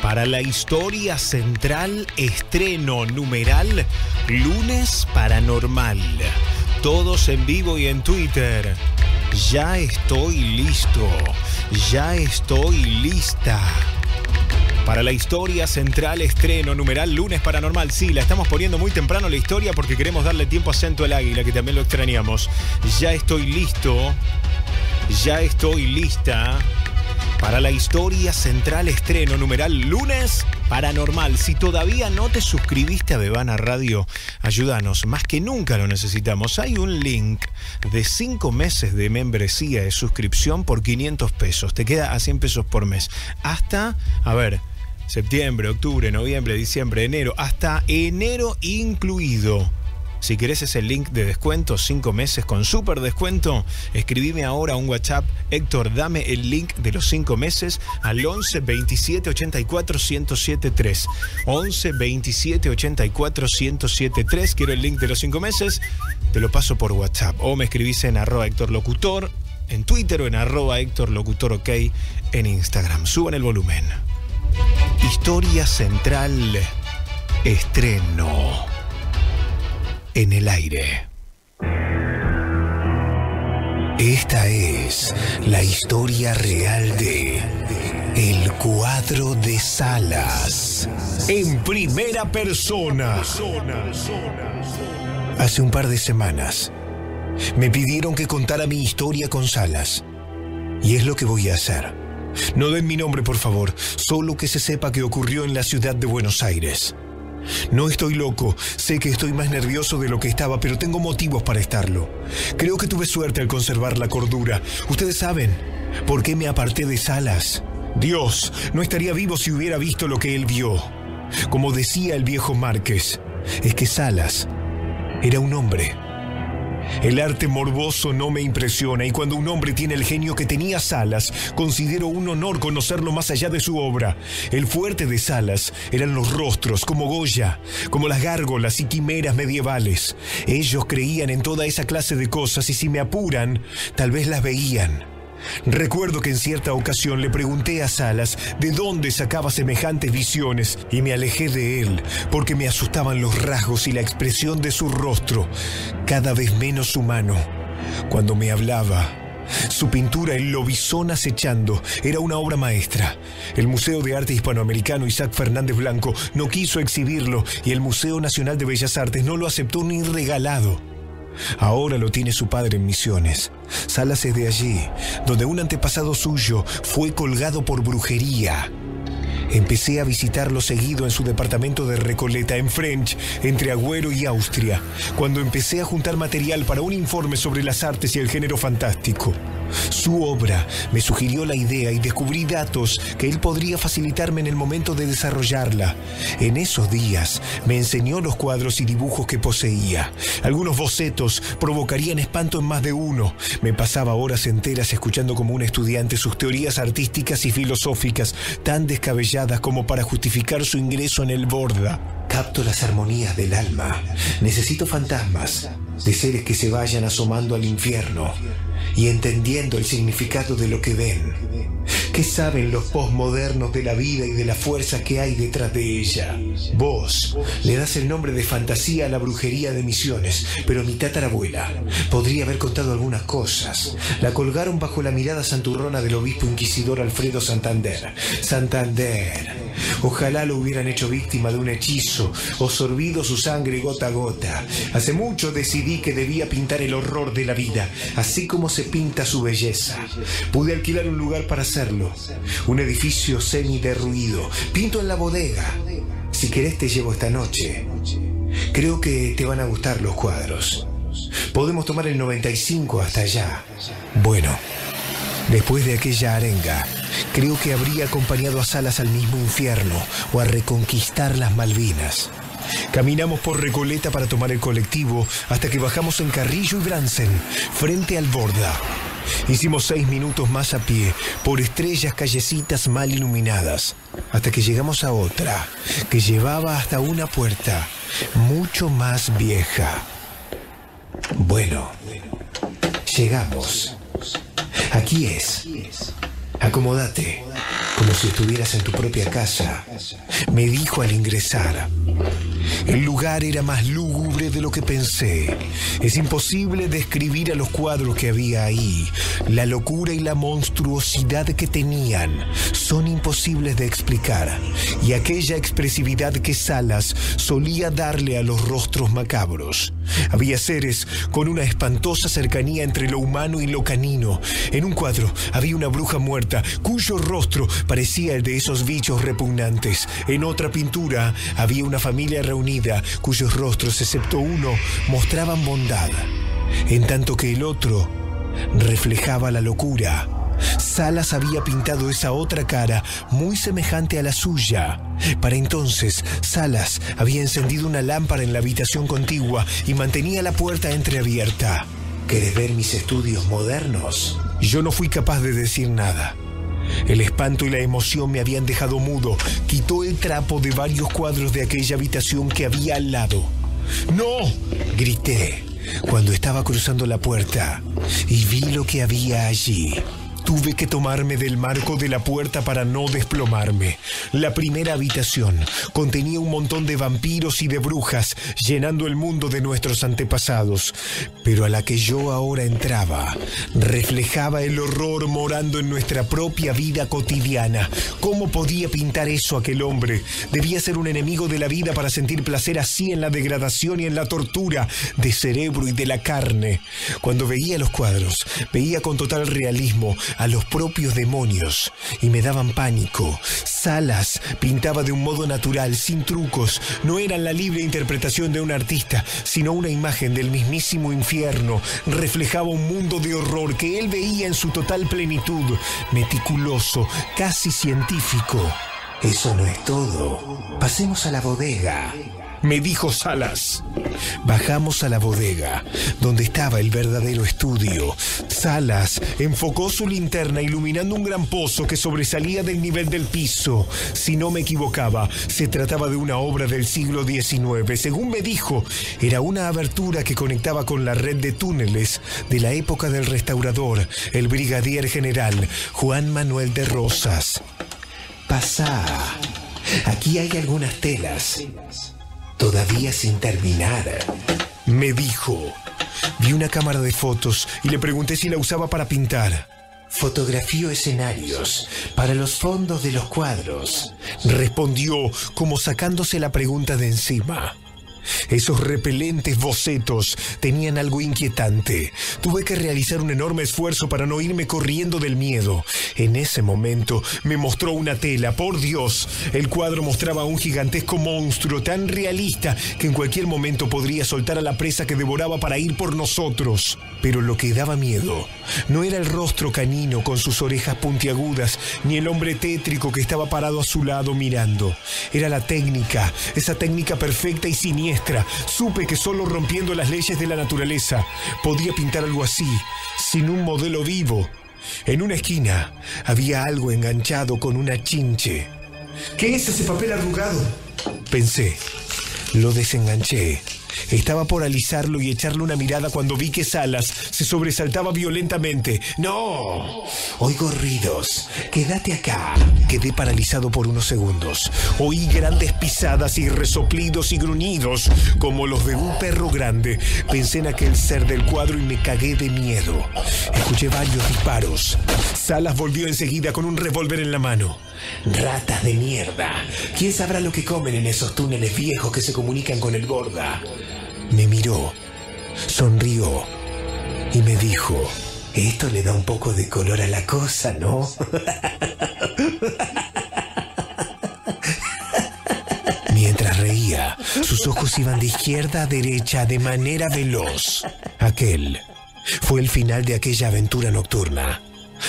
Para la historia central, estreno numeral lunes paranormal. Todos en vivo y en Twitter. Ya estoy listo. Ya estoy lista. Para la historia central, estreno numeral lunes paranormal. Sí, la estamos poniendo muy temprano la historia porque queremos darle tiempo a Acento al Águila, que también lo extrañamos. Ya estoy listo. Ya estoy lista. Para la historia central, estreno numeral lunes paranormal. Si todavía no te suscribiste a Bebana Radio, ayúdanos. Más que nunca lo necesitamos. Hay un link de 5 meses de membresía de suscripción por 500 pesos. Te queda a 100 pesos por mes. Hasta, a ver, septiembre, octubre, noviembre, diciembre, enero, hasta enero incluido. Si querés ese link de descuento, 5 meses con súper descuento, escribime ahora un WhatsApp. Héctor, dame el link de los 5 meses al 11 27 84 1073. 11 27 84 1073. Quiero el link de los 5 meses. Te lo paso por WhatsApp. O me escribís en arroba Héctor Locutor en Twitter o en arroba Héctor Locutor OK en Instagram. Suban el volumen. Historia central. Estreno en el aire. Esta es la historia real de El cuadro de Salas. En primera persona. Hace un par de semanas me pidieron que contara mi historia con Salas. Y es lo que voy a hacer. No den mi nombre, por favor, solo que se sepa que ocurrió en la ciudad de Buenos Aires. No estoy loco, sé que estoy más nervioso de lo que estaba, pero tengo motivos para estarlo. Creo que tuve suerte al conservar la cordura. Ustedes saben por qué me aparté de Salas. Dios no estaría vivo si hubiera visto lo que él vio. Como decía el viejo Márquez, es que Salas era un hombre. El arte morboso no me impresiona y cuando un hombre tiene el genio que tenía Salas, considero un honor conocerlo más allá de su obra. El fuerte de Salas eran los rostros, como Goya, como las gárgolas y quimeras medievales. Ellos creían en toda esa clase de cosas y si me apuran, tal vez las veían. Recuerdo que en cierta ocasión le pregunté a Salas de dónde sacaba semejantes visiones y me alejé de él porque me asustaban los rasgos y la expresión de su rostro, cada vez menos humano. Cuando me hablaba, su pintura El lobizón acechando era una obra maestra. El Museo de Arte Hispanoamericano Isaac Fernández Blanco no quiso exhibirlo y el Museo Nacional de Bellas Artes no lo aceptó ni regalado. Ahora lo tiene su padre en Misiones. Salas de allí, donde un antepasado suyo fue colgado por brujería. Empecé a visitarlo seguido en su departamento de Recoleta, en French, entre Agüero y Austria, cuando empecé a juntar material para un informe sobre las artes y el género fantástico. Su obra me sugirió la idea y descubrí datos que él podría facilitarme en el momento de desarrollarla. En esos días me enseñó los cuadros y dibujos que poseía. Algunos bocetos provocarían espanto en más de uno. Me pasaba horas enteras escuchando como un estudiante sus teorías artísticas y filosóficas, tan descabelladas como para justificar su ingreso en el Borda. Capto las armonías del alma. Necesito fantasmas, de seres que se vayan asomando al infierno y entendiendo el significado de lo que ven. ¿Qué saben los posmodernos de la vida y de la fuerza que hay detrás de ella? Vos le das el nombre de fantasía a la brujería de misiones, pero mi tatarabuela podría haber contado algunas cosas. La colgaron bajo la mirada santurrona del obispo inquisidor Alfredo Santander. Santander. Ojalá lo hubieran hecho víctima de un hechizo o sorbido su sangre gota a gota. Hace mucho decidí que debía pintar el horror de la vida, así como se pinta su belleza. Pude alquilar un lugar para un edificio semi derruido. Pinto en la bodega. Si querés te llevo esta noche. Creo que te van a gustar los cuadros. Podemos tomar el 95 hasta allá. Bueno, después de aquella arenga, creo que habría acompañado a Salas al mismo infierno o a reconquistar las Malvinas. Caminamos por Recoleta para tomar el colectivo hasta que bajamos en Carrillo y Bransen, frente al Borda. Hicimos seis minutos más a pie, por estrellas callecitas mal iluminadas, hasta que llegamos a otra, que llevaba hasta una puerta, mucho más vieja. Bueno, llegamos. Aquí es. Acomódate, como si estuvieras en tu propia casa, me dijo al ingresar. El lugar era más lúgubre de lo que pensé. Es imposible describir a los cuadros que había ahí. La locura y la monstruosidad que tenían son imposibles de explicar. Y aquella expresividad que Salas solía darle a los rostros macabros. Había seres con una espantosa cercanía entre lo humano y lo canino. En un cuadro había una bruja muerta cuyo rostro parecía el de esos bichos repugnantes. En otra pintura había una familia reunida cuyos rostros, excepto uno, mostraban bondad, en tanto que el otro reflejaba la locura. Salas había pintado esa otra cara muy semejante a la suya. Para entonces, Salas había encendido una lámpara en la habitación contigua y mantenía la puerta entreabierta. ¿Querés ver mis estudios modernos? Yo no fui capaz de decir nada. El espanto y la emoción me habían dejado mudo. Quitó el trapo de varios cuadros de aquella habitación que había al lado. ¡No! grité cuando estaba cruzando la puerta y vi lo que había allí. Tuve que tomarme del marco de la puerta para no desplomarme. La primera habitación contenía un montón de vampiros y de brujas, llenando el mundo de nuestros antepasados. Pero a la que yo ahora entraba, reflejaba el horror morando en nuestra propia vida cotidiana. ¿Cómo podía pintar eso aquel hombre? Debía ser un enemigo de la vida para sentir placer así en la degradación y en la tortura de cerebro y de la carne. Cuando veía los cuadros, veía con total realismo a los propios demonios y me daban pánico. Salas pintaba de un modo natural, sin trucos. No era la libre interpretación de un artista, sino una imagen del mismísimo infierno. Reflejaba un mundo de horror que él veía en su total plenitud, meticuloso, casi científico. Eso no es todo. Pasemos a la bodega me dijo Salas. Bajamos a la bodega, donde estaba el verdadero estudio. Salas enfocó su linterna iluminando un gran pozo que sobresalía del nivel del piso. Si no me equivocaba, se trataba de una obra del siglo XIX. Según me dijo, era una abertura que conectaba con la red de túneles de la época del restaurador, el brigadier general Juan Manuel de Rosas. Pasá. Aquí hay algunas telas todavía sin terminar. Me dijo. Vi una cámara de fotos y le pregunté si la usaba para pintar. Fotografío escenarios para los fondos de los cuadros. Respondió como sacándose la pregunta de encima. Esos repelentes bocetos tenían algo inquietante. Tuve que realizar un enorme esfuerzo para no irme corriendo del miedo. En ese momento me mostró una tela. Por Dios, el cuadro mostraba a un gigantesco monstruo tan realista que en cualquier momento podría soltar a la presa que devoraba para ir por nosotros. Pero lo que daba miedo no era el rostro canino con sus orejas puntiagudas, ni el hombre tétrico que estaba parado a su lado mirando. Era la técnica, esa técnica perfecta y siniestra. Supe que solo rompiendo las leyes de la naturaleza podía pintar algo así, sin un modelo vivo. En una esquina había algo enganchado con una chinche. ¿Qué es ese papel arrugado? Pensé. Lo desenganché. Estaba por alisarlo y echarle una mirada cuando vi que Salas se sobresaltaba violentamente. ¡No! Oigo ruidos. Quédate acá. Quedé paralizado por unos segundos. Oí grandes pisadas y resoplidos y gruñidos, como los de un perro grande. Pensé en aquel ser del cuadro y me cagué de miedo. Escuché varios disparos. Salas volvió enseguida con un revólver en la mano. Ratas de mierda. ¿Quién sabrá lo que comen en esos túneles viejos que se comunican con el Borda? Me miró, sonrió y me dijo, esto le da un poco de color a la cosa, ¿no? *laughs* Mientras reía, sus ojos iban de izquierda a derecha de manera veloz. Aquel fue el final de aquella aventura nocturna.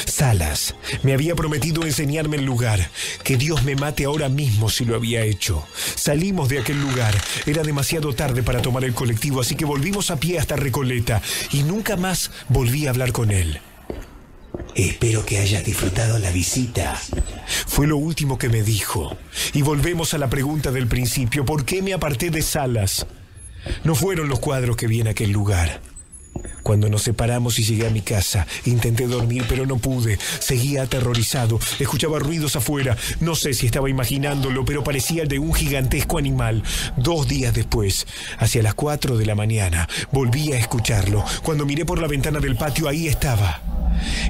Salas me había prometido enseñarme el lugar. Que Dios me mate ahora mismo si lo había hecho. Salimos de aquel lugar. Era demasiado tarde para tomar el colectivo, así que volvimos a pie hasta Recoleta y nunca más volví a hablar con él. Espero que hayas disfrutado la visita. Fue lo último que me dijo. Y volvemos a la pregunta del principio. ¿Por qué me aparté de Salas? No fueron los cuadros que vi en aquel lugar. Cuando nos separamos y llegué a mi casa, intenté dormir, pero no pude. Seguía aterrorizado. Escuchaba ruidos afuera. No sé si estaba imaginándolo, pero parecía el de un gigantesco animal. Dos días después, hacia las cuatro de la mañana, volví a escucharlo. Cuando miré por la ventana del patio, ahí estaba.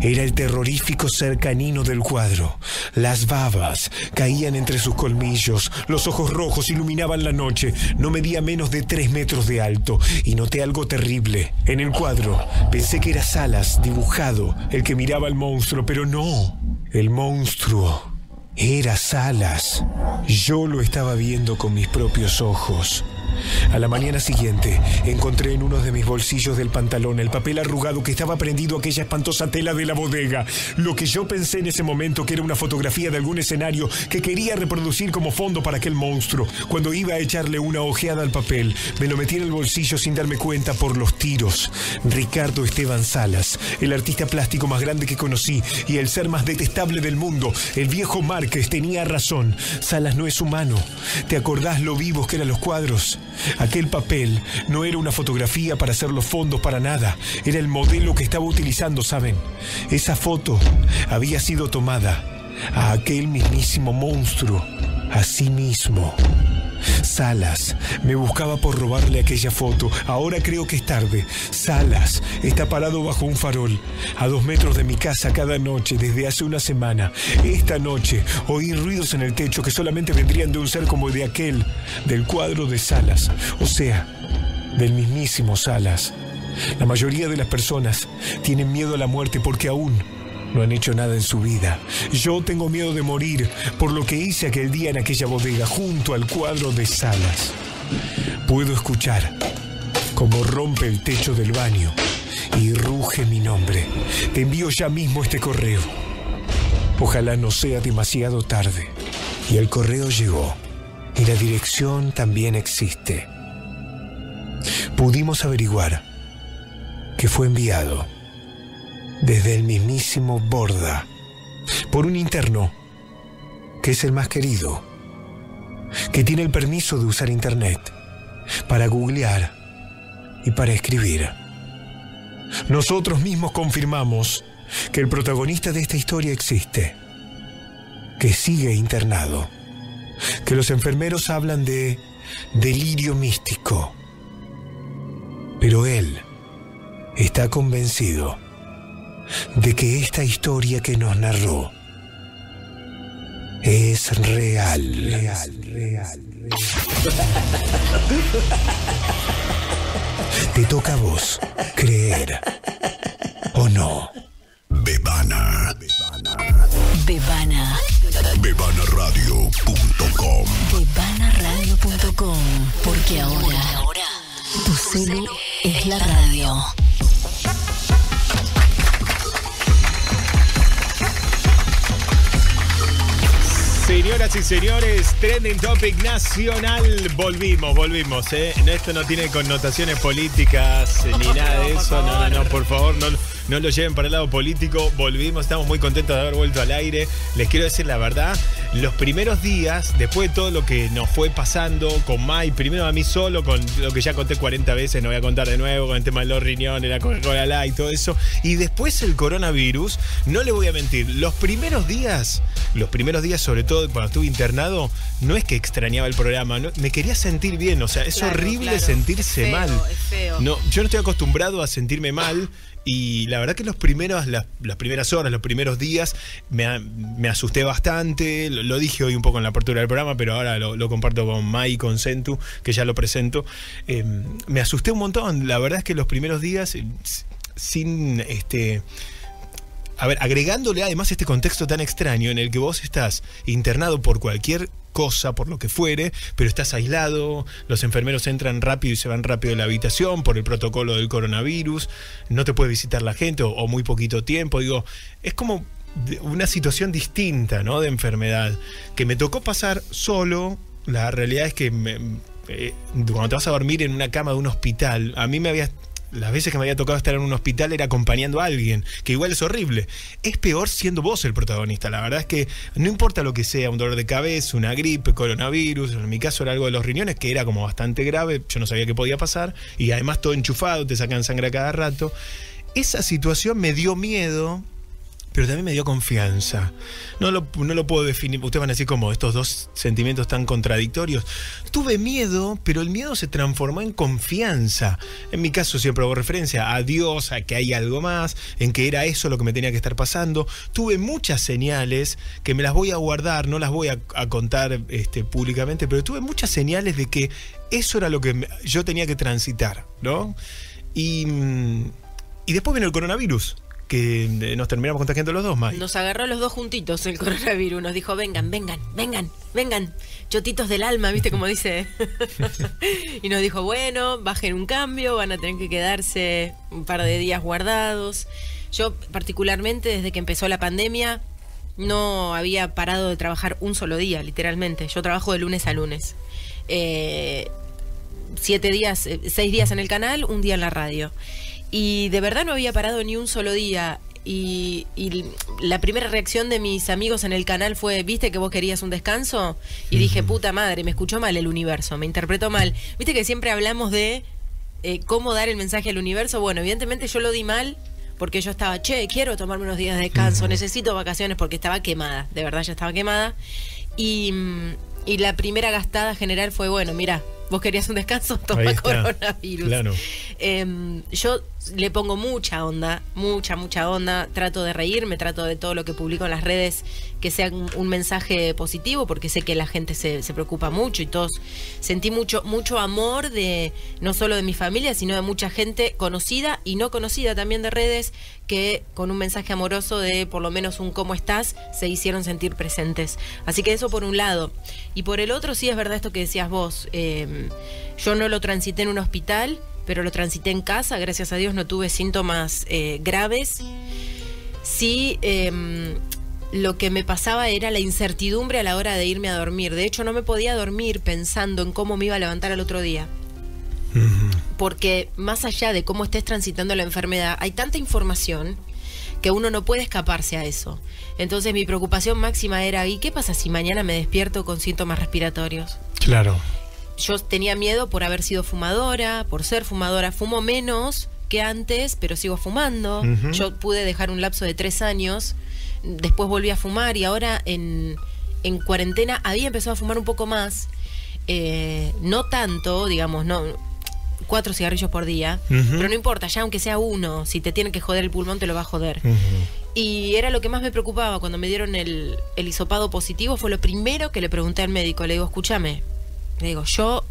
Era el terrorífico ser canino del cuadro. Las babas caían entre sus colmillos, los ojos rojos iluminaban la noche. No medía menos de tres metros de alto y noté algo terrible. En el cuadro pensé que era Salas, dibujado, el que miraba al monstruo, pero no. El monstruo era Salas. Yo lo estaba viendo con mis propios ojos. A la mañana siguiente, encontré en uno de mis bolsillos del pantalón el papel arrugado que estaba prendido a aquella espantosa tela de la bodega. Lo que yo pensé en ese momento que era una fotografía de algún escenario que quería reproducir como fondo para aquel monstruo. Cuando iba a echarle una ojeada al papel, me lo metí en el bolsillo sin darme cuenta por los tiros. Ricardo Esteban Salas, el artista plástico más grande que conocí y el ser más detestable del mundo, el viejo Márquez, tenía razón. Salas no es humano. ¿Te acordás lo vivos que eran los cuadros? Aquel papel no era una fotografía para hacer los fondos para nada, era el modelo que estaba utilizando, ¿saben? Esa foto había sido tomada a aquel mismísimo monstruo, a sí mismo. Salas me buscaba por robarle aquella foto. Ahora creo que es tarde. Salas está parado bajo un farol, a dos metros de mi casa cada noche desde hace una semana. Esta noche oí ruidos en el techo que solamente vendrían de un ser como de aquel, del cuadro de Salas. O sea, del mismísimo Salas. La mayoría de las personas tienen miedo a la muerte porque aún no han hecho nada en su vida. Yo tengo miedo de morir por lo que hice aquel día en aquella bodega junto al cuadro de Salas. Puedo escuchar cómo rompe el techo del baño y ruge mi nombre. Te envío ya mismo este correo. Ojalá no sea demasiado tarde. Y el correo llegó. Y la dirección también existe. Pudimos averiguar que fue enviado desde el mismísimo Borda por un interno que es el más querido, que tiene el permiso de usar internet para googlear y para escribir. Nosotros mismos confirmamos que el protagonista de esta historia existe, que sigue internado, que los enfermeros hablan de delirio místico, pero él está convencido de que esta historia que nos narró es real. real, real. Te toca a vos creer o no. Bebana. Bebana. Bebanaradio.com. Bebanaradio.com. Porque ahora, tu celu es la radio. Señoras y señores, Trending Topic Nacional. Volvimos, volvimos, ¿eh? Esto no tiene connotaciones políticas ni nada de eso. No, no, no, por favor, no, no lo lleven para el lado político. Volvimos, estamos muy contentos de haber vuelto al aire. Les quiero decir la verdad, los primeros días, después de todo lo que nos fue pasando con Mai, primero a mí solo, con lo que ya conté 40 veces, no voy a contar de nuevo, con el tema de los riñones, la Coca-Cola Light y todo eso. Y después el coronavirus, no le voy a mentir, los primeros días, los primeros días, sobre todo cuando estuve internado, no es que extrañaba el programa, no- me quería sentir bien, o sea, es Claro, horrible claro. sentirse Es feo, mal. es feo. No, yo no estoy acostumbrado a sentirme mal. Y la verdad que los primeros, las, primeras horas, los primeros días, me, me asusté bastante. Lo, dije hoy un poco en la apertura del programa, pero ahora lo, comparto con Mai con Centu, que ya lo presento. Eh, me asusté un montón. La verdad es que los primeros días, eh, sin este. A ver, agregándole además este contexto tan extraño en el que vos estás internado por cualquier cosa, por lo que fuere, pero estás aislado, los enfermeros entran rápido y se van rápido de la habitación por el protocolo del coronavirus, no te puede visitar la gente o, muy poquito tiempo, digo, es como una situación distinta, ¿no? De enfermedad, que me tocó pasar solo, la realidad es que me- eh, cuando te vas a dormir en una cama de un hospital, a mí me había las veces que me había tocado estar en un hospital era acompañando a alguien, que igual es horrible. Es peor siendo vos el protagonista. La verdad es que no importa lo que sea, un dolor de cabeza, una gripe, coronavirus, en mi caso era algo de los riñones que era como bastante grave, yo no sabía qué podía pasar, y además todo enchufado, te sacan sangre a cada rato. Esa situación me dio miedo, pero también me dio confianza. No lo, no lo puedo definir, ustedes van a decir como estos dos sentimientos tan contradictorios. Tuve miedo, pero el miedo se transformó en confianza. En mi caso siempre hago referencia a Dios, a que hay algo más, en que era eso lo que me tenía que estar pasando. Tuve muchas señales que me las voy a guardar, no las voy a, contar este, públicamente, pero tuve muchas señales de que eso era lo que yo tenía que transitar, ¿no? Y, mm, y después vino el coronavirus, que eh, nos terminamos contagiando los dos, May. Nos agarró los dos juntitos el coronavirus. Nos dijo, vengan, vengan, vengan, vengan. Chotitos del alma, ¿viste cómo dice? *laughs* y nos dijo, bueno, bajen un cambio, van a tener que quedarse un par de días guardados. Yo, particularmente, desde que empezó la pandemia, no había parado de trabajar un solo día, literalmente. Yo trabajo de lunes a lunes. Eh, siete días, eh, seis días en el canal, un día en la radio. Y de verdad no había parado ni un solo día. Y, y la primera reacción de mis amigos en el canal fue, ¿viste que vos querías un descanso? Y dije, puta madre, me escuchó mal el universo, me interpretó mal. ¿Viste que siempre hablamos de eh, cómo dar el mensaje al universo? Bueno, evidentemente yo lo di mal porque yo estaba, che, quiero tomarme unos días de descanso, necesito vacaciones porque estaba quemada, de verdad ya estaba quemada. Y, y la primera gastada general fue, bueno, mira, vos querías un descanso, *laughs* toma coronavirus. Claro. Em, yo le pongo mucha onda, mucha, mucha onda. Trato de reírme, trato de todo lo que publico en las redes que sea un, mensaje positivo, porque sé que la gente se, se preocupa mucho y todos sentí mucho, mucho amor de no solo de mi familia, sino de mucha gente conocida y no conocida también de redes que con un mensaje amoroso de por lo menos un cómo estás se hicieron sentir presentes. Así que eso por un lado. Y por el otro sí es verdad esto que decías vos. Em, yo no lo transité en un hospital, pero lo transité en casa. Gracias a Dios no tuve síntomas eh, graves. Sí, em, lo que me pasaba era la incertidumbre a la hora de irme a dormir. De hecho, no me podía dormir pensando en cómo me iba a levantar al otro día. Porque más allá de cómo estés transitando la enfermedad, hay tanta información que uno no puede escaparse a eso. Entonces mi preocupación máxima era, ¿y qué pasa si mañana me despierto con síntomas respiratorios? Claro. Yo tenía miedo por haber sido fumadora, por ser fumadora. Fumo menos que antes, pero sigo fumando. Yo pude dejar un lapso de tres años, después volví a fumar y ahora en, en cuarentena había empezado a fumar un poco más. Eh, no tanto, digamos, no cuatro cigarrillos por día, pero no importa, ya aunque sea uno, si te tiene que joder el pulmón, te lo va a joder. Y era lo que más me preocupaba cuando me dieron el, el hisopado positivo, fue lo primero que le pregunté al médico. Le digo, escúchame, Le digo, yo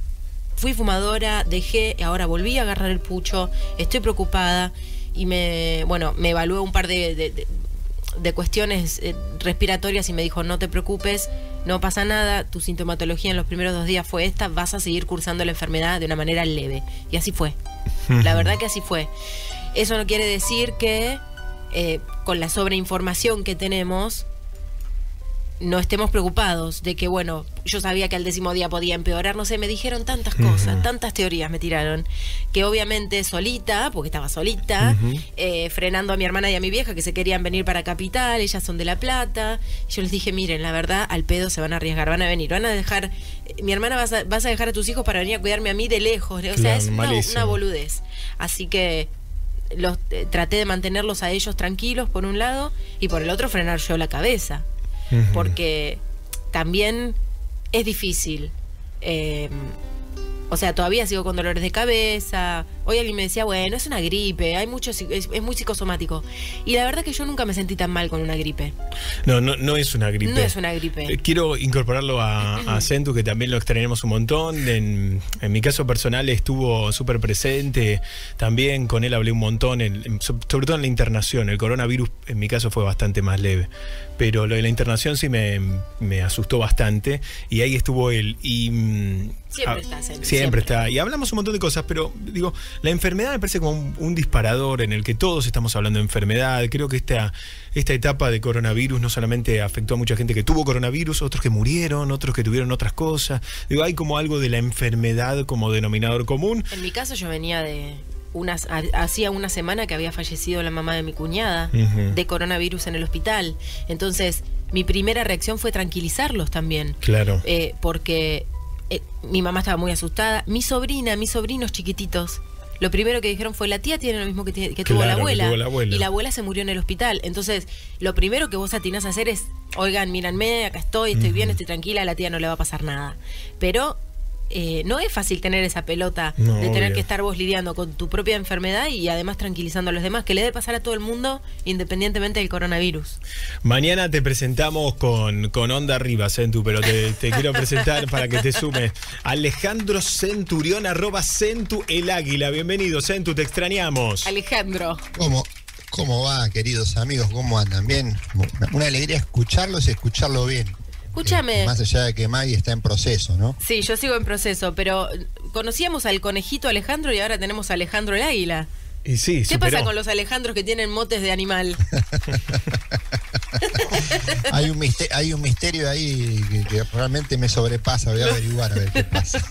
fui fumadora, dejé, ahora volví a agarrar el pucho, estoy preocupada y me, bueno, me evaluó un par de, de- de- de cuestiones eh, respiratorias y me dijo, no te preocupes, no pasa nada, tu sintomatología en los primeros dos días fue esta, vas a seguir cursando la enfermedad de una manera leve. Y así fue. La verdad que así fue. Eso no quiere decir que eh, con la sobreinformación que tenemos no estemos preocupados de que, bueno, yo sabía que al décimo día podía empeorar, no sé, me dijeron tantas cosas, tantas teorías me tiraron, que obviamente solita, porque estaba solita, eh, frenando a mi hermana y a mi vieja que se querían venir para Capital, ellas son de La Plata, yo les dije, miren, la verdad, al pedo se van a arriesgar, van a venir, van a dejar, eh, mi hermana vas a, vas a dejar a tus hijos para venir a cuidarme a mí de lejos, o sea, Claro, es una boludez. Así que los eh, traté de mantenerlos a ellos tranquilos por un lado y por el otro frenar yo la cabeza porque también es difícil. Eh, o sea, todavía sigo con dolores de cabeza. Hoy alguien me decía, bueno, es una gripe, hay mucho, es, es muy psicosomático. Y la verdad que yo nunca me sentí tan mal con una gripe. No, no, no es una gripe. No es una gripe. Eh, Quiero incorporarlo a, *clears throat* a Centu, que también lo extrañamos un montón. En, en mi caso personal estuvo súper presente. También con él hablé un montón, en- en- so- sobre todo en la internación. El coronavirus en mi caso fue bastante más leve. Pero lo de la internación sí me, me asustó bastante. Y ahí estuvo él. Y, mm, Siempre ah, está, siempre. está. Y hablamos un montón de cosas, pero digo, la enfermedad me parece como un, un disparador en el que todos estamos hablando de enfermedad. Creo que esta, esta etapa de coronavirus no solamente afectó a mucha gente que tuvo coronavirus, otros que murieron, otros que tuvieron otras cosas. Digo, hay como algo de la enfermedad como denominador común. En mi caso yo venía de unas hacía una semana que había fallecido la mamá de mi cuñada de coronavirus en el hospital. Entonces, mi primera reacción fue tranquilizarlos también. Claro. Eh, porque eh, mi mamá estaba muy asustada. Mi sobrina, mis sobrinos chiquititos, lo primero que dijeron fue, la tía tiene lo mismo que, tuvo, la que abuela, tuvo la abuela. Y la abuela se murió en el hospital. Entonces, lo primero que vos atinás a hacer es, oigan, míranme, acá estoy, estoy bien, estoy tranquila, a la tía no le va a pasar nada. Pero... eh, no es fácil tener esa pelota No, de tener obvio. que estar vos lidiando con tu propia enfermedad y además tranquilizando a los demás, que le debe pasar a todo el mundo independientemente del coronavirus. Mañana te presentamos con, con Onda Arriba, Centu, pero te, te quiero presentar para que te sumes. Alejandro Centurión, arroba Centu el Águila. Bienvenido, Centu, te extrañamos. Alejandro. ¿Cómo, ¿Cómo va, queridos amigos? ¿Cómo andan? Bien. Una alegría escucharlos y escucharlo bien. Escúchame. Más allá de que Maggie está en proceso, ¿no? Sí, yo sigo en proceso, pero conocíamos al conejito Alejandro y ahora tenemos a Alejandro el águila. Y sí, ¿Qué pasa con los Alejandros que tienen motes de animal? *laughs* Hay un, misterio, hay un misterio ahí que, que realmente me sobrepasa. Voy a averiguar a ver qué pasa.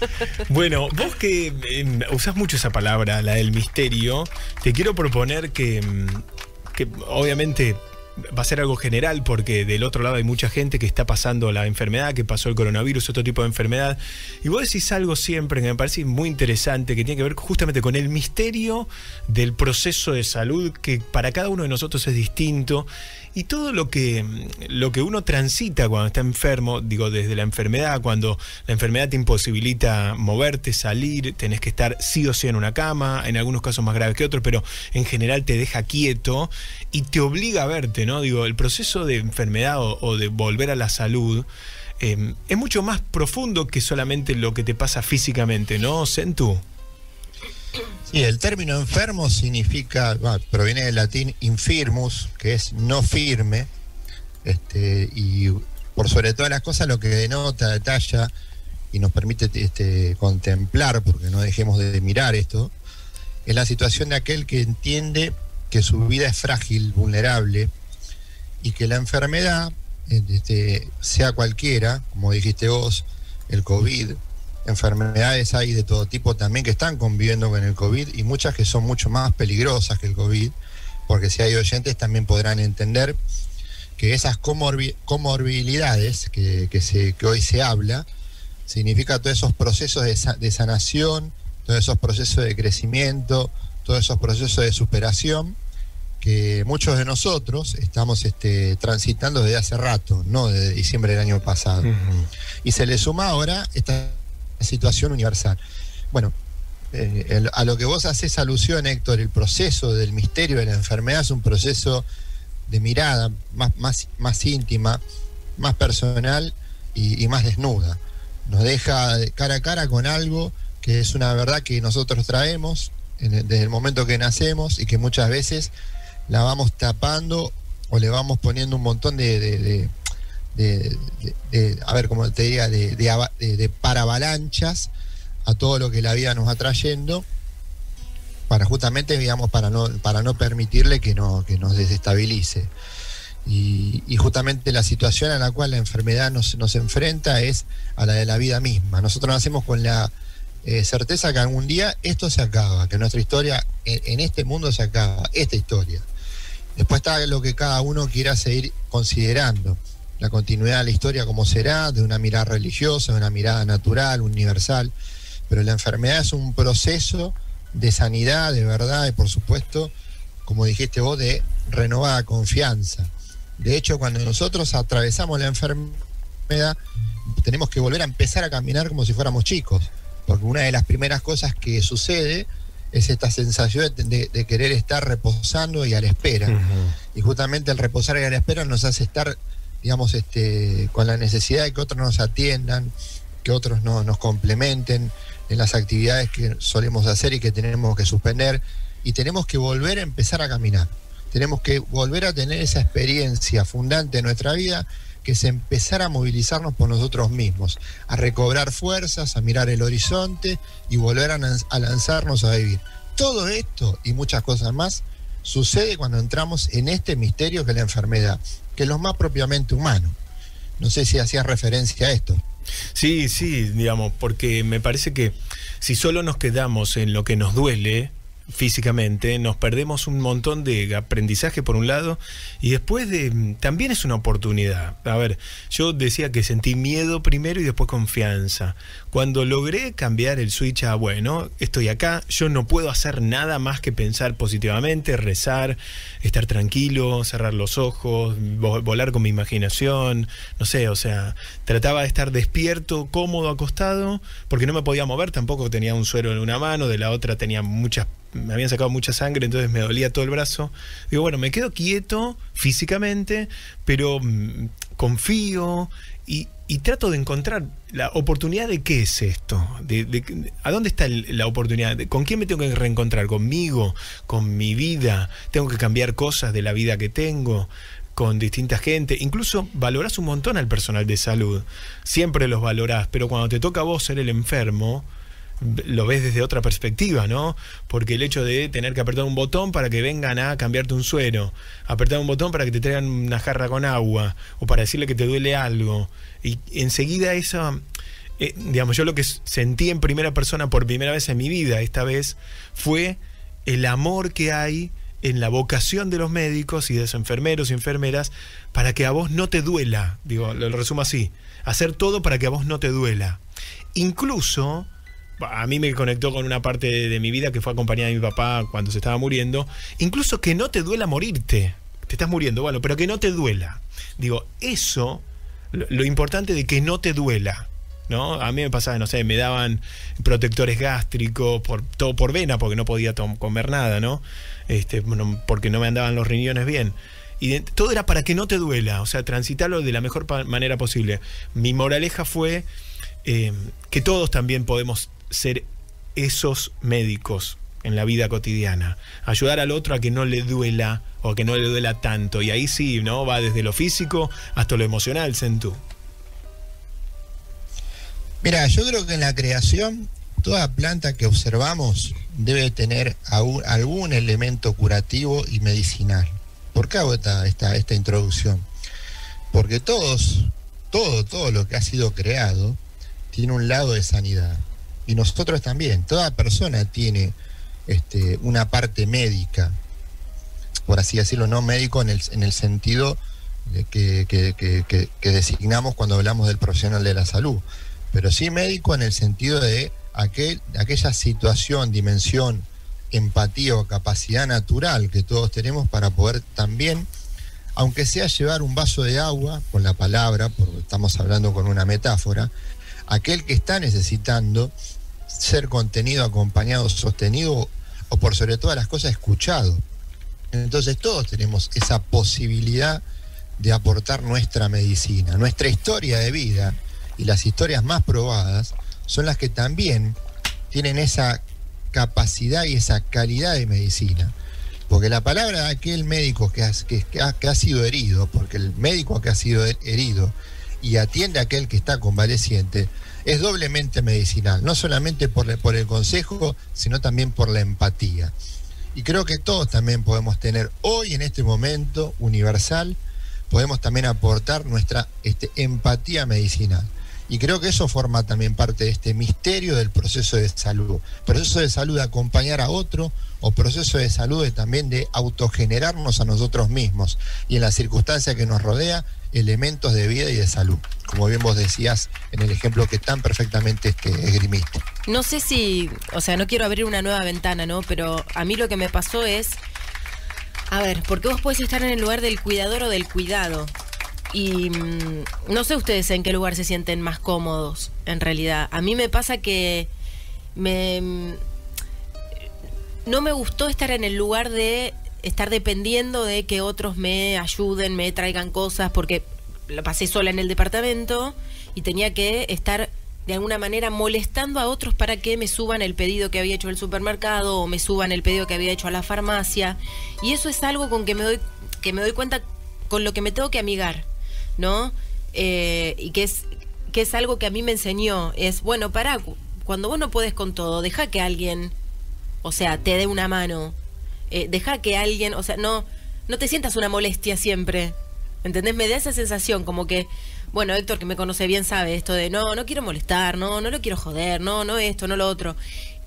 Bueno, vos que eh, usás mucho esa palabra, la del misterio, te quiero proponer que, mm, que obviamente va a ser algo general porque del otro lado hay mucha gente que está pasando la enfermedad, que pasó el coronavirus, otro tipo de enfermedad. Y vos decís algo siempre que me parece muy interesante, que tiene que ver justamente con el misterio del proceso de salud, que para cada uno de nosotros es distinto. Y todo lo que, lo que uno transita cuando está enfermo, digo, desde la enfermedad, cuando la enfermedad te imposibilita moverte, salir, tenés que estar sí o sí en una cama, en algunos casos más graves que otros, pero en general te deja quieto y te obliga a verte, ¿no? Digo, el proceso de enfermedad o, de volver a la salud eh, es mucho más profundo que solamente lo que te pasa físicamente, ¿no, Centu? Sí, el término enfermo significa, bueno, proviene del latín infirmus, que es no firme, este, y por sobre todas las cosas lo que denota, detalla y nos permite este, contemplar, porque no dejemos de mirar esto, es la situación de aquel que entiende que su vida es frágil, vulnerable, y que la enfermedad, este, sea cualquiera, como dijiste vos, el COVID, enfermedades hay de todo tipo también que están conviviendo con el COVID y muchas que son mucho más peligrosas que el COVID, porque si hay oyentes también podrán entender que esas comorbi- comorbilidades que, que se, que hoy se habla, significa todos esos procesos de, sa- de sanación, todos esos procesos de crecimiento, todos esos procesos de superación que muchos de nosotros estamos este, transitando desde hace rato, no desde diciembre del año pasado. Y se le suma ahora esta situación universal. Bueno, eh, a lo que vos haces alusión, Héctor, el proceso del misterio de la enfermedad es un proceso de mirada más, más, más íntima, más personal y, más desnuda. nos deja de cara a cara con algo que es una verdad que nosotros traemos desde el momento que nacemos y que muchas veces la vamos tapando o le vamos poniendo un montón de- de- a ver, como te diría, de, de, ava- de- de paravalanchas a todo lo que la vida nos va trayendo para justamente, digamos, para no, para no permitirle que, no, que nos desestabilice. Y, y justamente la situación a la cual la enfermedad nos, nos enfrenta es a la de la vida misma. Nosotros nacemos con la eh, certeza que algún día esto se acaba, que nuestra historia en, en este mundo se acaba, esta historia. Después está lo que cada uno quiera seguir considerando, la continuidad de la historia como será, de una mirada religiosa, de una mirada natural, universal, pero la enfermedad es un proceso de sanidad, de verdad, y por supuesto, como dijiste vos, de renovada confianza. De hecho, cuando nosotros atravesamos la enfermedad, tenemos que volver a empezar a caminar como si fuéramos chicos, porque una de las primeras cosas que sucede es esta sensación de, querer estar reposando y a la espera. Y justamente el reposar y a la espera nos hace estar, digamos, este, con la necesidad de que otros nos atiendan, que otros no- nos complementen en las actividades que solemos hacer y que tenemos que suspender. Y tenemos que volver a empezar a caminar. Tenemos que volver a tener esa experiencia fundante en nuestra vida que es empezar a movilizarnos por nosotros mismos, a recobrar fuerzas, a mirar el horizonte y volver a, a lanzarnos a vivir. Todo esto y muchas cosas más sucede cuando entramos en este misterio que es la enfermedad, que es lo más propiamente humano. No sé si hacías referencia a esto. Sí, sí, digamos, porque me parece que si solo nos quedamos en lo que nos duele físicamente, nos perdemos un montón de aprendizaje por un lado y después de también es una oportunidad. A ver, yo decía que sentí miedo primero y después confianza. Cuando logré cambiar el switch a, bueno, estoy acá, yo no puedo hacer nada más que pensar positivamente, rezar, estar tranquilo, cerrar los ojos, vo- volar con mi imaginación, no sé, o sea, trataba de estar despierto, cómodo, acostado, porque no me podía mover, tampoco tenía un suero en una mano, de la otra tenía muchas, me habían sacado mucha sangre, entonces me dolía todo el brazo. Digo, bueno, me quedo quieto físicamente, pero mm, confío y, y trato de encontrar la oportunidad de qué es esto, de, a dónde está la oportunidad, con quién me tengo que reencontrar, conmigo, con mi vida, tengo que cambiar cosas de la vida que tengo con distinta gente, incluso valorás un montón al personal de salud, siempre los valorás, pero cuando te toca a vos ser el enfermo, lo ves desde otra perspectiva, ¿no? Porque el hecho de tener que apretar un botón para que vengan a cambiarte un suero, apretar un botón para que te traigan una jarra con agua, o para decirle que te duele algo, y enseguida eso, eh, digamos, yo lo que sentí en primera persona por primera vez en mi vida, esta vez, fue el amor que hay en la vocación de los médicos y de los enfermeros y enfermeras para que a vos no te duela, digo, lo resumo así, hacer todo para que a vos no te duela. Incluso, a mí me conectó con una parte de, mi vida que fue acompañada de mi papá cuando se estaba muriendo, incluso que no te duela morirte, te estás muriendo, bueno, pero que no te duela. Digo, eso, lo, importante de que no te duela. ¿No? A mí me pasaba, no sé, me daban protectores gástricos, por, todo por vena, porque no podía comer nada, ¿no? Este, porque no me andaban los riñones bien. Y todo era para que no te duela, o sea, transitarlo de la mejor manera posible. Mi moraleja fue eh, que todos también podemos ser esos médicos en la vida cotidiana. Ayudar al otro a que no le duela o a que no le duela tanto. Y ahí sí, ¿no? Va desde lo físico hasta lo emocional, Sentú. Mira, yo creo que en la creación toda planta que observamos debe tener algún elemento curativo y medicinal. ¿Por qué hago esta, esta introducción? Porque todos, todo, todo lo que ha sido creado tiene un lado de sanidad. Y nosotros también, toda persona tiene este, una parte médica, por así decirlo, no médico en el, en el sentido que- que- que- que designamos cuando hablamos del profesional de la salud, pero sí médico en el sentido de aquel, aquella situación, dimensión, empatía o capacidad natural que todos tenemos para poder también, aunque sea llevar un vaso de agua con la palabra, porque estamos hablando con una metáfora, aquel que está necesitando ser contenido, acompañado, sostenido o por sobre todas las cosas escuchado. Entonces todos tenemos esa posibilidad de aportar nuestra medicina, nuestra historia de vida y las historias más probadas son las que también tienen esa capacidad y esa calidad de medicina. Porque la palabra de aquel médico que, que, que ha sido herido, porque el médico que ha sido herido y atiende a aquel que está convaleciente, es doblemente medicinal, no solamente por, por el consejo, sino también por la empatía. Y creo que todos también podemos tener hoy en este momento universal, podemos también aportar nuestra este, empatía medicinal. Y creo que eso forma también parte de este misterio del proceso de salud. Proceso de salud de acompañar a otro o proceso de salud de también de autogenerarnos a nosotros mismos y en la circunstancia que nos rodea elementos de vida y de salud, como bien vos decías en el ejemplo que tan perfectamente este, esgrimiste. No sé si, o sea, no quiero abrir una nueva ventana, ¿no? Pero a mí lo que me pasó es, a ver, porque vos podés estar en el lugar del cuidador o del cuidado. Y mm, no sé ustedes en qué lugar se sienten más cómodos, en realidad. A mí me pasa que me... Mm, no me gustó estar en el lugar de estar dependiendo de que otros me ayuden, me traigan cosas, porque la pasé sola en el departamento y tenía que estar de alguna manera molestando a otros para que me suban el pedido que había hecho el supermercado o me suban el pedido que había hecho a la farmacia. Y eso es algo con que me doy, que me doy cuenta con lo que me tengo que amigar, ¿no? Eh, y que es, que es algo que a mí me enseñó. Es, bueno, para, cuando vos no puedes con todo, deja que alguien, o sea, te dé una mano eh, deja que alguien, o sea, no, no te sientas una molestia siempre. ¿Entendés? Me da esa sensación como que, bueno, Héctor que me conoce bien sabe esto de no, no quiero molestar, no, no lo quiero joder, no, no esto, no lo otro.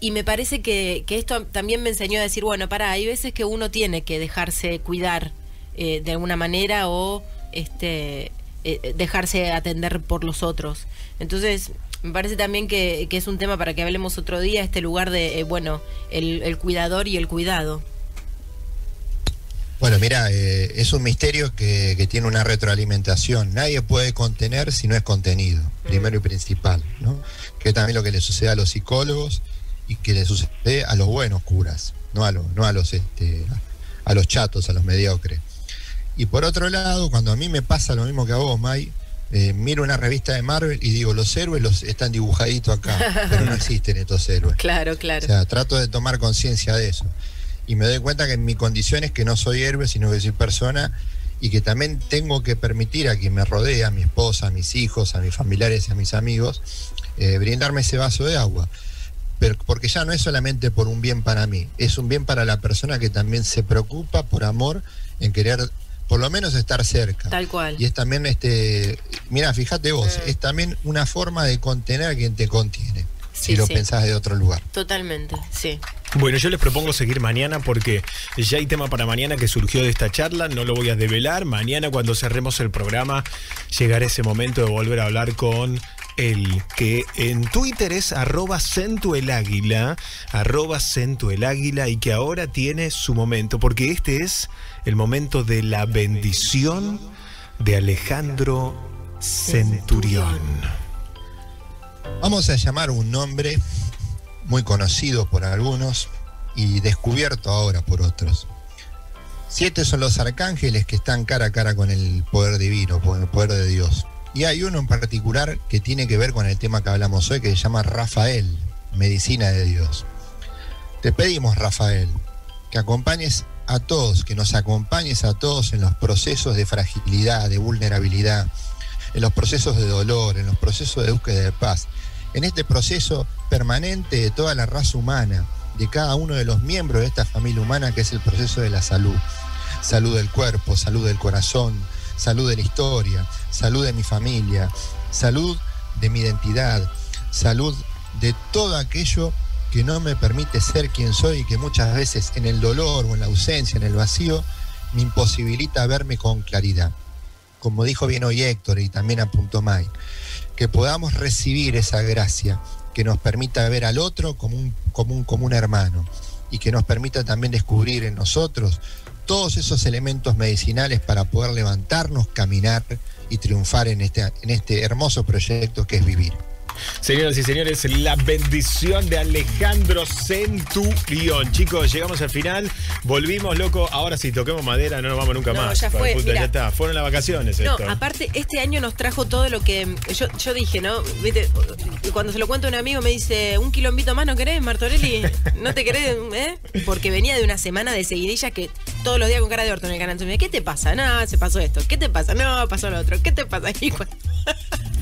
Y me parece que, que esto también me enseñó a decir, bueno, para, hay veces que uno tiene que dejarse cuidar eh, de alguna manera o este eh, dejarse atender por los otros. Entonces, me parece también que, que, es un tema para que hablemos otro día, este lugar de, bueno, el, el cuidador y el cuidado. Bueno, mira, eh, es un misterio que, tiene una retroalimentación. Nadie puede contener si no es contenido, primero y principal, ¿no? Que es también lo que le sucede a los psicólogos y que le sucede a los buenos curas, no a los, no a los, este, a los chatos, a los mediocres. Y por otro lado, cuando a mí me pasa lo mismo que a vos, May, eh, miro una revista de Marvel y digo, los héroes los están dibujaditos acá, pero no *laughs* existen estos héroes. Claro, claro. O sea, trato de tomar conciencia de eso y me doy cuenta que en mi condición es que no soy héroe, sino que soy persona y que también tengo que permitir a quien me rodea, a mi esposa, a mis hijos, a mis familiares y a mis amigos, eh, brindarme ese vaso de agua. Pero, porque ya no es solamente por un bien para mí, es un bien para la persona que también se preocupa por amor en querer por lo menos estar cerca. Tal cual. Y es también este, mira, fíjate vos, es también una forma de contener a quien te contiene, si lo pensás de otro lugar. Totalmente, sí. Bueno, yo les propongo seguir mañana porque ya hay tema para mañana que surgió de esta charla, no lo voy a develar. Mañana cuando cerremos el programa llegará ese momento de volver a hablar con el que en Twitter es arroba el águila, arroba el águila y que ahora tiene su momento, porque este es el momento de la bendición de Alejandro Centurión. Vamos a llamar un nombre muy conocido por algunos y descubierto ahora por otros. Siete son los arcángeles que están cara a cara con el poder divino, con el poder de Dios. Y hay uno en particular que tiene que ver con el tema que hablamos hoy, que se llama Rafael, medicina de Dios. Te pedimos, Rafael, que acompañes a todos, que nos acompañes a todos en los procesos de fragilidad, de vulnerabilidad, en los procesos de dolor, en los procesos de búsqueda de paz, en este proceso permanente de toda la raza humana, de cada uno de los miembros de esta familia humana, que es el proceso de la salud. Salud del cuerpo, salud del corazón, salud de la historia, salud de mi familia, salud de mi identidad, salud de todo aquello que no me permite ser quien soy y que muchas veces en el dolor o en la ausencia, en el vacío, me imposibilita verme con claridad. Como dijo bien hoy Héctor y también apuntó Mike, que podamos recibir esa gracia que nos permita ver al otro como un, como como un hermano y que nos permita también descubrir en nosotros todos esos elementos medicinales para poder levantarnos, caminar y triunfar en este, en este hermoso proyecto que es vivir. Señoras y señores, la bendición de Alejandro Centurión. Chicos, llegamos al final. Volvimos, loco. Ahora sí, toquemos madera, no nos vamos nunca No, más. ya fue, puta, mira. ya está. Fueron las vacaciones No, esto. aparte, este año nos trajo todo lo que. Yo, yo dije, ¿no? ¿Viste? Cuando se lo cuento a un amigo me dice, ¿un quilombito más no querés, Martorelli? *laughs* ¿No te querés? ¿Eh? Porque venía de una semana de seguidillas que todos los días con cara de orto en el canal. Entonces, ¿qué te pasa? No, se pasó esto. ¿Qué te pasa? No, pasó lo otro. ¿Qué te pasa? *laughs* Y, cu-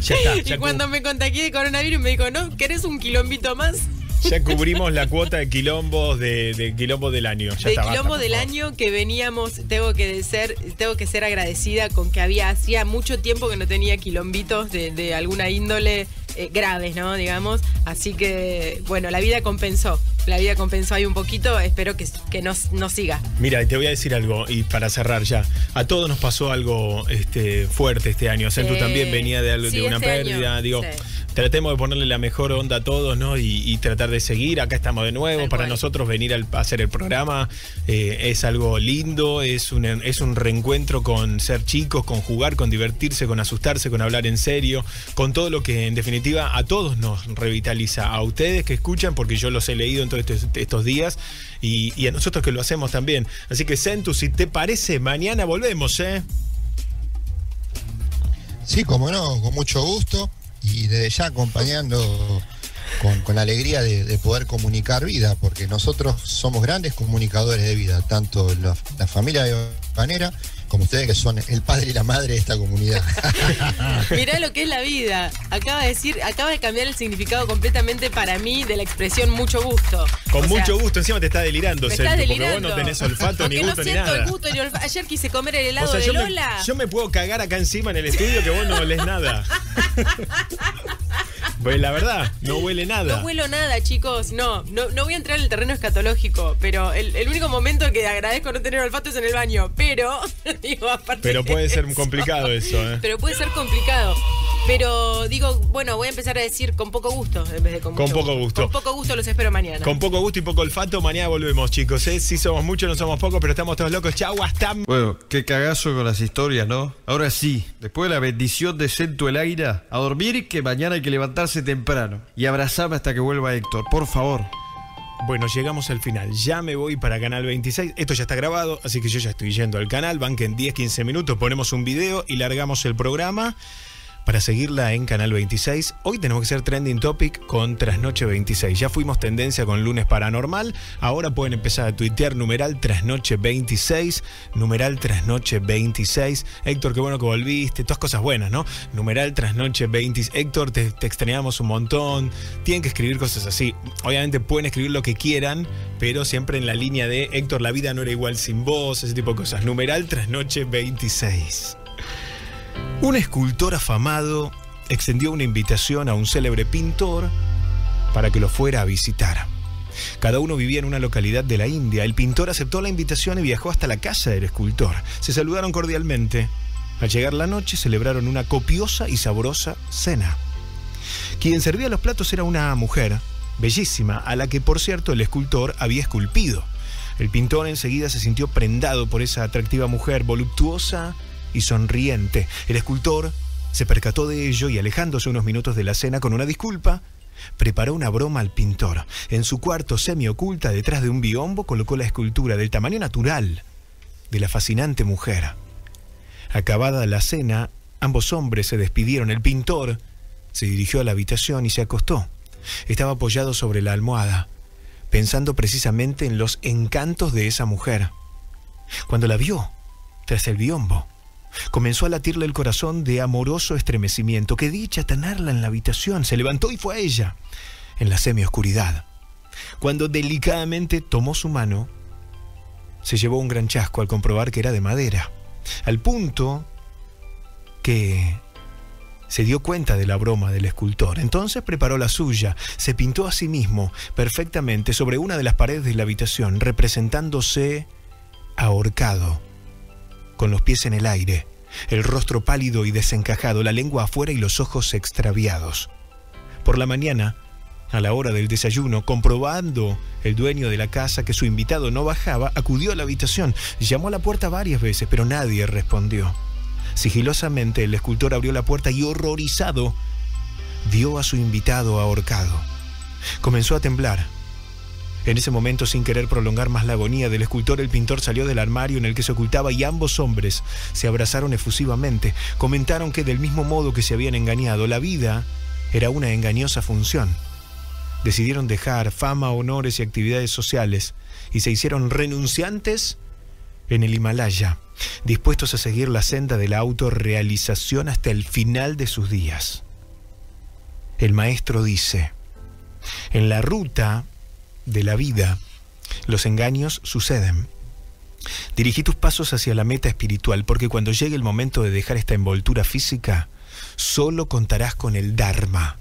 Ya está, *laughs* ya, cuando me contagié de coronavirus me dijo, ¿no? ¿Querés un quilombito más? ya cubrimos la cuota de quilombos de, de quilombo del año. Ya de está, quilombo basta, del año que veníamos, tengo que ser, tengo que ser agradecida con que había, hacía mucho tiempo que no tenía quilombitos de, de alguna índole eh, graves, ¿no? Digamos. Así que, bueno, la vida compensó. La vida compensó ahí un poquito. Espero que, que no, no siga. Mira, y te voy a decir algo, y para cerrar ya. A todos nos pasó algo este, fuerte este año. Centu Sí. también venía de, algo- Sí, de una este pérdida. año, Digo, sí. Tratemos de ponerle la mejor onda a todos, ¿no? Y, y tratar de seguir. Acá estamos de nuevo. Tal para cual. nosotros venir al- a hacer el programa eh, es algo lindo, es un, es un reencuentro con ser chicos, con jugar, con divertirse, con asustarse, con hablar en serio, con todo lo que en definitiva a todos nos revitaliza. A ustedes que escuchan, porque yo los he leído en todos estos, estos días, y, y a nosotros que lo hacemos también. Así que, Centu, si te parece, mañana volvemos, ¿eh? Sí, como no, con mucho gusto y desde ya acompañando con, con la alegría de, de poder comunicar vida, porque nosotros somos grandes comunicadores de vida, tanto la, la familia de Banera como ustedes que son el padre y la madre de esta comunidad. *laughs* Mirá lo que es la vida. Acaba de decir, acaba de cambiar el significado completamente para mí de la expresión mucho gusto. Con O sea, mucho gusto, encima te está delirando, Me está porque vos no tenés olfato ni gusto no ni nada. el gusto ni olfato. Ayer quise comer el helado O sea, de yo me, Lola. yo me puedo cagar acá encima en el estudio que vos no olés nada. *laughs* Pues la verdad, no huele nada. No huelo nada, chicos. No, no, no voy a entrar en el terreno escatológico, pero el, el único momento que agradezco no tener olfato es en el baño. Pero, *laughs* digo, aparte. Pero de puede ser eso, complicado eso, ¿eh? Pero puede ser complicado. Pero digo, bueno, voy a empezar a decir con poco gusto en vez de con Con mucho poco gusto. Con poco gusto los espero mañana. Con poco gusto y poco olfato, mañana volvemos, chicos. ¿eh? Si somos muchos, no somos pocos, pero estamos todos locos. Chau, hasta. Bueno, qué cagazo con las historias, ¿no? Ahora sí, después de la bendición de Centu el Aira, a dormir que mañana hay que levantarse temprano. Y abrazame hasta que vuelva Héctor, por favor. Bueno, llegamos al final. Ya me voy para Canal 26. Esto ya está grabado, así que yo ya estoy yendo al canal. Van que en 10-15 minutos ponemos un video y largamos el programa para seguirla en Canal 26. Hoy tenemos que ser trending topic con Trasnoche 26. Ya fuimos tendencia con Lunes Paranormal. Ahora pueden empezar a tuitear numeral Trasnoche 26. Numeral Trasnoche 26. Héctor, qué bueno que volviste. Todas cosas buenas, ¿no? Numeral Trasnoche 26. Héctor, te, te extrañamos un montón. Tienen que escribir cosas así. Obviamente pueden escribir lo que quieran, pero siempre en la línea de Héctor, la vida no era igual sin vos, ese tipo de cosas. Numeral Trasnoche 26. Un escultor afamado extendió una invitación a un célebre pintor para que lo fuera a visitar. Cada uno vivía en una localidad de la India. El pintor aceptó la invitación y viajó hasta la casa del escultor. Se saludaron cordialmente. Al llegar la noche celebraron una copiosa y sabrosa cena. Quien servía los platos era una mujer, bellísima, a la que por cierto el escultor había esculpido. El pintor enseguida se sintió prendado por esa atractiva mujer, voluptuosa y sonriente. El escultor se percató de ello y alejándose unos minutos de la cena con una disculpa, preparó una broma al pintor. En su cuarto semioculta, detrás de un biombo, colocó la escultura del tamaño natural de la fascinante mujer. Acabada la cena, ambos hombres se despidieron. El pintor se dirigió a la habitación y se acostó. Estaba apoyado sobre la almohada, pensando precisamente en los encantos de esa mujer. Cuando la vio, tras el biombo, comenzó a latirle el corazón de amoroso estremecimiento. Qué dicha tenerla en la habitación. Se levantó y fue a ella, en la semioscuridad. Cuando delicadamente tomó su mano, se llevó un gran chasco al comprobar que era de madera, al punto que se dio cuenta de la broma del escultor. Entonces preparó la suya, se pintó a sí mismo perfectamente sobre una de las paredes de la habitación, representándose ahorcado, con los pies en el aire, el rostro pálido y desencajado, la lengua afuera y los ojos extraviados. Por la mañana, a la hora del desayuno, comprobando el dueño de la casa que su invitado no bajaba, acudió a la habitación, llamó a la puerta varias veces, pero nadie respondió. Sigilosamente el escultor abrió la puerta y horrorizado vio a su invitado ahorcado. Comenzó a temblar. En ese momento, sin querer prolongar más la agonía del escultor, el pintor salió del armario en el que se ocultaba y ambos hombres se abrazaron efusivamente. Comentaron que del mismo modo que se habían engañado, la vida era una engañosa función. Decidieron dejar fama, honores y actividades sociales y se hicieron renunciantes en el Himalaya, dispuestos a seguir la senda de la autorrealización hasta el final de sus días. El maestro dice, en la ruta de la vida, los engaños suceden. Dirigí tus pasos hacia la meta espiritual, porque cuando llegue el momento de dejar esta envoltura física, solo contarás con el Dharma,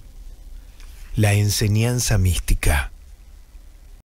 la enseñanza mística.